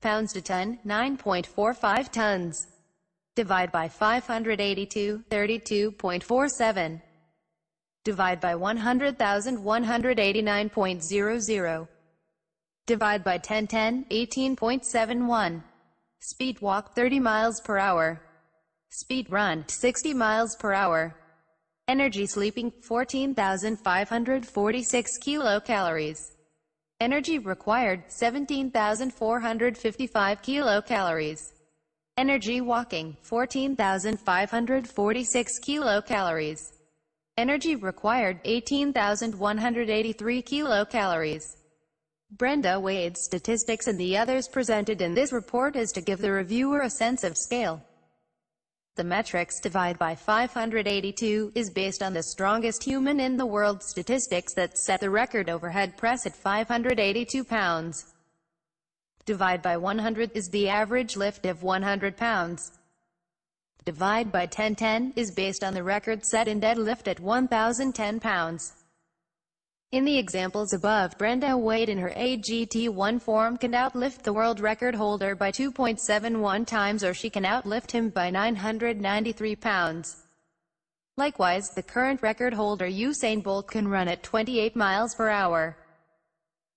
Pounds to ton 9.45 tons. Divide by 582, 32.47. Divide by 100,000, 189.00. Divide by 1010, 18.71. Speed walk 30 miles per hour. Speed run 60 miles per hour. Energy sleeping 14,546 kilocalories. Energy required 17,455 kilocalories. Energy walking 14,546 kilocalories. Energy required 18,183 kilocalories. Brenda Wade's statistics and the others presented in this report is to give the reviewer a sense of scale. The metrics divide by 582 is based on the strongest human in the world statistics that set the record overhead press at 582 pounds. Divide by 100 is the average lift of 100 pounds. Divide by 1010 is based on the record set in deadlift at 1010 pounds. In the examples above, Brenda Wade in her AGT1 form can outlift the world record holder by 2.71 times or she can outlift him by 993 pounds. Likewise, the current record holder Usain Bolt can run at 28 miles per hour.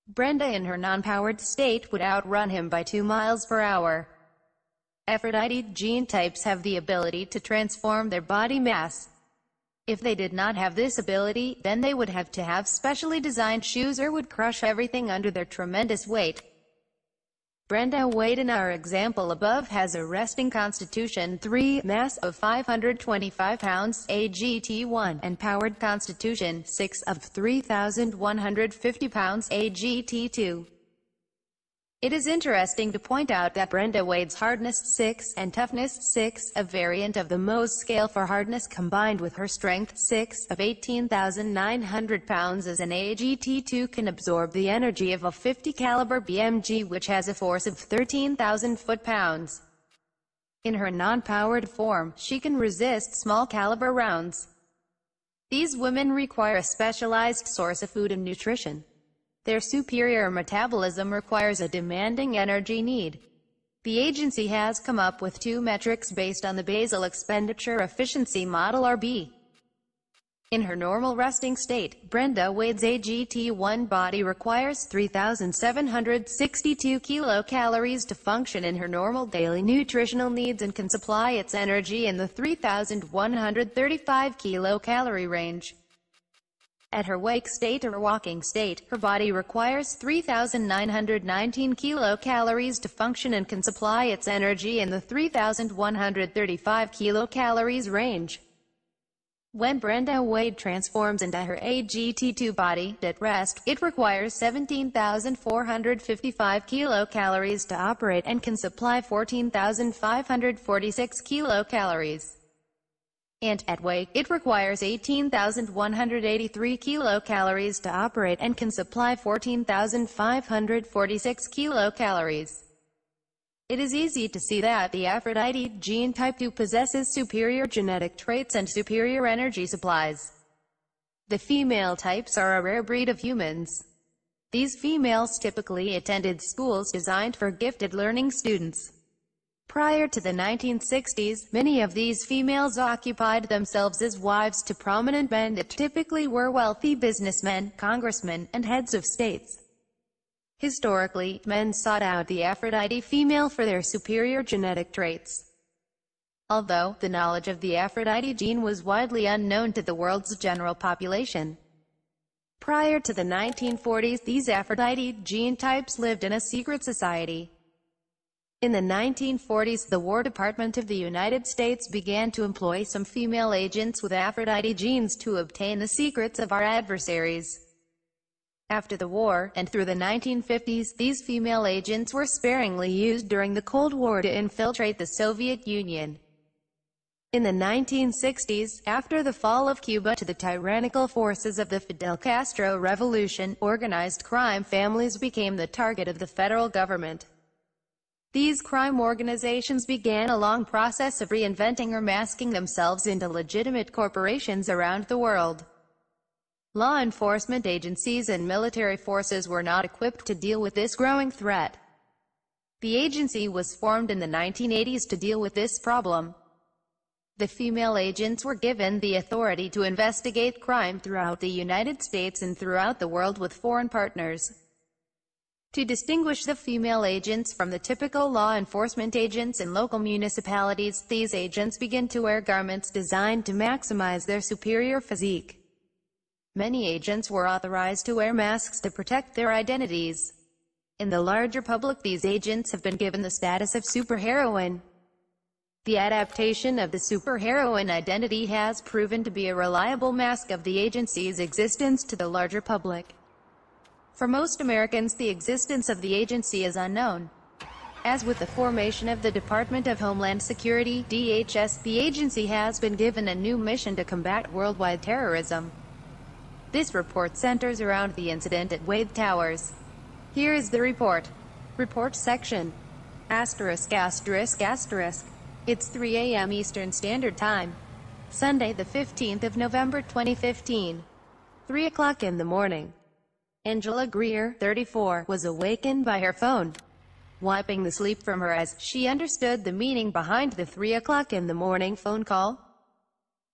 Brenda in her non-powered state would outrun him by 2 miles per hour. Aphrodite gene types have the ability to transform their body mass. If they did not have this ability, then they would have to have specially designed shoes or would crush everything under their tremendous weight. Brenda Wade in our example above has a resting constitution 3, mass of 525 pounds, AGT1, and powered constitution 6 of 3,150 pounds, AGT2. It is interesting to point out that Brenda Wade's Hardness 6 and Toughness 6, a variant of the Mohs scale for hardness combined with her Strength 6 of 18,900 pounds as an AGT2 can absorb the energy of a 50 caliber BMG which has a force of 13,000 foot-pounds. In her non-powered form, she can resist small caliber rounds. These women require a specialized source of food and nutrition. Their superior metabolism requires a demanding energy need. The agency has come up with two metrics based on the basal expenditure efficiency model RB. In her normal resting state, Brenda Wade's AGT1 body requires 3,762 kilocalories to function in her normal daily nutritional needs and can supply its energy in the 3,135 kilocalorie range. At her wake state or walking state, her body requires 3,919 kilocalories to function and can supply its energy in the 3,135 kilocalories range. When Brenda Wade transforms into her AGT2 body, at rest, it requires 17,455 kilocalories to operate and can supply 14,546 kilocalories and at weight, it requires 18,183 kilocalories to operate and can supply 14,546 kilocalories. It is easy to see that the Aphrodite gene type 2 possesses superior genetic traits and superior energy supplies. The female types are a rare breed of humans. These females typically attended schools designed for gifted learning students. Prior to the 1960s, many of these females occupied themselves as wives to prominent men that typically were wealthy businessmen, congressmen, and heads of states. Historically, men sought out the Aphrodite female for their superior genetic traits. Although, the knowledge of the Aphrodite gene was widely unknown to the world's general population. Prior to the 1940s, these Aphrodite gene types lived in a secret society. In the 1940s, the War Department of the United States began to employ some female agents with Aphrodite genes to obtain the secrets of our adversaries. After the war, and through the 1950s, these female agents were sparingly used during the Cold War to infiltrate the Soviet Union. In the 1960s, after the fall of Cuba to the tyrannical forces of the Fidel Castro revolution, organized crime families became the target of the federal government. These crime organizations began a long process of reinventing or masking themselves into legitimate corporations around the world. Law enforcement agencies and military forces were not equipped to deal with this growing threat. The agency was formed in the 1980s to deal with this problem. The female agents were given the authority to investigate crime throughout the United States and throughout the world with foreign partners. To distinguish the female agents from the typical law enforcement agents in local municipalities, these agents begin to wear garments designed to maximize their superior physique. Many agents were authorized to wear masks to protect their identities. In the larger public these agents have been given the status of superheroine. The adaptation of the superheroine identity has proven to be a reliable mask of the agency's existence to the larger public. For most Americans the existence of the agency is unknown. As with the formation of the Department of Homeland Security DHS, the agency has been given a new mission to combat worldwide terrorism. This report centers around the incident at Wade Towers. Here is the report. Report section. Asterisk asterisk asterisk. It's 3 a.m. Eastern Standard Time. Sunday the 15th of November 2015. 3 o'clock in the morning. Angela Greer, 34, was awakened by her phone, wiping the sleep from her as she understood the meaning behind the 3 o'clock in the morning phone call.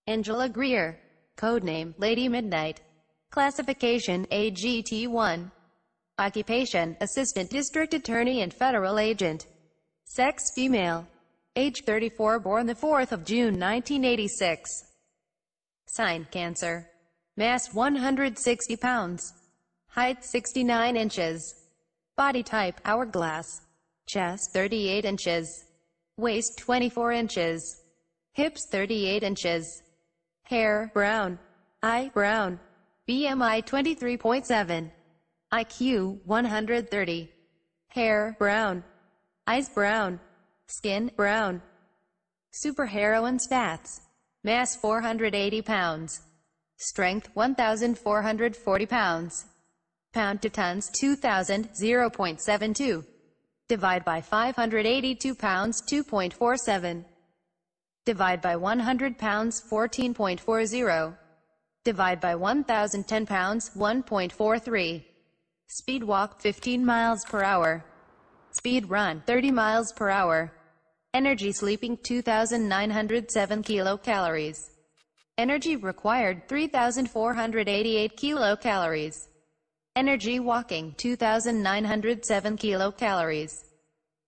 Angela Greer, codename Lady Midnight, classification AGT1, occupation Assistant District Attorney and Federal Agent, sex female, age 34 born the 4th of June 1986, sign Cancer, mass 160 pounds. Height 69 inches. Body type hourglass. Chest 38 inches. Waist 24 inches. Hips 38 inches. Hair brown. Eye brown. BMI 23.7. IQ 130. Hair brown. Eyes brown. Skin brown. Superheroine stats. Mass 480 pounds. Strength 1,440 pounds pound to tons 2000 0.72 divide by 582 pounds 2.47 divide by 100 pounds 14.40 divide by 1010 pounds 1.43 speed walk 15 miles per hour. Speed run 30 miles per hour. Energy sleeping 2907 kilocalories. Energy required 3488 kilocalories Energy walking 2,907 kilocalories.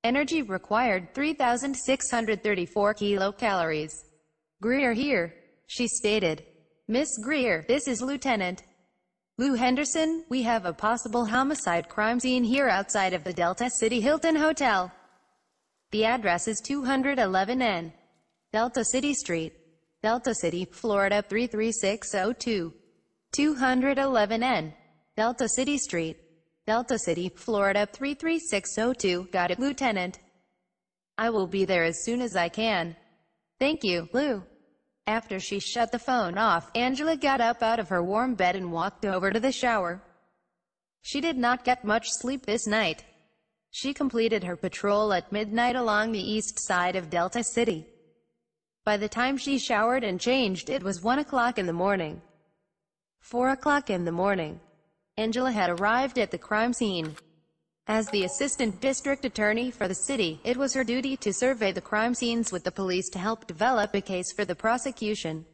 Energy required 3,634 kilocalories. Greer here, she stated. Miss Greer, this is Lieutenant Lou Henderson. We have a possible homicide crime scene here outside of the Delta City Hilton Hotel. The address is 211N. Delta City Street, Delta City, Florida 33602. 211N. Delta City Street, Delta City, Florida 33602. Got it, Lieutenant. I will be there as soon as I can. Thank you, Lou. After she shut the phone off, Angela got up out of her warm bed and walked over to the shower. She did not get much sleep this night. She completed her patrol at midnight along the east side of Delta City. By the time she showered and changed, it was 1 o'clock in the morning. 4 o'clock in the morning. Angela had arrived at the crime scene. As the assistant district attorney for the city, it was her duty to survey the crime scenes with the police to help develop a case for the prosecution.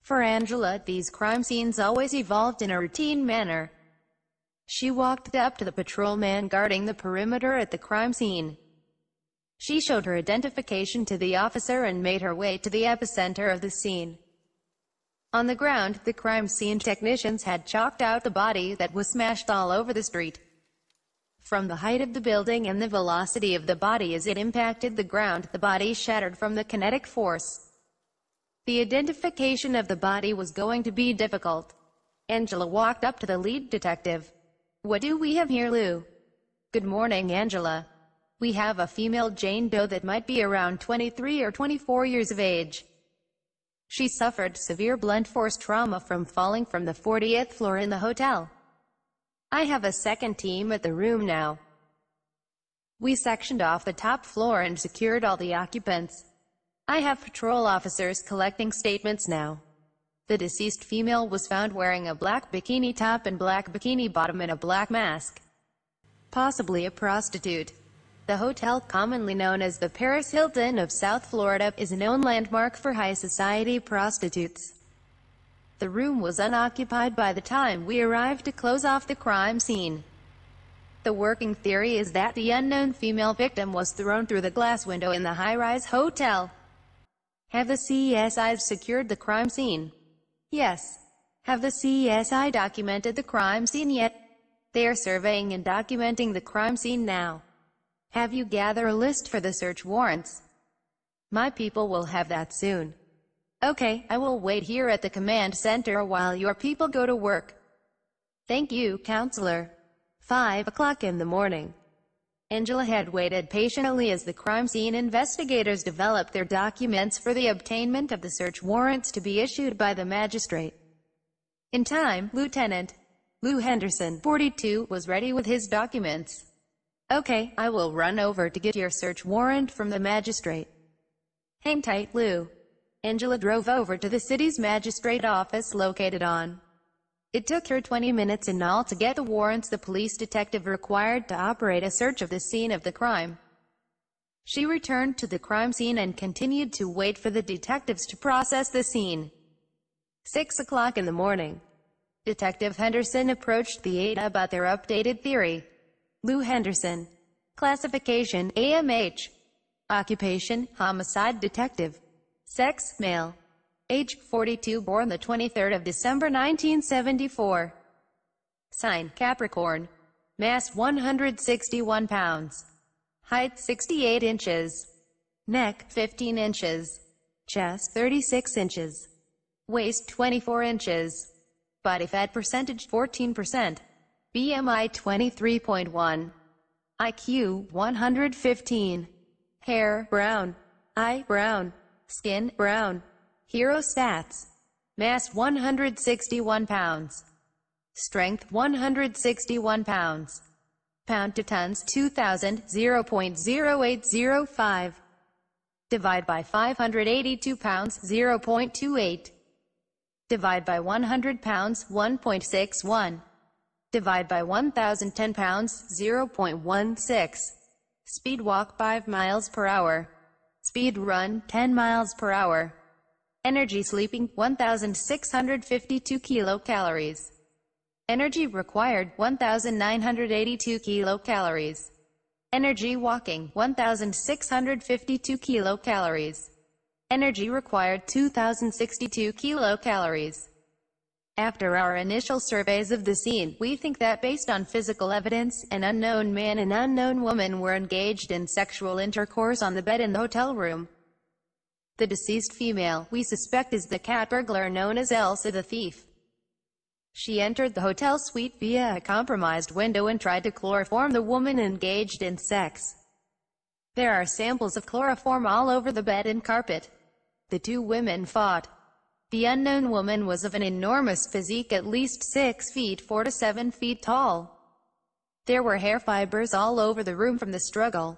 For Angela, these crime scenes always evolved in a routine manner. She walked up to the patrolman guarding the perimeter at the crime scene. She showed her identification to the officer and made her way to the epicenter of the scene. On the ground, the crime scene technicians had chalked out the body that was smashed all over the street. From the height of the building and the velocity of the body as it impacted the ground, the body shattered from the kinetic force. The identification of the body was going to be difficult. Angela walked up to the lead detective. What do we have here, Lou? Good morning, Angela. We have a female Jane Doe that might be around 23 or 24 years of age. She suffered severe blunt force trauma from falling from the 40th floor in the hotel. I have a second team at the room now. We sectioned off the top floor and secured all the occupants. I have patrol officers collecting statements now. The deceased female was found wearing a black bikini top and black bikini bottom and a black mask. Possibly a prostitute. The hotel, commonly known as the Paris Hilton of South Florida, is a known landmark for high society prostitutes. The room was unoccupied by the time we arrived to close off the crime scene. The working theory is that the unknown female victim was thrown through the glass window in the high-rise hotel. Have the CSIs secured the crime scene? Yes. Have the CSI documented the crime scene yet? They are surveying and documenting the crime scene now. Have you gather a list for the search warrants? My people will have that soon. Okay, I will wait here at the command center while your people go to work. Thank you, counselor. Five o'clock in the morning. Angela had waited patiently as the crime scene investigators developed their documents for the obtainment of the search warrants to be issued by the magistrate. In time, Lieutenant Lou Henderson, 42, was ready with his documents. Okay, I will run over to get your search warrant from the magistrate. Hang tight, Lou. Angela drove over to the city's magistrate office located on. It took her 20 minutes in all to get the warrants the police detective required to operate a search of the scene of the crime. She returned to the crime scene and continued to wait for the detectives to process the scene. 6 o'clock in the morning. Detective Henderson approached the eight about their updated theory. Lou Henderson. Classification, AMH. Occupation, homicide detective. Sex, male. Age, 42 born the 23rd of December 1974. Sign, Capricorn. Mass, 161 pounds. Height, 68 inches. Neck, 15 inches. Chest, 36 inches. Waist, 24 inches. Body fat percentage, 14%. BMI 23.1. IQ 115. Hair brown. Eye brown. Skin brown. Hero stats. Mass 161 pounds. Strength 161 pounds. Pound to tons 2000 0.0805. Divide by 582 pounds 0.28. Divide by 100 pounds 1.61. Divide by 1,010 pounds, 0.16. Speed walk 5 miles per hour. Speed run 10 miles per hour. Energy sleeping 1,652 kilocalories. Energy required 1,982 kilocalories. Energy walking 1,652 kilocalories. Energy required 2,062 kilocalories. After our initial surveys of the scene, we think that based on physical evidence, an unknown man and unknown woman were engaged in sexual intercourse on the bed in the hotel room. The deceased female, we suspect is the cat burglar known as Elsa the thief. She entered the hotel suite via a compromised window and tried to chloroform the woman engaged in sex. There are samples of chloroform all over the bed and carpet. The two women fought. The unknown woman was of an enormous physique at least 6 feet 4 to 7 feet tall. There were hair fibers all over the room from the struggle.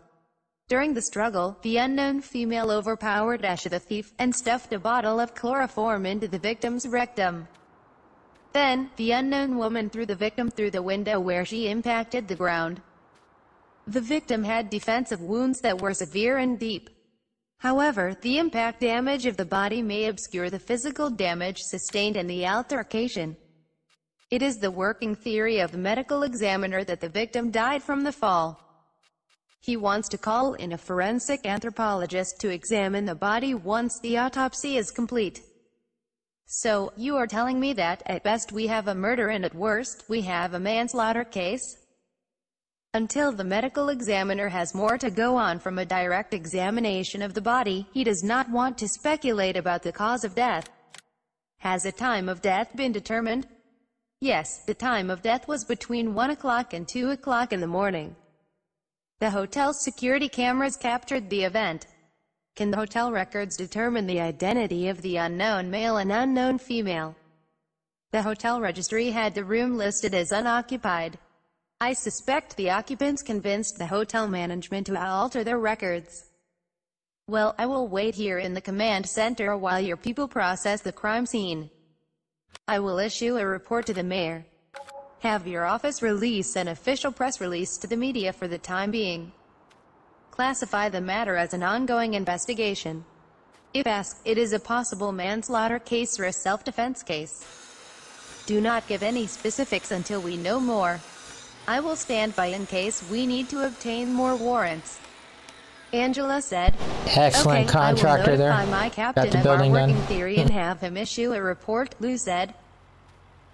During the struggle, the unknown female overpowered Asha the thief and stuffed a bottle of chloroform into the victim's rectum. Then, the unknown woman threw the victim through the window where she impacted the ground. The victim had defensive wounds that were severe and deep. However, the impact damage of the body may obscure the physical damage sustained in the altercation. It is the working theory of the medical examiner that the victim died from the fall. He wants to call in a forensic anthropologist to examine the body once the autopsy is complete. So, you are telling me that, at best we have a murder and at worst, we have a manslaughter case? Until the medical examiner has more to go on from a direct examination of the body, he does not want to speculate about the cause of death. Has a time of death been determined? Yes, the time of death was between 1 o'clock and 2 o'clock in the morning. The hotel's security cameras captured the event. Can the hotel records determine the identity of the unknown male and unknown female? The hotel registry had the room listed as unoccupied. I suspect the occupants convinced the hotel management to alter their records. Well, I will wait here in the command center while your people process the crime scene. I will issue a report to the mayor. Have your office release an official press release to the media for the time being. Classify the matter as an ongoing investigation. If asked, it is a possible manslaughter case or a self-defense case. Do not give any specifics until we know more. I will stand by in case we need to obtain more warrants. Angela said, Excellent okay, contractor I will notify there. my captain Got the of our working done. theory and have him issue a report, Lou said.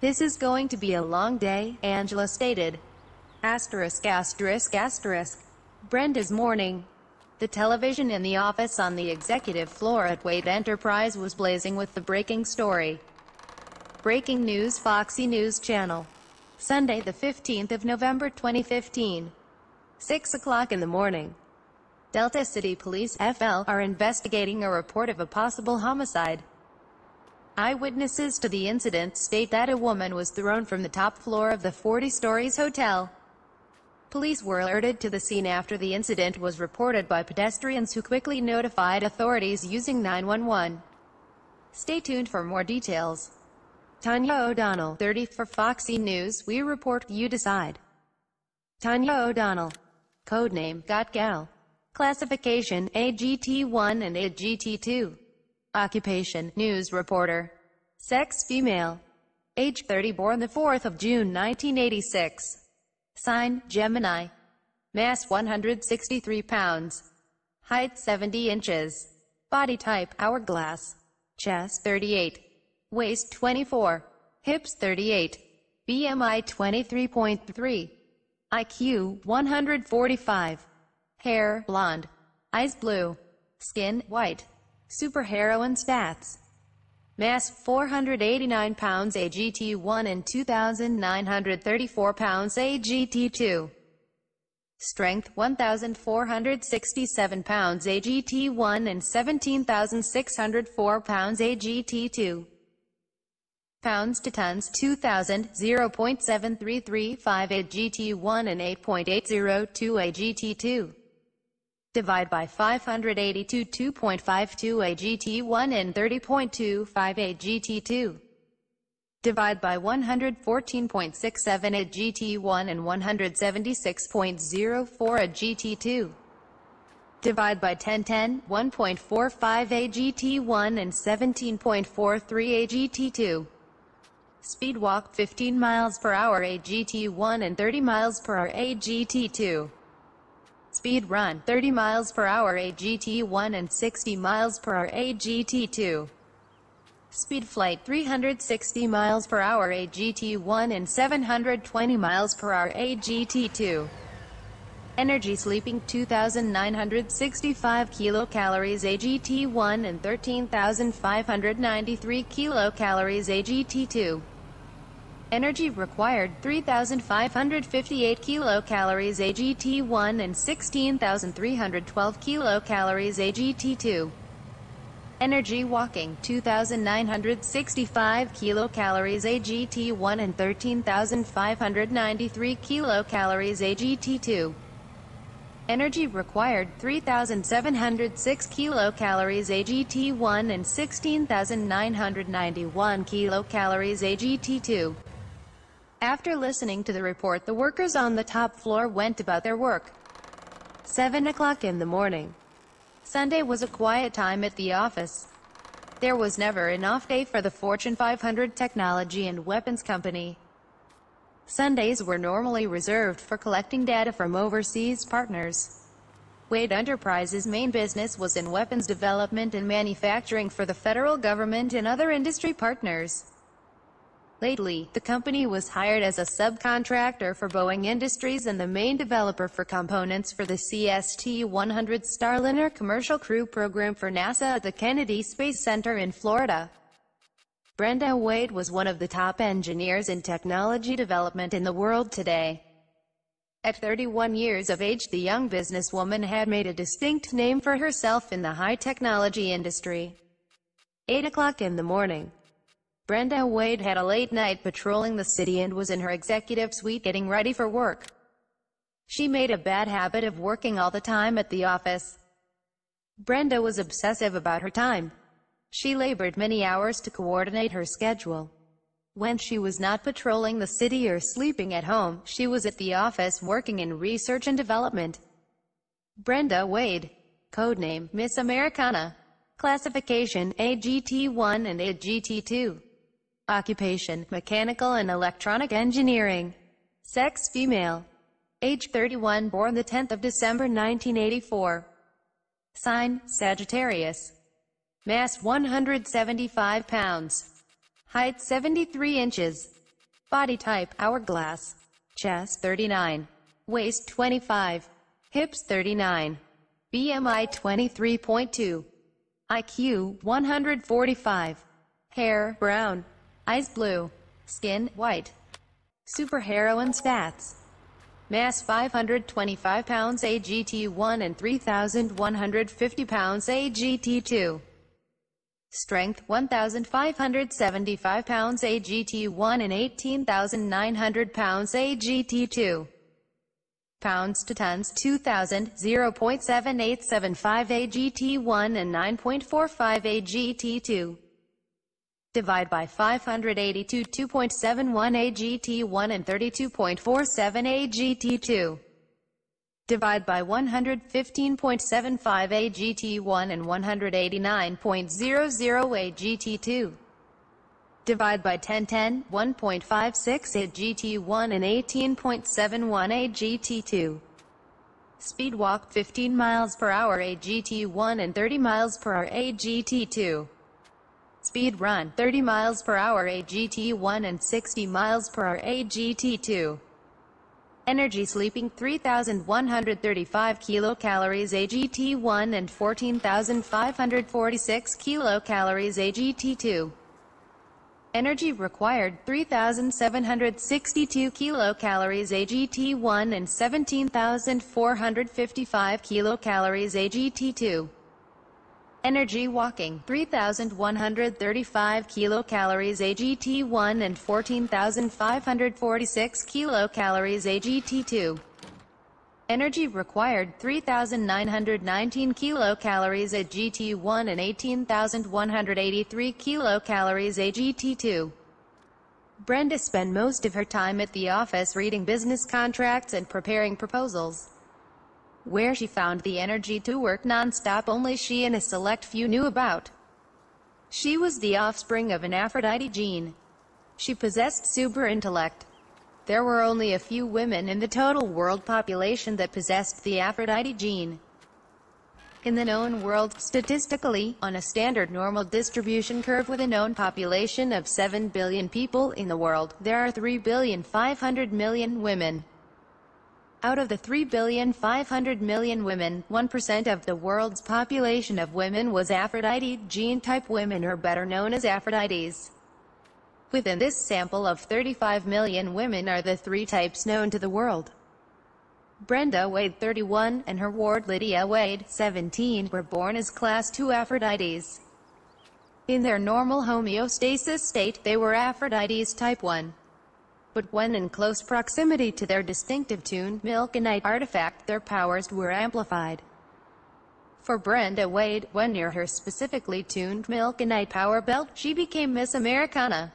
This is going to be a long day, Angela stated. Asterisk, asterisk, asterisk. Brenda's morning. The television in the office on the executive floor at Wade Enterprise was blazing with the breaking story. Breaking news Foxy News Channel. Sunday the 15th of November 2015. 6 o'clock in the morning. Delta City Police FL are investigating a report of a possible homicide. Eyewitnesses to the incident state that a woman was thrown from the top floor of the 40 stories hotel. Police were alerted to the scene after the incident was reported by pedestrians who quickly notified authorities using 911. Stay tuned for more details. Tanya O'Donnell, 30 for Foxy News, we report you decide. Tanya O'Donnell. Codename, Got Gal. Classification, AGT1 and AGT2. Occupation, news reporter. Sex, female. Age 30, born the 4th of June 1986. Sign, Gemini. Mass 163 pounds. Height 70 inches. Body type, hourglass. Chest 38. Waist 24. Hips 38. BMI 23.3. IQ 145. Hair blonde. Eyes blue. Skin white. Superheroine stats. Mass 489 pounds AGT1 and 2,934 pounds AGT2. Strength 1,467 pounds AGT1 and 17,604 pounds AGT2. Pounds to tons 2,000, 0.7335 AGT1 and 8.802 AGT2 divide by 582 2.52 AGT1 and 30.25 AGT2 divide by 114.67 AGT1 and 176.04 AGT2 divide by 1010 1.45 AGT1 and 17.43 AGT2 Speed walk 15 miles per hour AGT1 and 30 miles per hour AGT2 Speed run 30 miles per hour AGT1 and 60 miles per hour AGT2. Speed flight 360 miles per hour AGT1 and 720 miles per hour AGT2. Energy sleeping 2,965 kilocalories AGT1 and 13,593 kilocalories AGT2. Energy required 3,558 kilocalories AGT1 and 16,312 kilocalories AGT2. Energy walking 2,965 kilocalories AGT1 and 13,593 kilocalories AGT2. Energy required 3,706 kilocalories AGT1 and 16,991 kilocalories AGT2. After listening to the report the workers on the top floor went about their work. 7 o'clock in the morning. Sunday was a quiet time at the office. There was never an off day for the Fortune 500 technology and weapons company. Sundays were normally reserved for collecting data from overseas partners. Wade Enterprises' main business was in weapons development and manufacturing for the federal government and other industry partners. Lately, the company was hired as a subcontractor for Boeing Industries and the main developer for components for the CST-100 Starliner commercial crew program for NASA at the Kennedy Space Center in Florida. Brenda Wade was one of the top engineers in technology development in the world today. At 31 years of age the young businesswoman had made a distinct name for herself in the high-technology industry. 8 o'clock in the morning. Brenda Wade had a late night patrolling the city and was in her executive suite getting ready for work. She made a bad habit of working all the time at the office. Brenda was obsessive about her time. She labored many hours to coordinate her schedule. When she was not patrolling the city or sleeping at home, she was at the office working in research and development. Brenda Wade. Codename, Miss Americana. Classification, AGT1 and AGT2. Occupation, mechanical and electronic engineering. Sex, female. Age 31, born the 10th of December 1984. Sign, Sagittarius. Mass 175 pounds. Height 73 inches. Body type, hourglass. Chest 39. Waist 25. Hips 39. BMI 23.2. IQ 145. Hair brown. Eyes blue. Skin white. Superheroine stats. Mass 525 pounds AGT1 and 3,150 pounds AGT2. Strength 1,575 pounds AGT1 and 18,900 pounds AGT2. Pounds to tons 2,000, 0.7875 AGT1 and 9.45 AGT2. Divide by 582 2.71 AGT1 and 32.47 AGT2. Divide by 115.75 AGT1 and 189.00 AGT2. Divide by 1010, 1.56 AGT1 and 18.71 AGT2. Speed walk 15 miles per hour AGT1 and 30 miles per hour AGT2. Speed run 30 miles per hour AGT1 and 60 miles per hour AGT2. Energy sleeping 3,135 kilocalories AGT1 and 14,546 kilocalories AGT2. Energy required 3,762 kilocalories AGT1 and 17,455 kilocalories AGT2. Energy walking 3,135 kilocalories AGT1 and 14,546 kilocalories AGT2. Energy required 3,919 kilocalories at GT1 and 18,183 kilocalories AGT2. Brenda spent most of her time at the office reading business contracts and preparing proposals where she found the energy to work non-stop only she and a select few knew about. She was the offspring of an Aphrodite gene. She possessed super intellect. There were only a few women in the total world population that possessed the Aphrodite gene. In the known world, statistically, on a standard normal distribution curve with a known population of 7 billion people in the world, there are 3 billion 500 million women. Out of the 3 billion 500 million women, 1% of the world's population of women was Aphrodite gene-type women or better known as Aphrodites. Within this sample of 35 million women are the three types known to the world. Brenda Wade 31 and her ward Lydia Wade 17 were born as class 2 Aphrodites. In their normal homeostasis state they were Aphrodites type 1 but when in close proximity to their distinctive tuned Milkenite artifact their powers were amplified. For Brenda Wade, when near her specifically tuned Milkenite power belt, she became Miss Americana.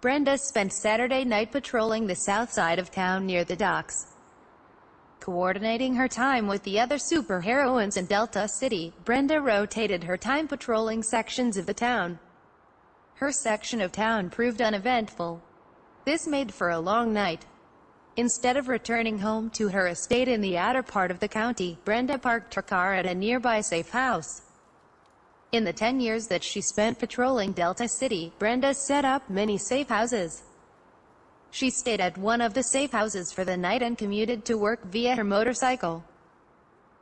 Brenda spent Saturday night patrolling the south side of town near the docks. Coordinating her time with the other superheroines in Delta City, Brenda rotated her time patrolling sections of the town. Her section of town proved uneventful, this made for a long night. Instead of returning home to her estate in the outer part of the county, Brenda parked her car at a nearby safe house. In the 10 years that she spent patrolling Delta City, Brenda set up many safe houses. She stayed at one of the safe houses for the night and commuted to work via her motorcycle.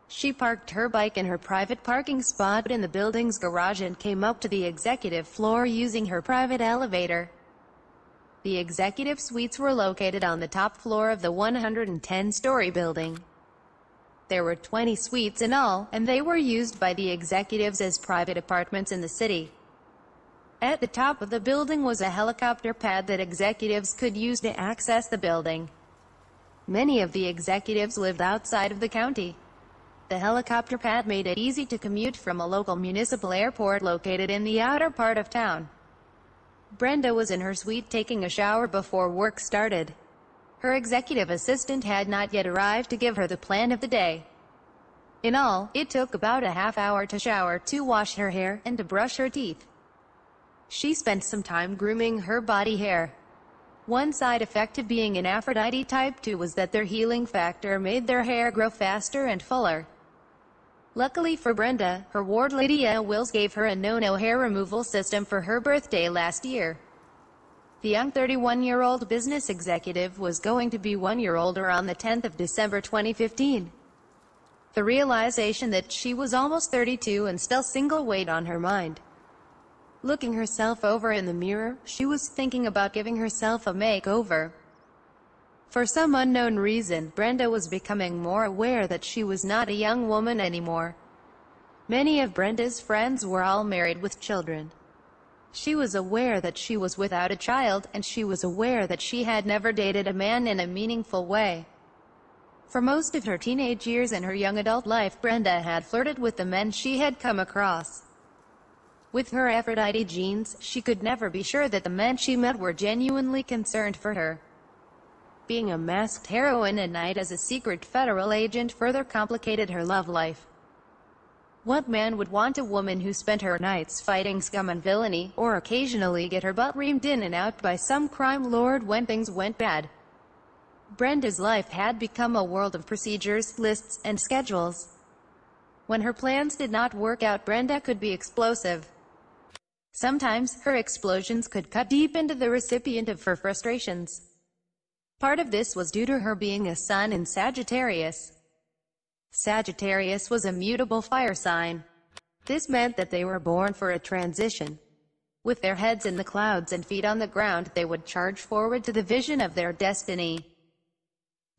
She parked her bike in her private parking spot in the building's garage and came up to the executive floor using her private elevator. The executive suites were located on the top floor of the 110-story building. There were 20 suites in all, and they were used by the executives as private apartments in the city. At the top of the building was a helicopter pad that executives could use to access the building. Many of the executives lived outside of the county. The helicopter pad made it easy to commute from a local municipal airport located in the outer part of town. Brenda was in her suite taking a shower before work started. Her executive assistant had not yet arrived to give her the plan of the day. In all, it took about a half hour to shower, to wash her hair, and to brush her teeth. She spent some time grooming her body hair. One side effect of being an Aphrodite type 2 was that their healing factor made their hair grow faster and fuller. Luckily for Brenda, her ward Lydia Wills gave her a no-no hair removal system for her birthday last year. The young 31-year-old business executive was going to be one year older on the 10th of December 2015. The realization that she was almost 32 and still single weighed on her mind. Looking herself over in the mirror, she was thinking about giving herself a makeover. For some unknown reason, Brenda was becoming more aware that she was not a young woman anymore. Many of Brenda's friends were all married with children. She was aware that she was without a child, and she was aware that she had never dated a man in a meaningful way. For most of her teenage years and her young adult life, Brenda had flirted with the men she had come across. With her Aphrodite genes, she could never be sure that the men she met were genuinely concerned for her. Being a masked heroine at night as a secret federal agent further complicated her love life. What man would want a woman who spent her nights fighting scum and villainy, or occasionally get her butt reamed in and out by some crime lord when things went bad? Brenda's life had become a world of procedures, lists, and schedules. When her plans did not work out Brenda could be explosive. Sometimes, her explosions could cut deep into the recipient of her frustrations. Part of this was due to her being a sun in Sagittarius. Sagittarius was a mutable fire sign. This meant that they were born for a transition. With their heads in the clouds and feet on the ground, they would charge forward to the vision of their destiny.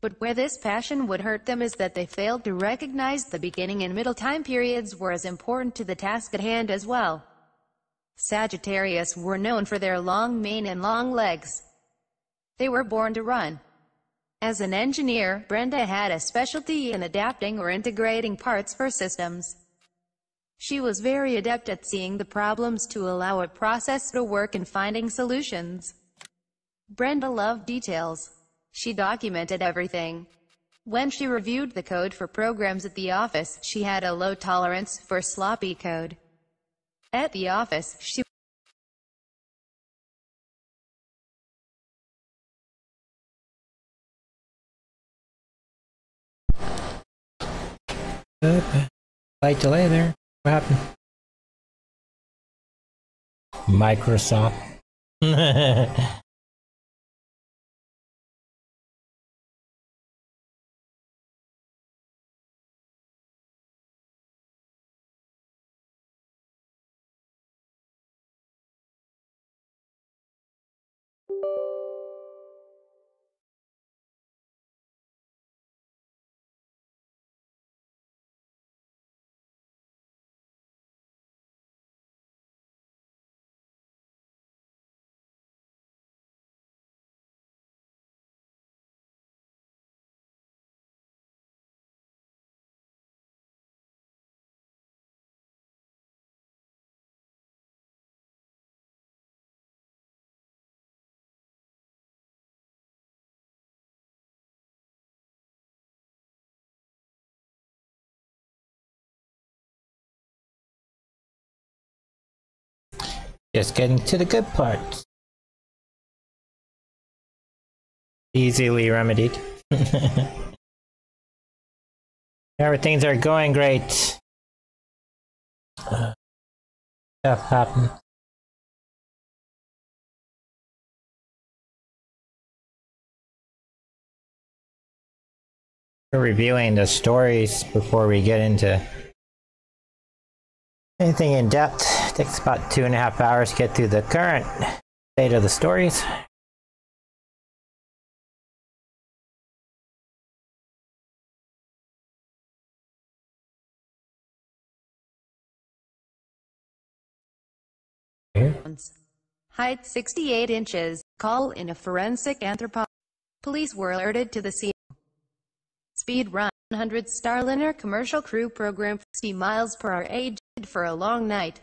But where this passion would hurt them is that they failed to recognize the beginning and middle time periods were as important to the task at hand as well. Sagittarius were known for their long mane and long legs. They were born to run. As an engineer, Brenda had a specialty in adapting or integrating parts for systems. She was very adept at seeing the problems to allow a process to work and finding solutions. Brenda loved details. She documented everything. When she reviewed the code for programs at the office, she had a low tolerance for sloppy code. At the office, she Slight delay there. What happened? Microsoft. Just getting to the good part. Easily remedied. Everything's are going great. Stuff happened. We're reviewing the stories before we get into anything in depth. Takes about two and a half hours to get through the current state of the stories. Height 68 inches. Call in a forensic anthropologist. Police were alerted to the scene. Speed run 100 Starliner commercial crew program 50 miles per hour aged for a long night.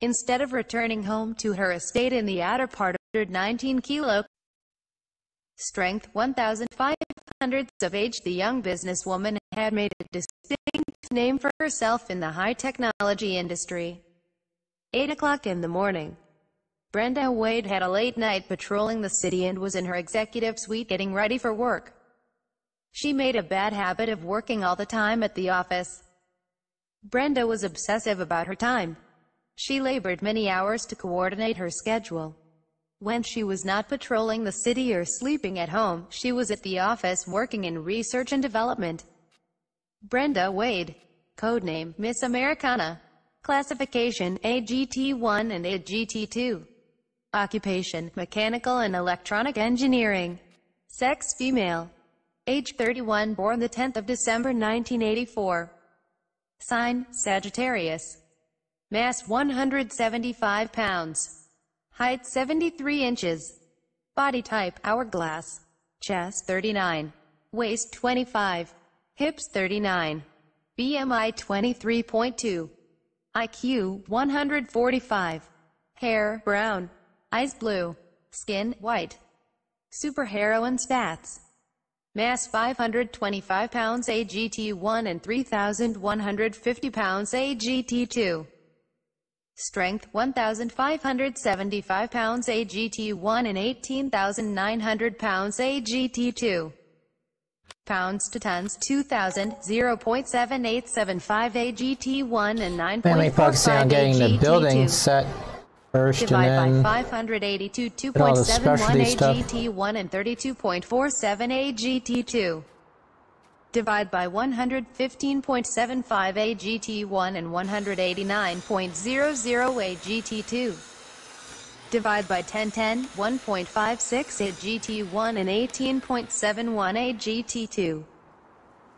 Instead of returning home to her estate in the outer part of 119 kilo strength 1,500 of age, the young businesswoman had made a distinct name for herself in the high technology industry. 8 o'clock in the morning. Brenda Wade had a late night patrolling the city and was in her executive suite getting ready for work. She made a bad habit of working all the time at the office. Brenda was obsessive about her time. She labored many hours to coordinate her schedule. When she was not patrolling the city or sleeping at home, she was at the office working in research and development. Brenda Wade. Codename Miss Americana. Classification AGT-1 and AGT-2. Occupation Mechanical and Electronic Engineering. Sex female. Age 31, born the 10th of December 1984. Sign, Sagittarius. Mass 175 pounds. Height 73 inches. Body type, hourglass. Chest 39. Waist 25. Hips 39. BMI 23.2. IQ 145. Hair brown. Eyes blue. Skin white. Superheroine stats. Mass 525 pounds AGT1 and 3,150 pounds AGT2. Strength 1,575 pounds AGT1 and 18,900 pounds AGT2. Pounds to tons 2,000, 0.7875 AGT1 and 9.45 Mainly focusing on getting the building set first and Divide then by 582, all 2.71 specialty stuff. AGT1 and 32.47 AGT2. Divide by 115.75 AGT1 and 189.00 AGT2. Divide by 1010, 1.56 AGT1 and 18.71 AGT2.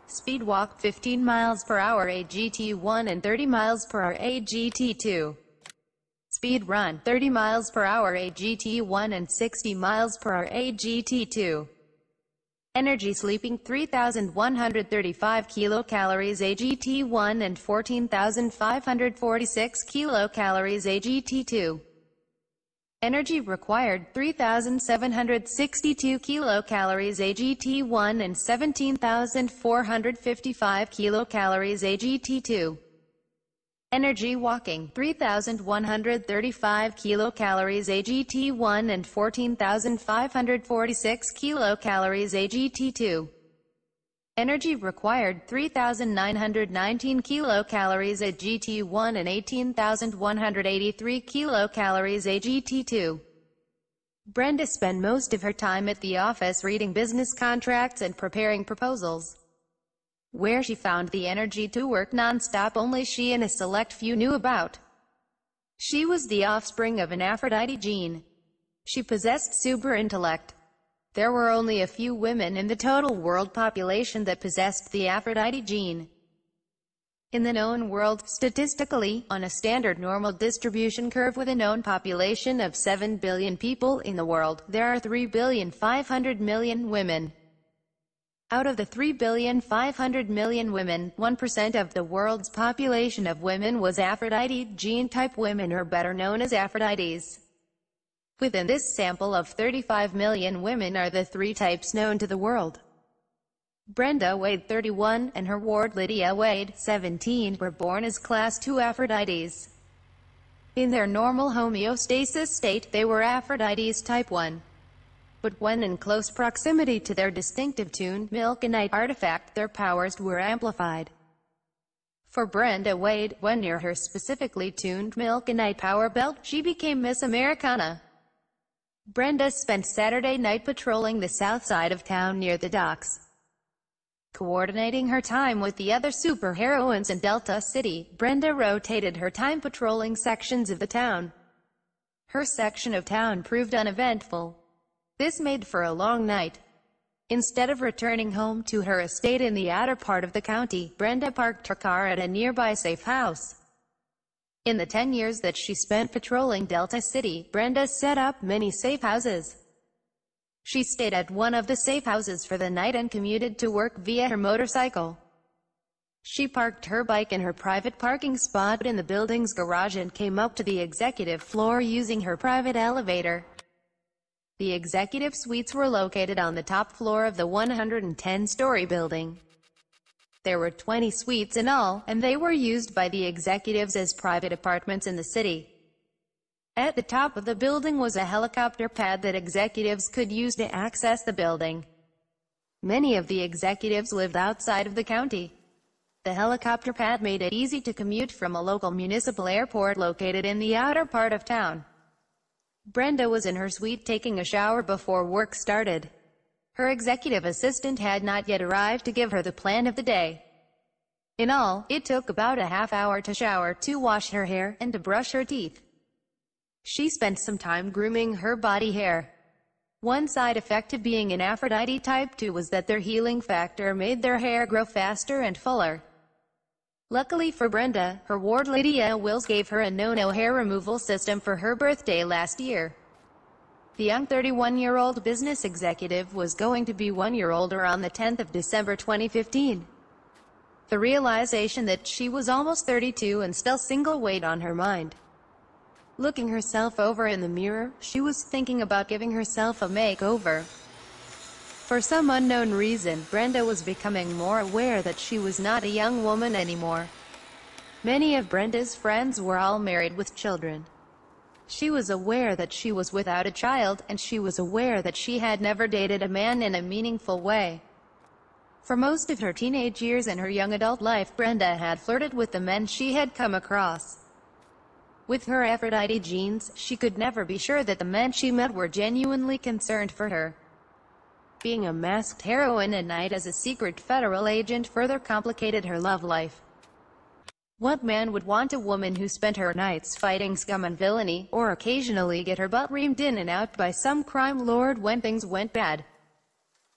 Speed walk 15 miles per hour AGT1 and 30 miles per hour AGT2. Speed run 30 miles per hour AGT1 and 60 miles per hour AGT2. Energy sleeping 3,135 kilocalories AGT1 and 14,546 kilocalories AGT2. Energy required 3,762 kilocalories AGT1 and 17,455 kilocalories AGT2. Energy walking 3,135 kilocalories AGT1 and 14,546 kilocalories AGT2. Energy required 3,919 kilocalories AGT1 and 18,183 kilocalories AGT2. Brenda spent most of her time at the office reading business contracts and preparing proposals. Where she found the energy to work non-stop only she and a select few knew about. She was the offspring of an Aphrodite gene. She possessed super intellect. There were only a few women in the total world population that possessed the Aphrodite gene. In the known world, statistically, on a standard normal distribution curve with a known population of 7 billion people in the world, there are 3 billion 500 million women. Out of the 3 billion 500 million women, 1% of the world's population of women was Aphrodite gene-type women or better known as Aphrodites. Within this sample of 35 million women are the three types known to the world. Brenda Wade 31 and her ward Lydia Wade 17 were born as class 2 Aphrodites. In their normal homeostasis state they were Aphrodites type 1. But when in close proximity to their distinctive tuned Milkenite artifact their powers were amplified. For Brenda Wade, when near her specifically tuned Milkenite power belt, she became Miss Americana. Brenda spent Saturday night patrolling the south side of town near the docks. Coordinating her time with the other superheroines in Delta City, Brenda rotated her time patrolling sections of the town. Her section of town proved uneventful. This made for a long night. Instead of returning home to her estate in the outer part of the county, Brenda parked her car at a nearby safe house. In the 10 years that she spent patrolling Delta City, Brenda set up many safe houses. She stayed at one of the safe houses for the night and commuted to work via her motorcycle. She parked her bike in her private parking spot in the building's garage and came up to the executive floor using her private elevator. The executive suites were located on the top floor of the 110-story building. There were 20 suites in all, and they were used by the executives as private apartments in the city. At the top of the building was a helicopter pad that executives could use to access the building. Many of the executives lived outside of the county. The helicopter pad made it easy to commute from a local municipal airport located in the outer part of town. Brenda was in her suite taking a shower before work started. Her executive assistant had not yet arrived to give her the plan of the day. In all, it took about a half hour to shower, to wash her hair, and to brush her teeth. She spent some time grooming her body hair. One side effect of being an Aphrodite type 2 was that their healing factor made their hair grow faster and fuller. Luckily for Brenda, her ward Anna Wills gave her a no-no hair removal system for her birthday last year. The young 31-year-old business executive was going to be one year older on the 10th of December 2015. The realization that she was almost 32 and still single weighed on her mind. Looking herself over in the mirror, she was thinking about giving herself a makeover. For some unknown reason, Brenda was becoming more aware that she was not a young woman anymore. Many of Brenda's friends were all married with children. She was aware that she was without a child, and she was aware that she had never dated a man in a meaningful way. For most of her teenage years and her young adult life, Brenda had flirted with the men she had come across. With her Aphrodite genes, she could never be sure that the men she met were genuinely concerned for her. Being a masked heroine at night as a secret federal agent further complicated her love life. What man would want a woman who spent her nights fighting scum and villainy, or occasionally get her butt reamed in and out by some crime lord when things went bad?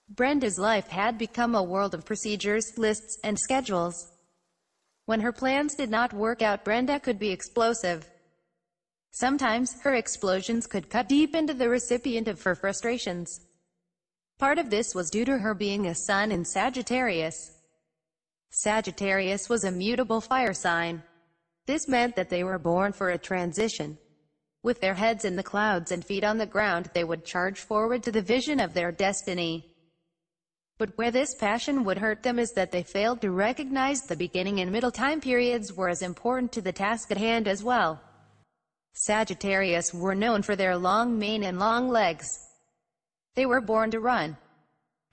Brenda's life had become a world of procedures, lists, and schedules. When her plans did not work out Brenda could be explosive. Sometimes, her explosions could cut deep into the recipient of her frustrations. Part of this was due to her being a sun in Sagittarius. Sagittarius was a mutable fire sign. This meant that they were born for a transition. With their heads in the clouds and feet on the ground, they would charge forward to the vision of their destiny. But where this passion would hurt them is that they failed to recognize the beginning and middle time periods were as important to the task at hand as well. Sagittarius were known for their long mane and long legs. They were born to run.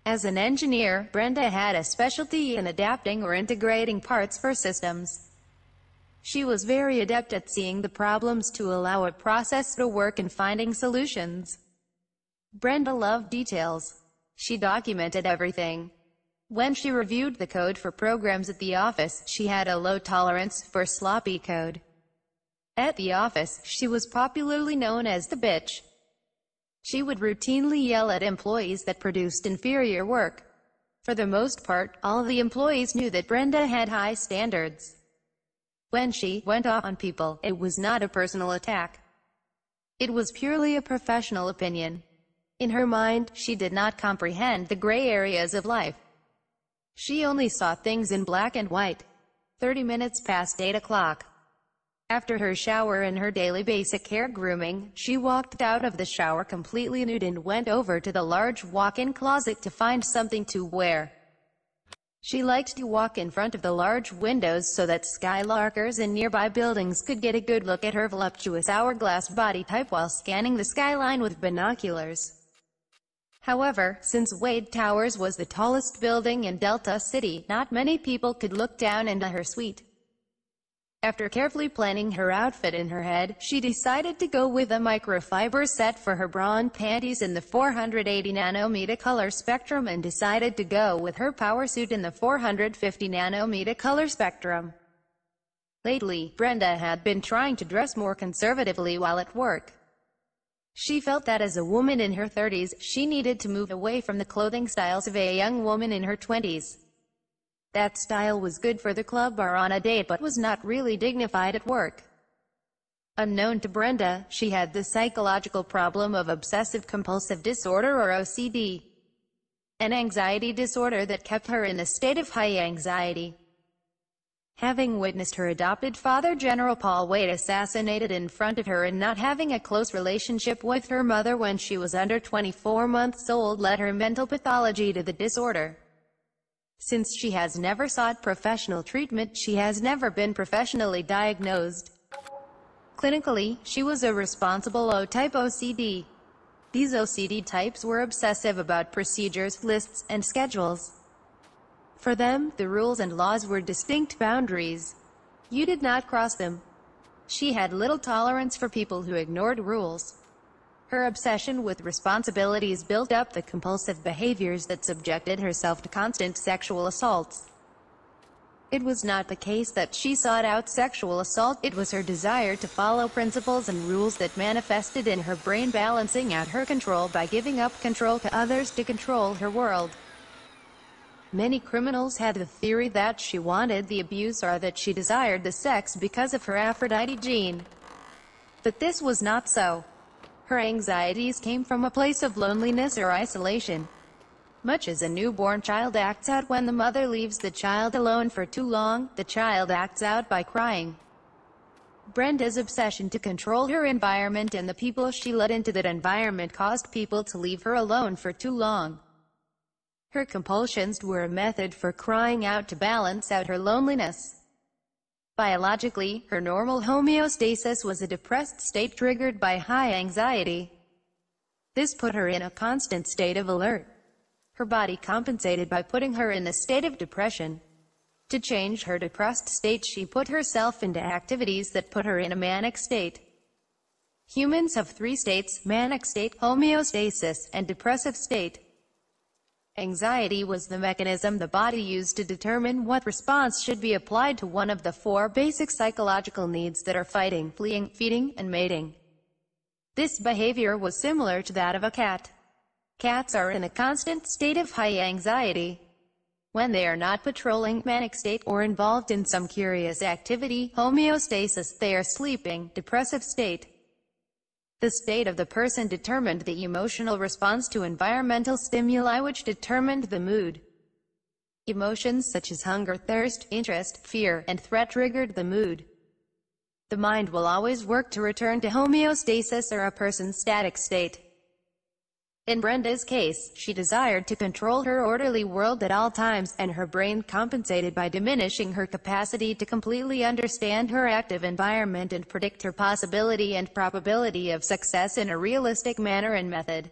As an engineer, Brenda had a specialty in adapting or integrating parts for systems. She was very adept at seeing the problems to allow a process to work and finding solutions. Brenda loved details. She documented everything. When she reviewed the code for programs at the office, she had a low tolerance for sloppy code. At the office, she was popularly known as the bitch. She would routinely yell at employees that produced inferior work. For the most part, all the employees knew that Brenda had high standards. When she went off on people, it was not a personal attack. It was purely a professional opinion. In her mind, she did not comprehend the gray areas of life. She only saw things in black and white. 30 minutes past 8 o'clock. After her shower and her daily basic hair grooming, she walked out of the shower completely nude and went over to the large walk-in closet to find something to wear. She liked to walk in front of the large windows so that skylarkers in nearby buildings could get a good look at her voluptuous hourglass body type while scanning the skyline with binoculars. However, since Wade Towers was the tallest building in Delta City, not many people could look down into her suite. After carefully planning her outfit in her head, she decided to go with a microfiber set for her bra and panties in the 480 nanometer color spectrum and decided to go with her power suit in the 450 nanometer color spectrum. Lately, Brenda had been trying to dress more conservatively while at work. She felt that as a woman in her 30s, she needed to move away from the clothing styles of a young woman in her 20s. That style was good for the club or on a date but was not really dignified at work. Unknown to Brenda, she had the psychological problem of obsessive-compulsive disorder or OCD, an anxiety disorder that kept her in a state of high anxiety. Having witnessed her adopted father General Paul Wade assassinated in front of her and not having a close relationship with her mother when she was under 24 months old led her mental pathology to the disorder. Since she has never sought professional treatment, she has never been professionally diagnosed. Clinically, she was a responsible O-type OCD. These OCD types were obsessive about procedures, lists, and schedules. For them, the rules and laws were distinct boundaries. You did not cross them. She had little tolerance for people who ignored rules. Her obsession with responsibilities built up the compulsive behaviors that subjected herself to constant sexual assaults. It was not the case that she sought out sexual assault, it was her desire to follow principles and rules that manifested in her brain balancing out her control by giving up control to others to control her world. Many criminals had the theory that she wanted the abuse or that she desired the sex because of her Aphrodite gene. But this was not so. Her anxieties came from a place of loneliness or isolation. Much as a newborn child acts out when the mother leaves the child alone for too long, the child acts out by crying. Brenda's obsession to control her environment and the people she let into that environment caused people to leave her alone for too long. Her compulsions were a method for crying out to balance out her loneliness. Biologically, her normal homeostasis was a depressed state triggered by high anxiety. This put her in a constant state of alert. Her body compensated by putting her in a state of depression. To change her depressed state she put herself into activities that put her in a manic state. Humans have three states, manic state, homeostasis, and depressive state. Anxiety was the mechanism the body used to determine what response should be applied to one of the four basic psychological needs that are fighting, fleeing, feeding, and mating. This behavior was similar to that of a cat. Cats are in a constant state of high anxiety. When they are not patrolling manic state or involved in some curious activity, homeostasis, they are sleeping, depressive state. The state of the person determined the emotional response to environmental stimuli which determined the mood. Emotions such as hunger, thirst, interest, fear, and threat triggered the mood. The mind will always work to return to homeostasis or a person's static state. In Brenda's case, she desired to control her orderly world at all times, and her brain compensated by diminishing her capacity to completely understand her active environment and predict her possibility and probability of success in a realistic manner and method.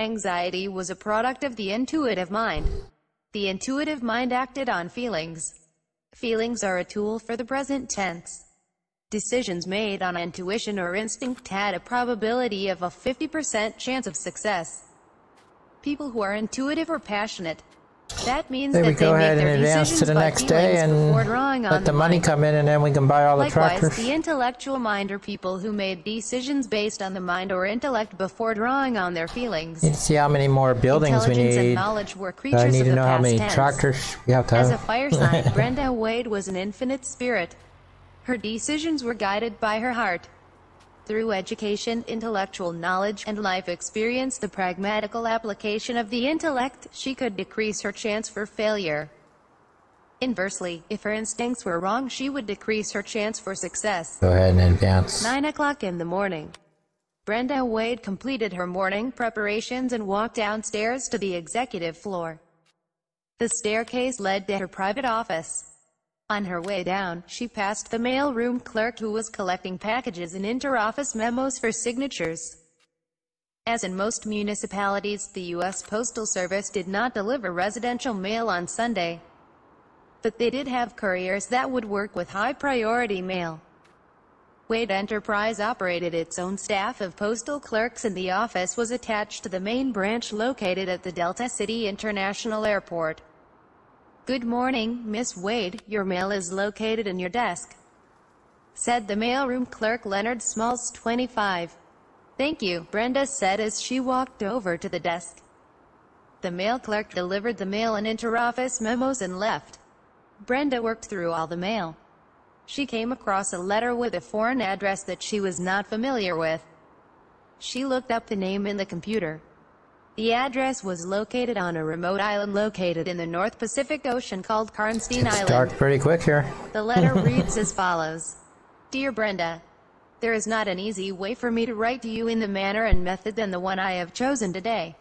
Anxiety was a product of the intuitive mind. The intuitive mind acted on feelings. Feelings are a tool for the present tense. Decisions made on intuition or instinct had a probability of a 50% chance of success. People who are intuitive or passionate. That means There that we go they ahead make and their advance to decisions the next day and before drawing on let the money mind. come in and then we can buy all the Likewise, tractors. the intellectual mind are people who made decisions based on the mind or intellect before drawing on their feelings. Need to see how many more buildings we Intelligence and need. knowledge were creatures I need of to the know how many tense. tractors we have to As a fire sign, Brenda Wade was an infinite spirit. Her decisions were guided by her heart. Through education, intellectual knowledge, and life experience the pragmatical application of the intellect, she could decrease her chance for failure. Inversely, if her instincts were wrong she would decrease her chance for success. Go ahead and advance. 9 o'clock in the morning. Brenda Wade completed her morning preparations and walked downstairs to the executive floor. The staircase led to her private office. On her way down, she passed the mailroom clerk who was collecting packages and interoffice memos for signatures. As in most municipalities, the U.S. Postal Service did not deliver residential mail on Sunday. But they did have couriers that would work with high-priority mail. Wade Enterprise operated its own staff of postal clerks and the office was attached to the main branch located at the Delta City International Airport. Good morning, Miss Wade, your mail is located in your desk, said the mailroom clerk Leonard Smalls, 25. Thank you, Brenda said as she walked over to the desk. The mail clerk delivered the mail and interoffice memos and left. Brenda worked through all the mail. She came across a letter with a foreign address that she was not familiar with. She looked up the name in the computer. The address was located on a remote island located in the North Pacific Ocean called Karnstein It's Island. dark pretty quick here. The letter reads as follows. Dear Brenda, there is not an easy way for me to write to you in the manner and method than the one I have chosen today.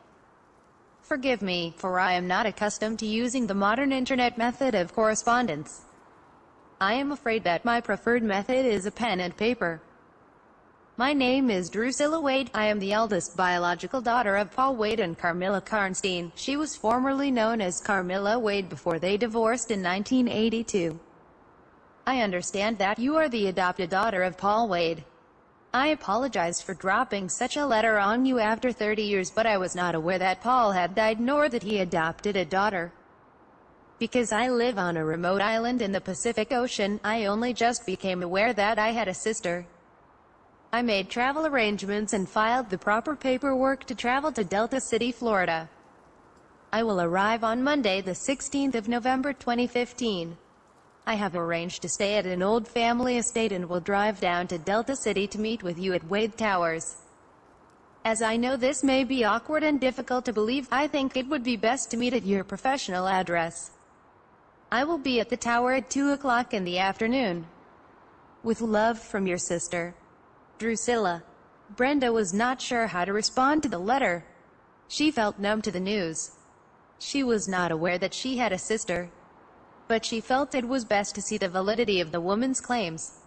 Forgive me, for I am not accustomed to using the modern internet method of correspondence. I am afraid that my preferred method is a pen and paper. My name is Drusilla Wade. I am the eldest biological daughter of Paul Wade and Carmilla Karnstein. She was formerly known as Carmilla Wade before they divorced in 1982. I understand that you are the adopted daughter of Paul Wade. I apologize for dropping such a letter on you after 30 years but I was not aware that Paul had died nor that he adopted a daughter. Because I live on a remote island in the Pacific Ocean, I only just became aware that I had a sister. I made travel arrangements and filed the proper paperwork to travel to Delta City, Florida. I will arrive on Monday the 16th of November 2015. I have arranged to stay at an old family estate and will drive down to Delta City to meet with you at Wade Towers. As I know this may be awkward and difficult to believe, I think it would be best to meet at your professional address. I will be at the tower at 2 o'clock in the afternoon. With love from your sister, Drusilla. Brenda was not sure how to respond to the letter. She felt numb to the news. She was not aware that she had a sister. But she felt it was best to see the validity of the woman's claims.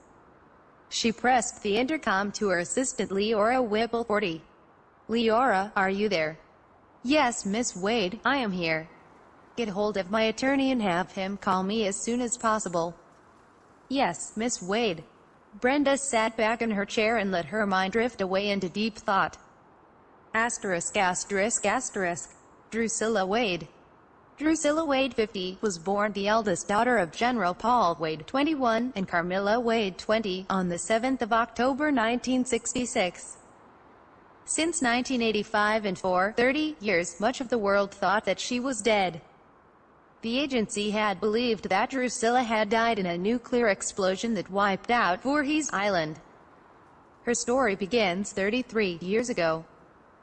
She pressed the intercom to her assistant Leora Whipple-Forty. Leora, are you there? Yes, Miss Wade, I am here. Get hold of my attorney and have him call me as soon as possible. Yes, Miss Wade. Brenda sat back in her chair and let her mind drift away into deep thought. Asterisk asterisk asterisk. Drusilla Wade. Drusilla Wade 50 was born the eldest daughter of General Paul Wade 21 and Carmilla Wade 20 on the 7th of October 1966. Since 1985 and for 30 years, much of the world thought that she was dead. The agency had believed that Drusilla had died in a nuclear explosion that wiped out Voorhees Island. Her story begins 33 years ago.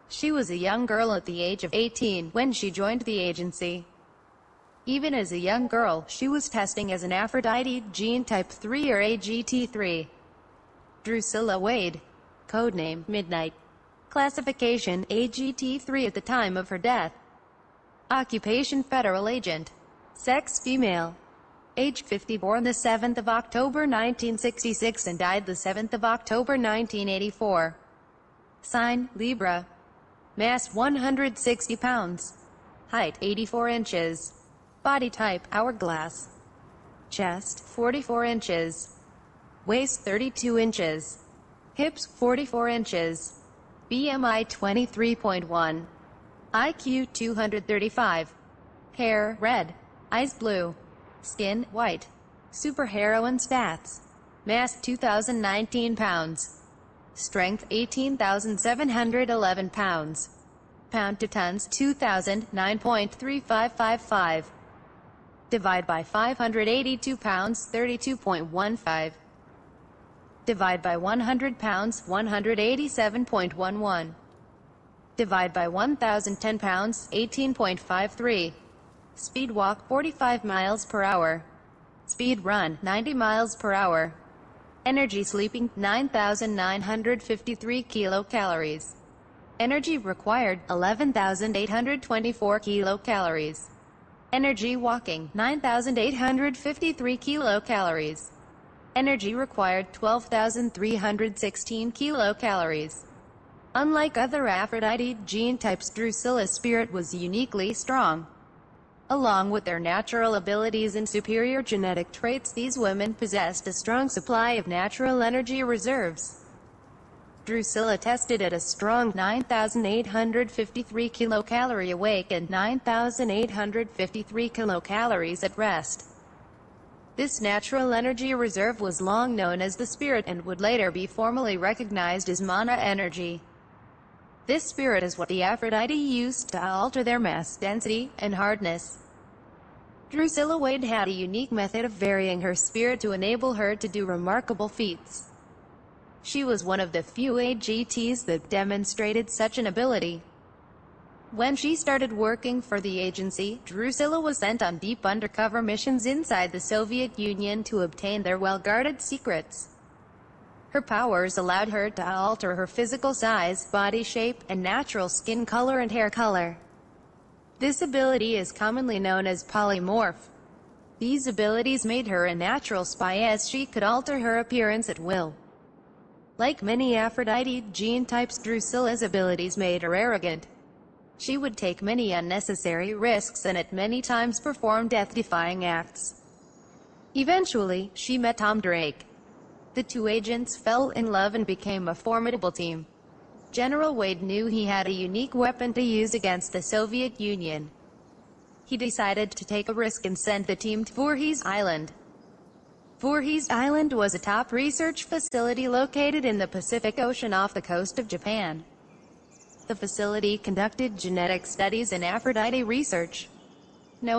She was a young girl at the age of 18 when she joined the agency. Even as a young girl, she was testing as an Aphrodite gene type 3 or AGT3. Drusilla Wade. Codename Midnight. Classification AGT3 at the time of her death. Occupation Federal Agent. Sex female. Age 50 born the 7th of October 1966 and died the 7th of October 1984. Sign, Libra. Mass 160 pounds. Height 84 inches. Body type, hourglass. Chest 44 inches. Waist 32 inches. Hips 44 inches. BMI 23.1. IQ 235. Hair, red. Eyes blue. Skin, white. Superheroine stats. Mass 2019 pounds. Strength 18,711 pounds. Pound to tons 2009.3555. Divide by 582 pounds 32.15. Divide by 100 pounds 187.11. Divide by 1010 pounds 18.53. Speed walk 45 miles per hour. Speed run 90 miles per hour. Energy sleeping 9,953 kilocalories. Energy required 11,824 kilocalories. Energy walking 9,853 kilocalories. Energy required 12,316 kilocalories. Unlike other Aphrodite gene types Drusilla's spirit was uniquely strong. Along with their natural abilities and superior genetic traits these women possessed a strong supply of natural energy reserves. Drusilla tested at a strong 9,853 kilocalorie awake and 9,853 kilocalories at rest. This natural energy reserve was long known as the spirit and would later be formally recognized as mana energy. This spirit is what the Aphrodite used to alter their mass density and hardness. Drusilla Wade had a unique method of varying her spirit to enable her to do remarkable feats. She was one of the few AGTs that demonstrated such an ability. When she started working for the agency, Drusilla was sent on deep undercover missions inside the Soviet Union to obtain their well-guarded secrets. Her powers allowed her to alter her physical size, body shape, and natural skin color and hair color. This ability is commonly known as polymorph. These abilities made her a natural spy as she could alter her appearance at will. Like many Aphrodite gene types Drusilla's abilities made her arrogant. She would take many unnecessary risks and at many times perform death-defying acts. Eventually, she met Tom Drake. The two agents fell in love and became a formidable team. General Wade knew he had a unique weapon to use against the Soviet Union. he decided to take a risk and send the team to Voorhees Island. Voorhees Island was a top research facility located in the Pacific Ocean off the coast of Japan. The facility conducted genetic studies and Aphrodite research. Knowing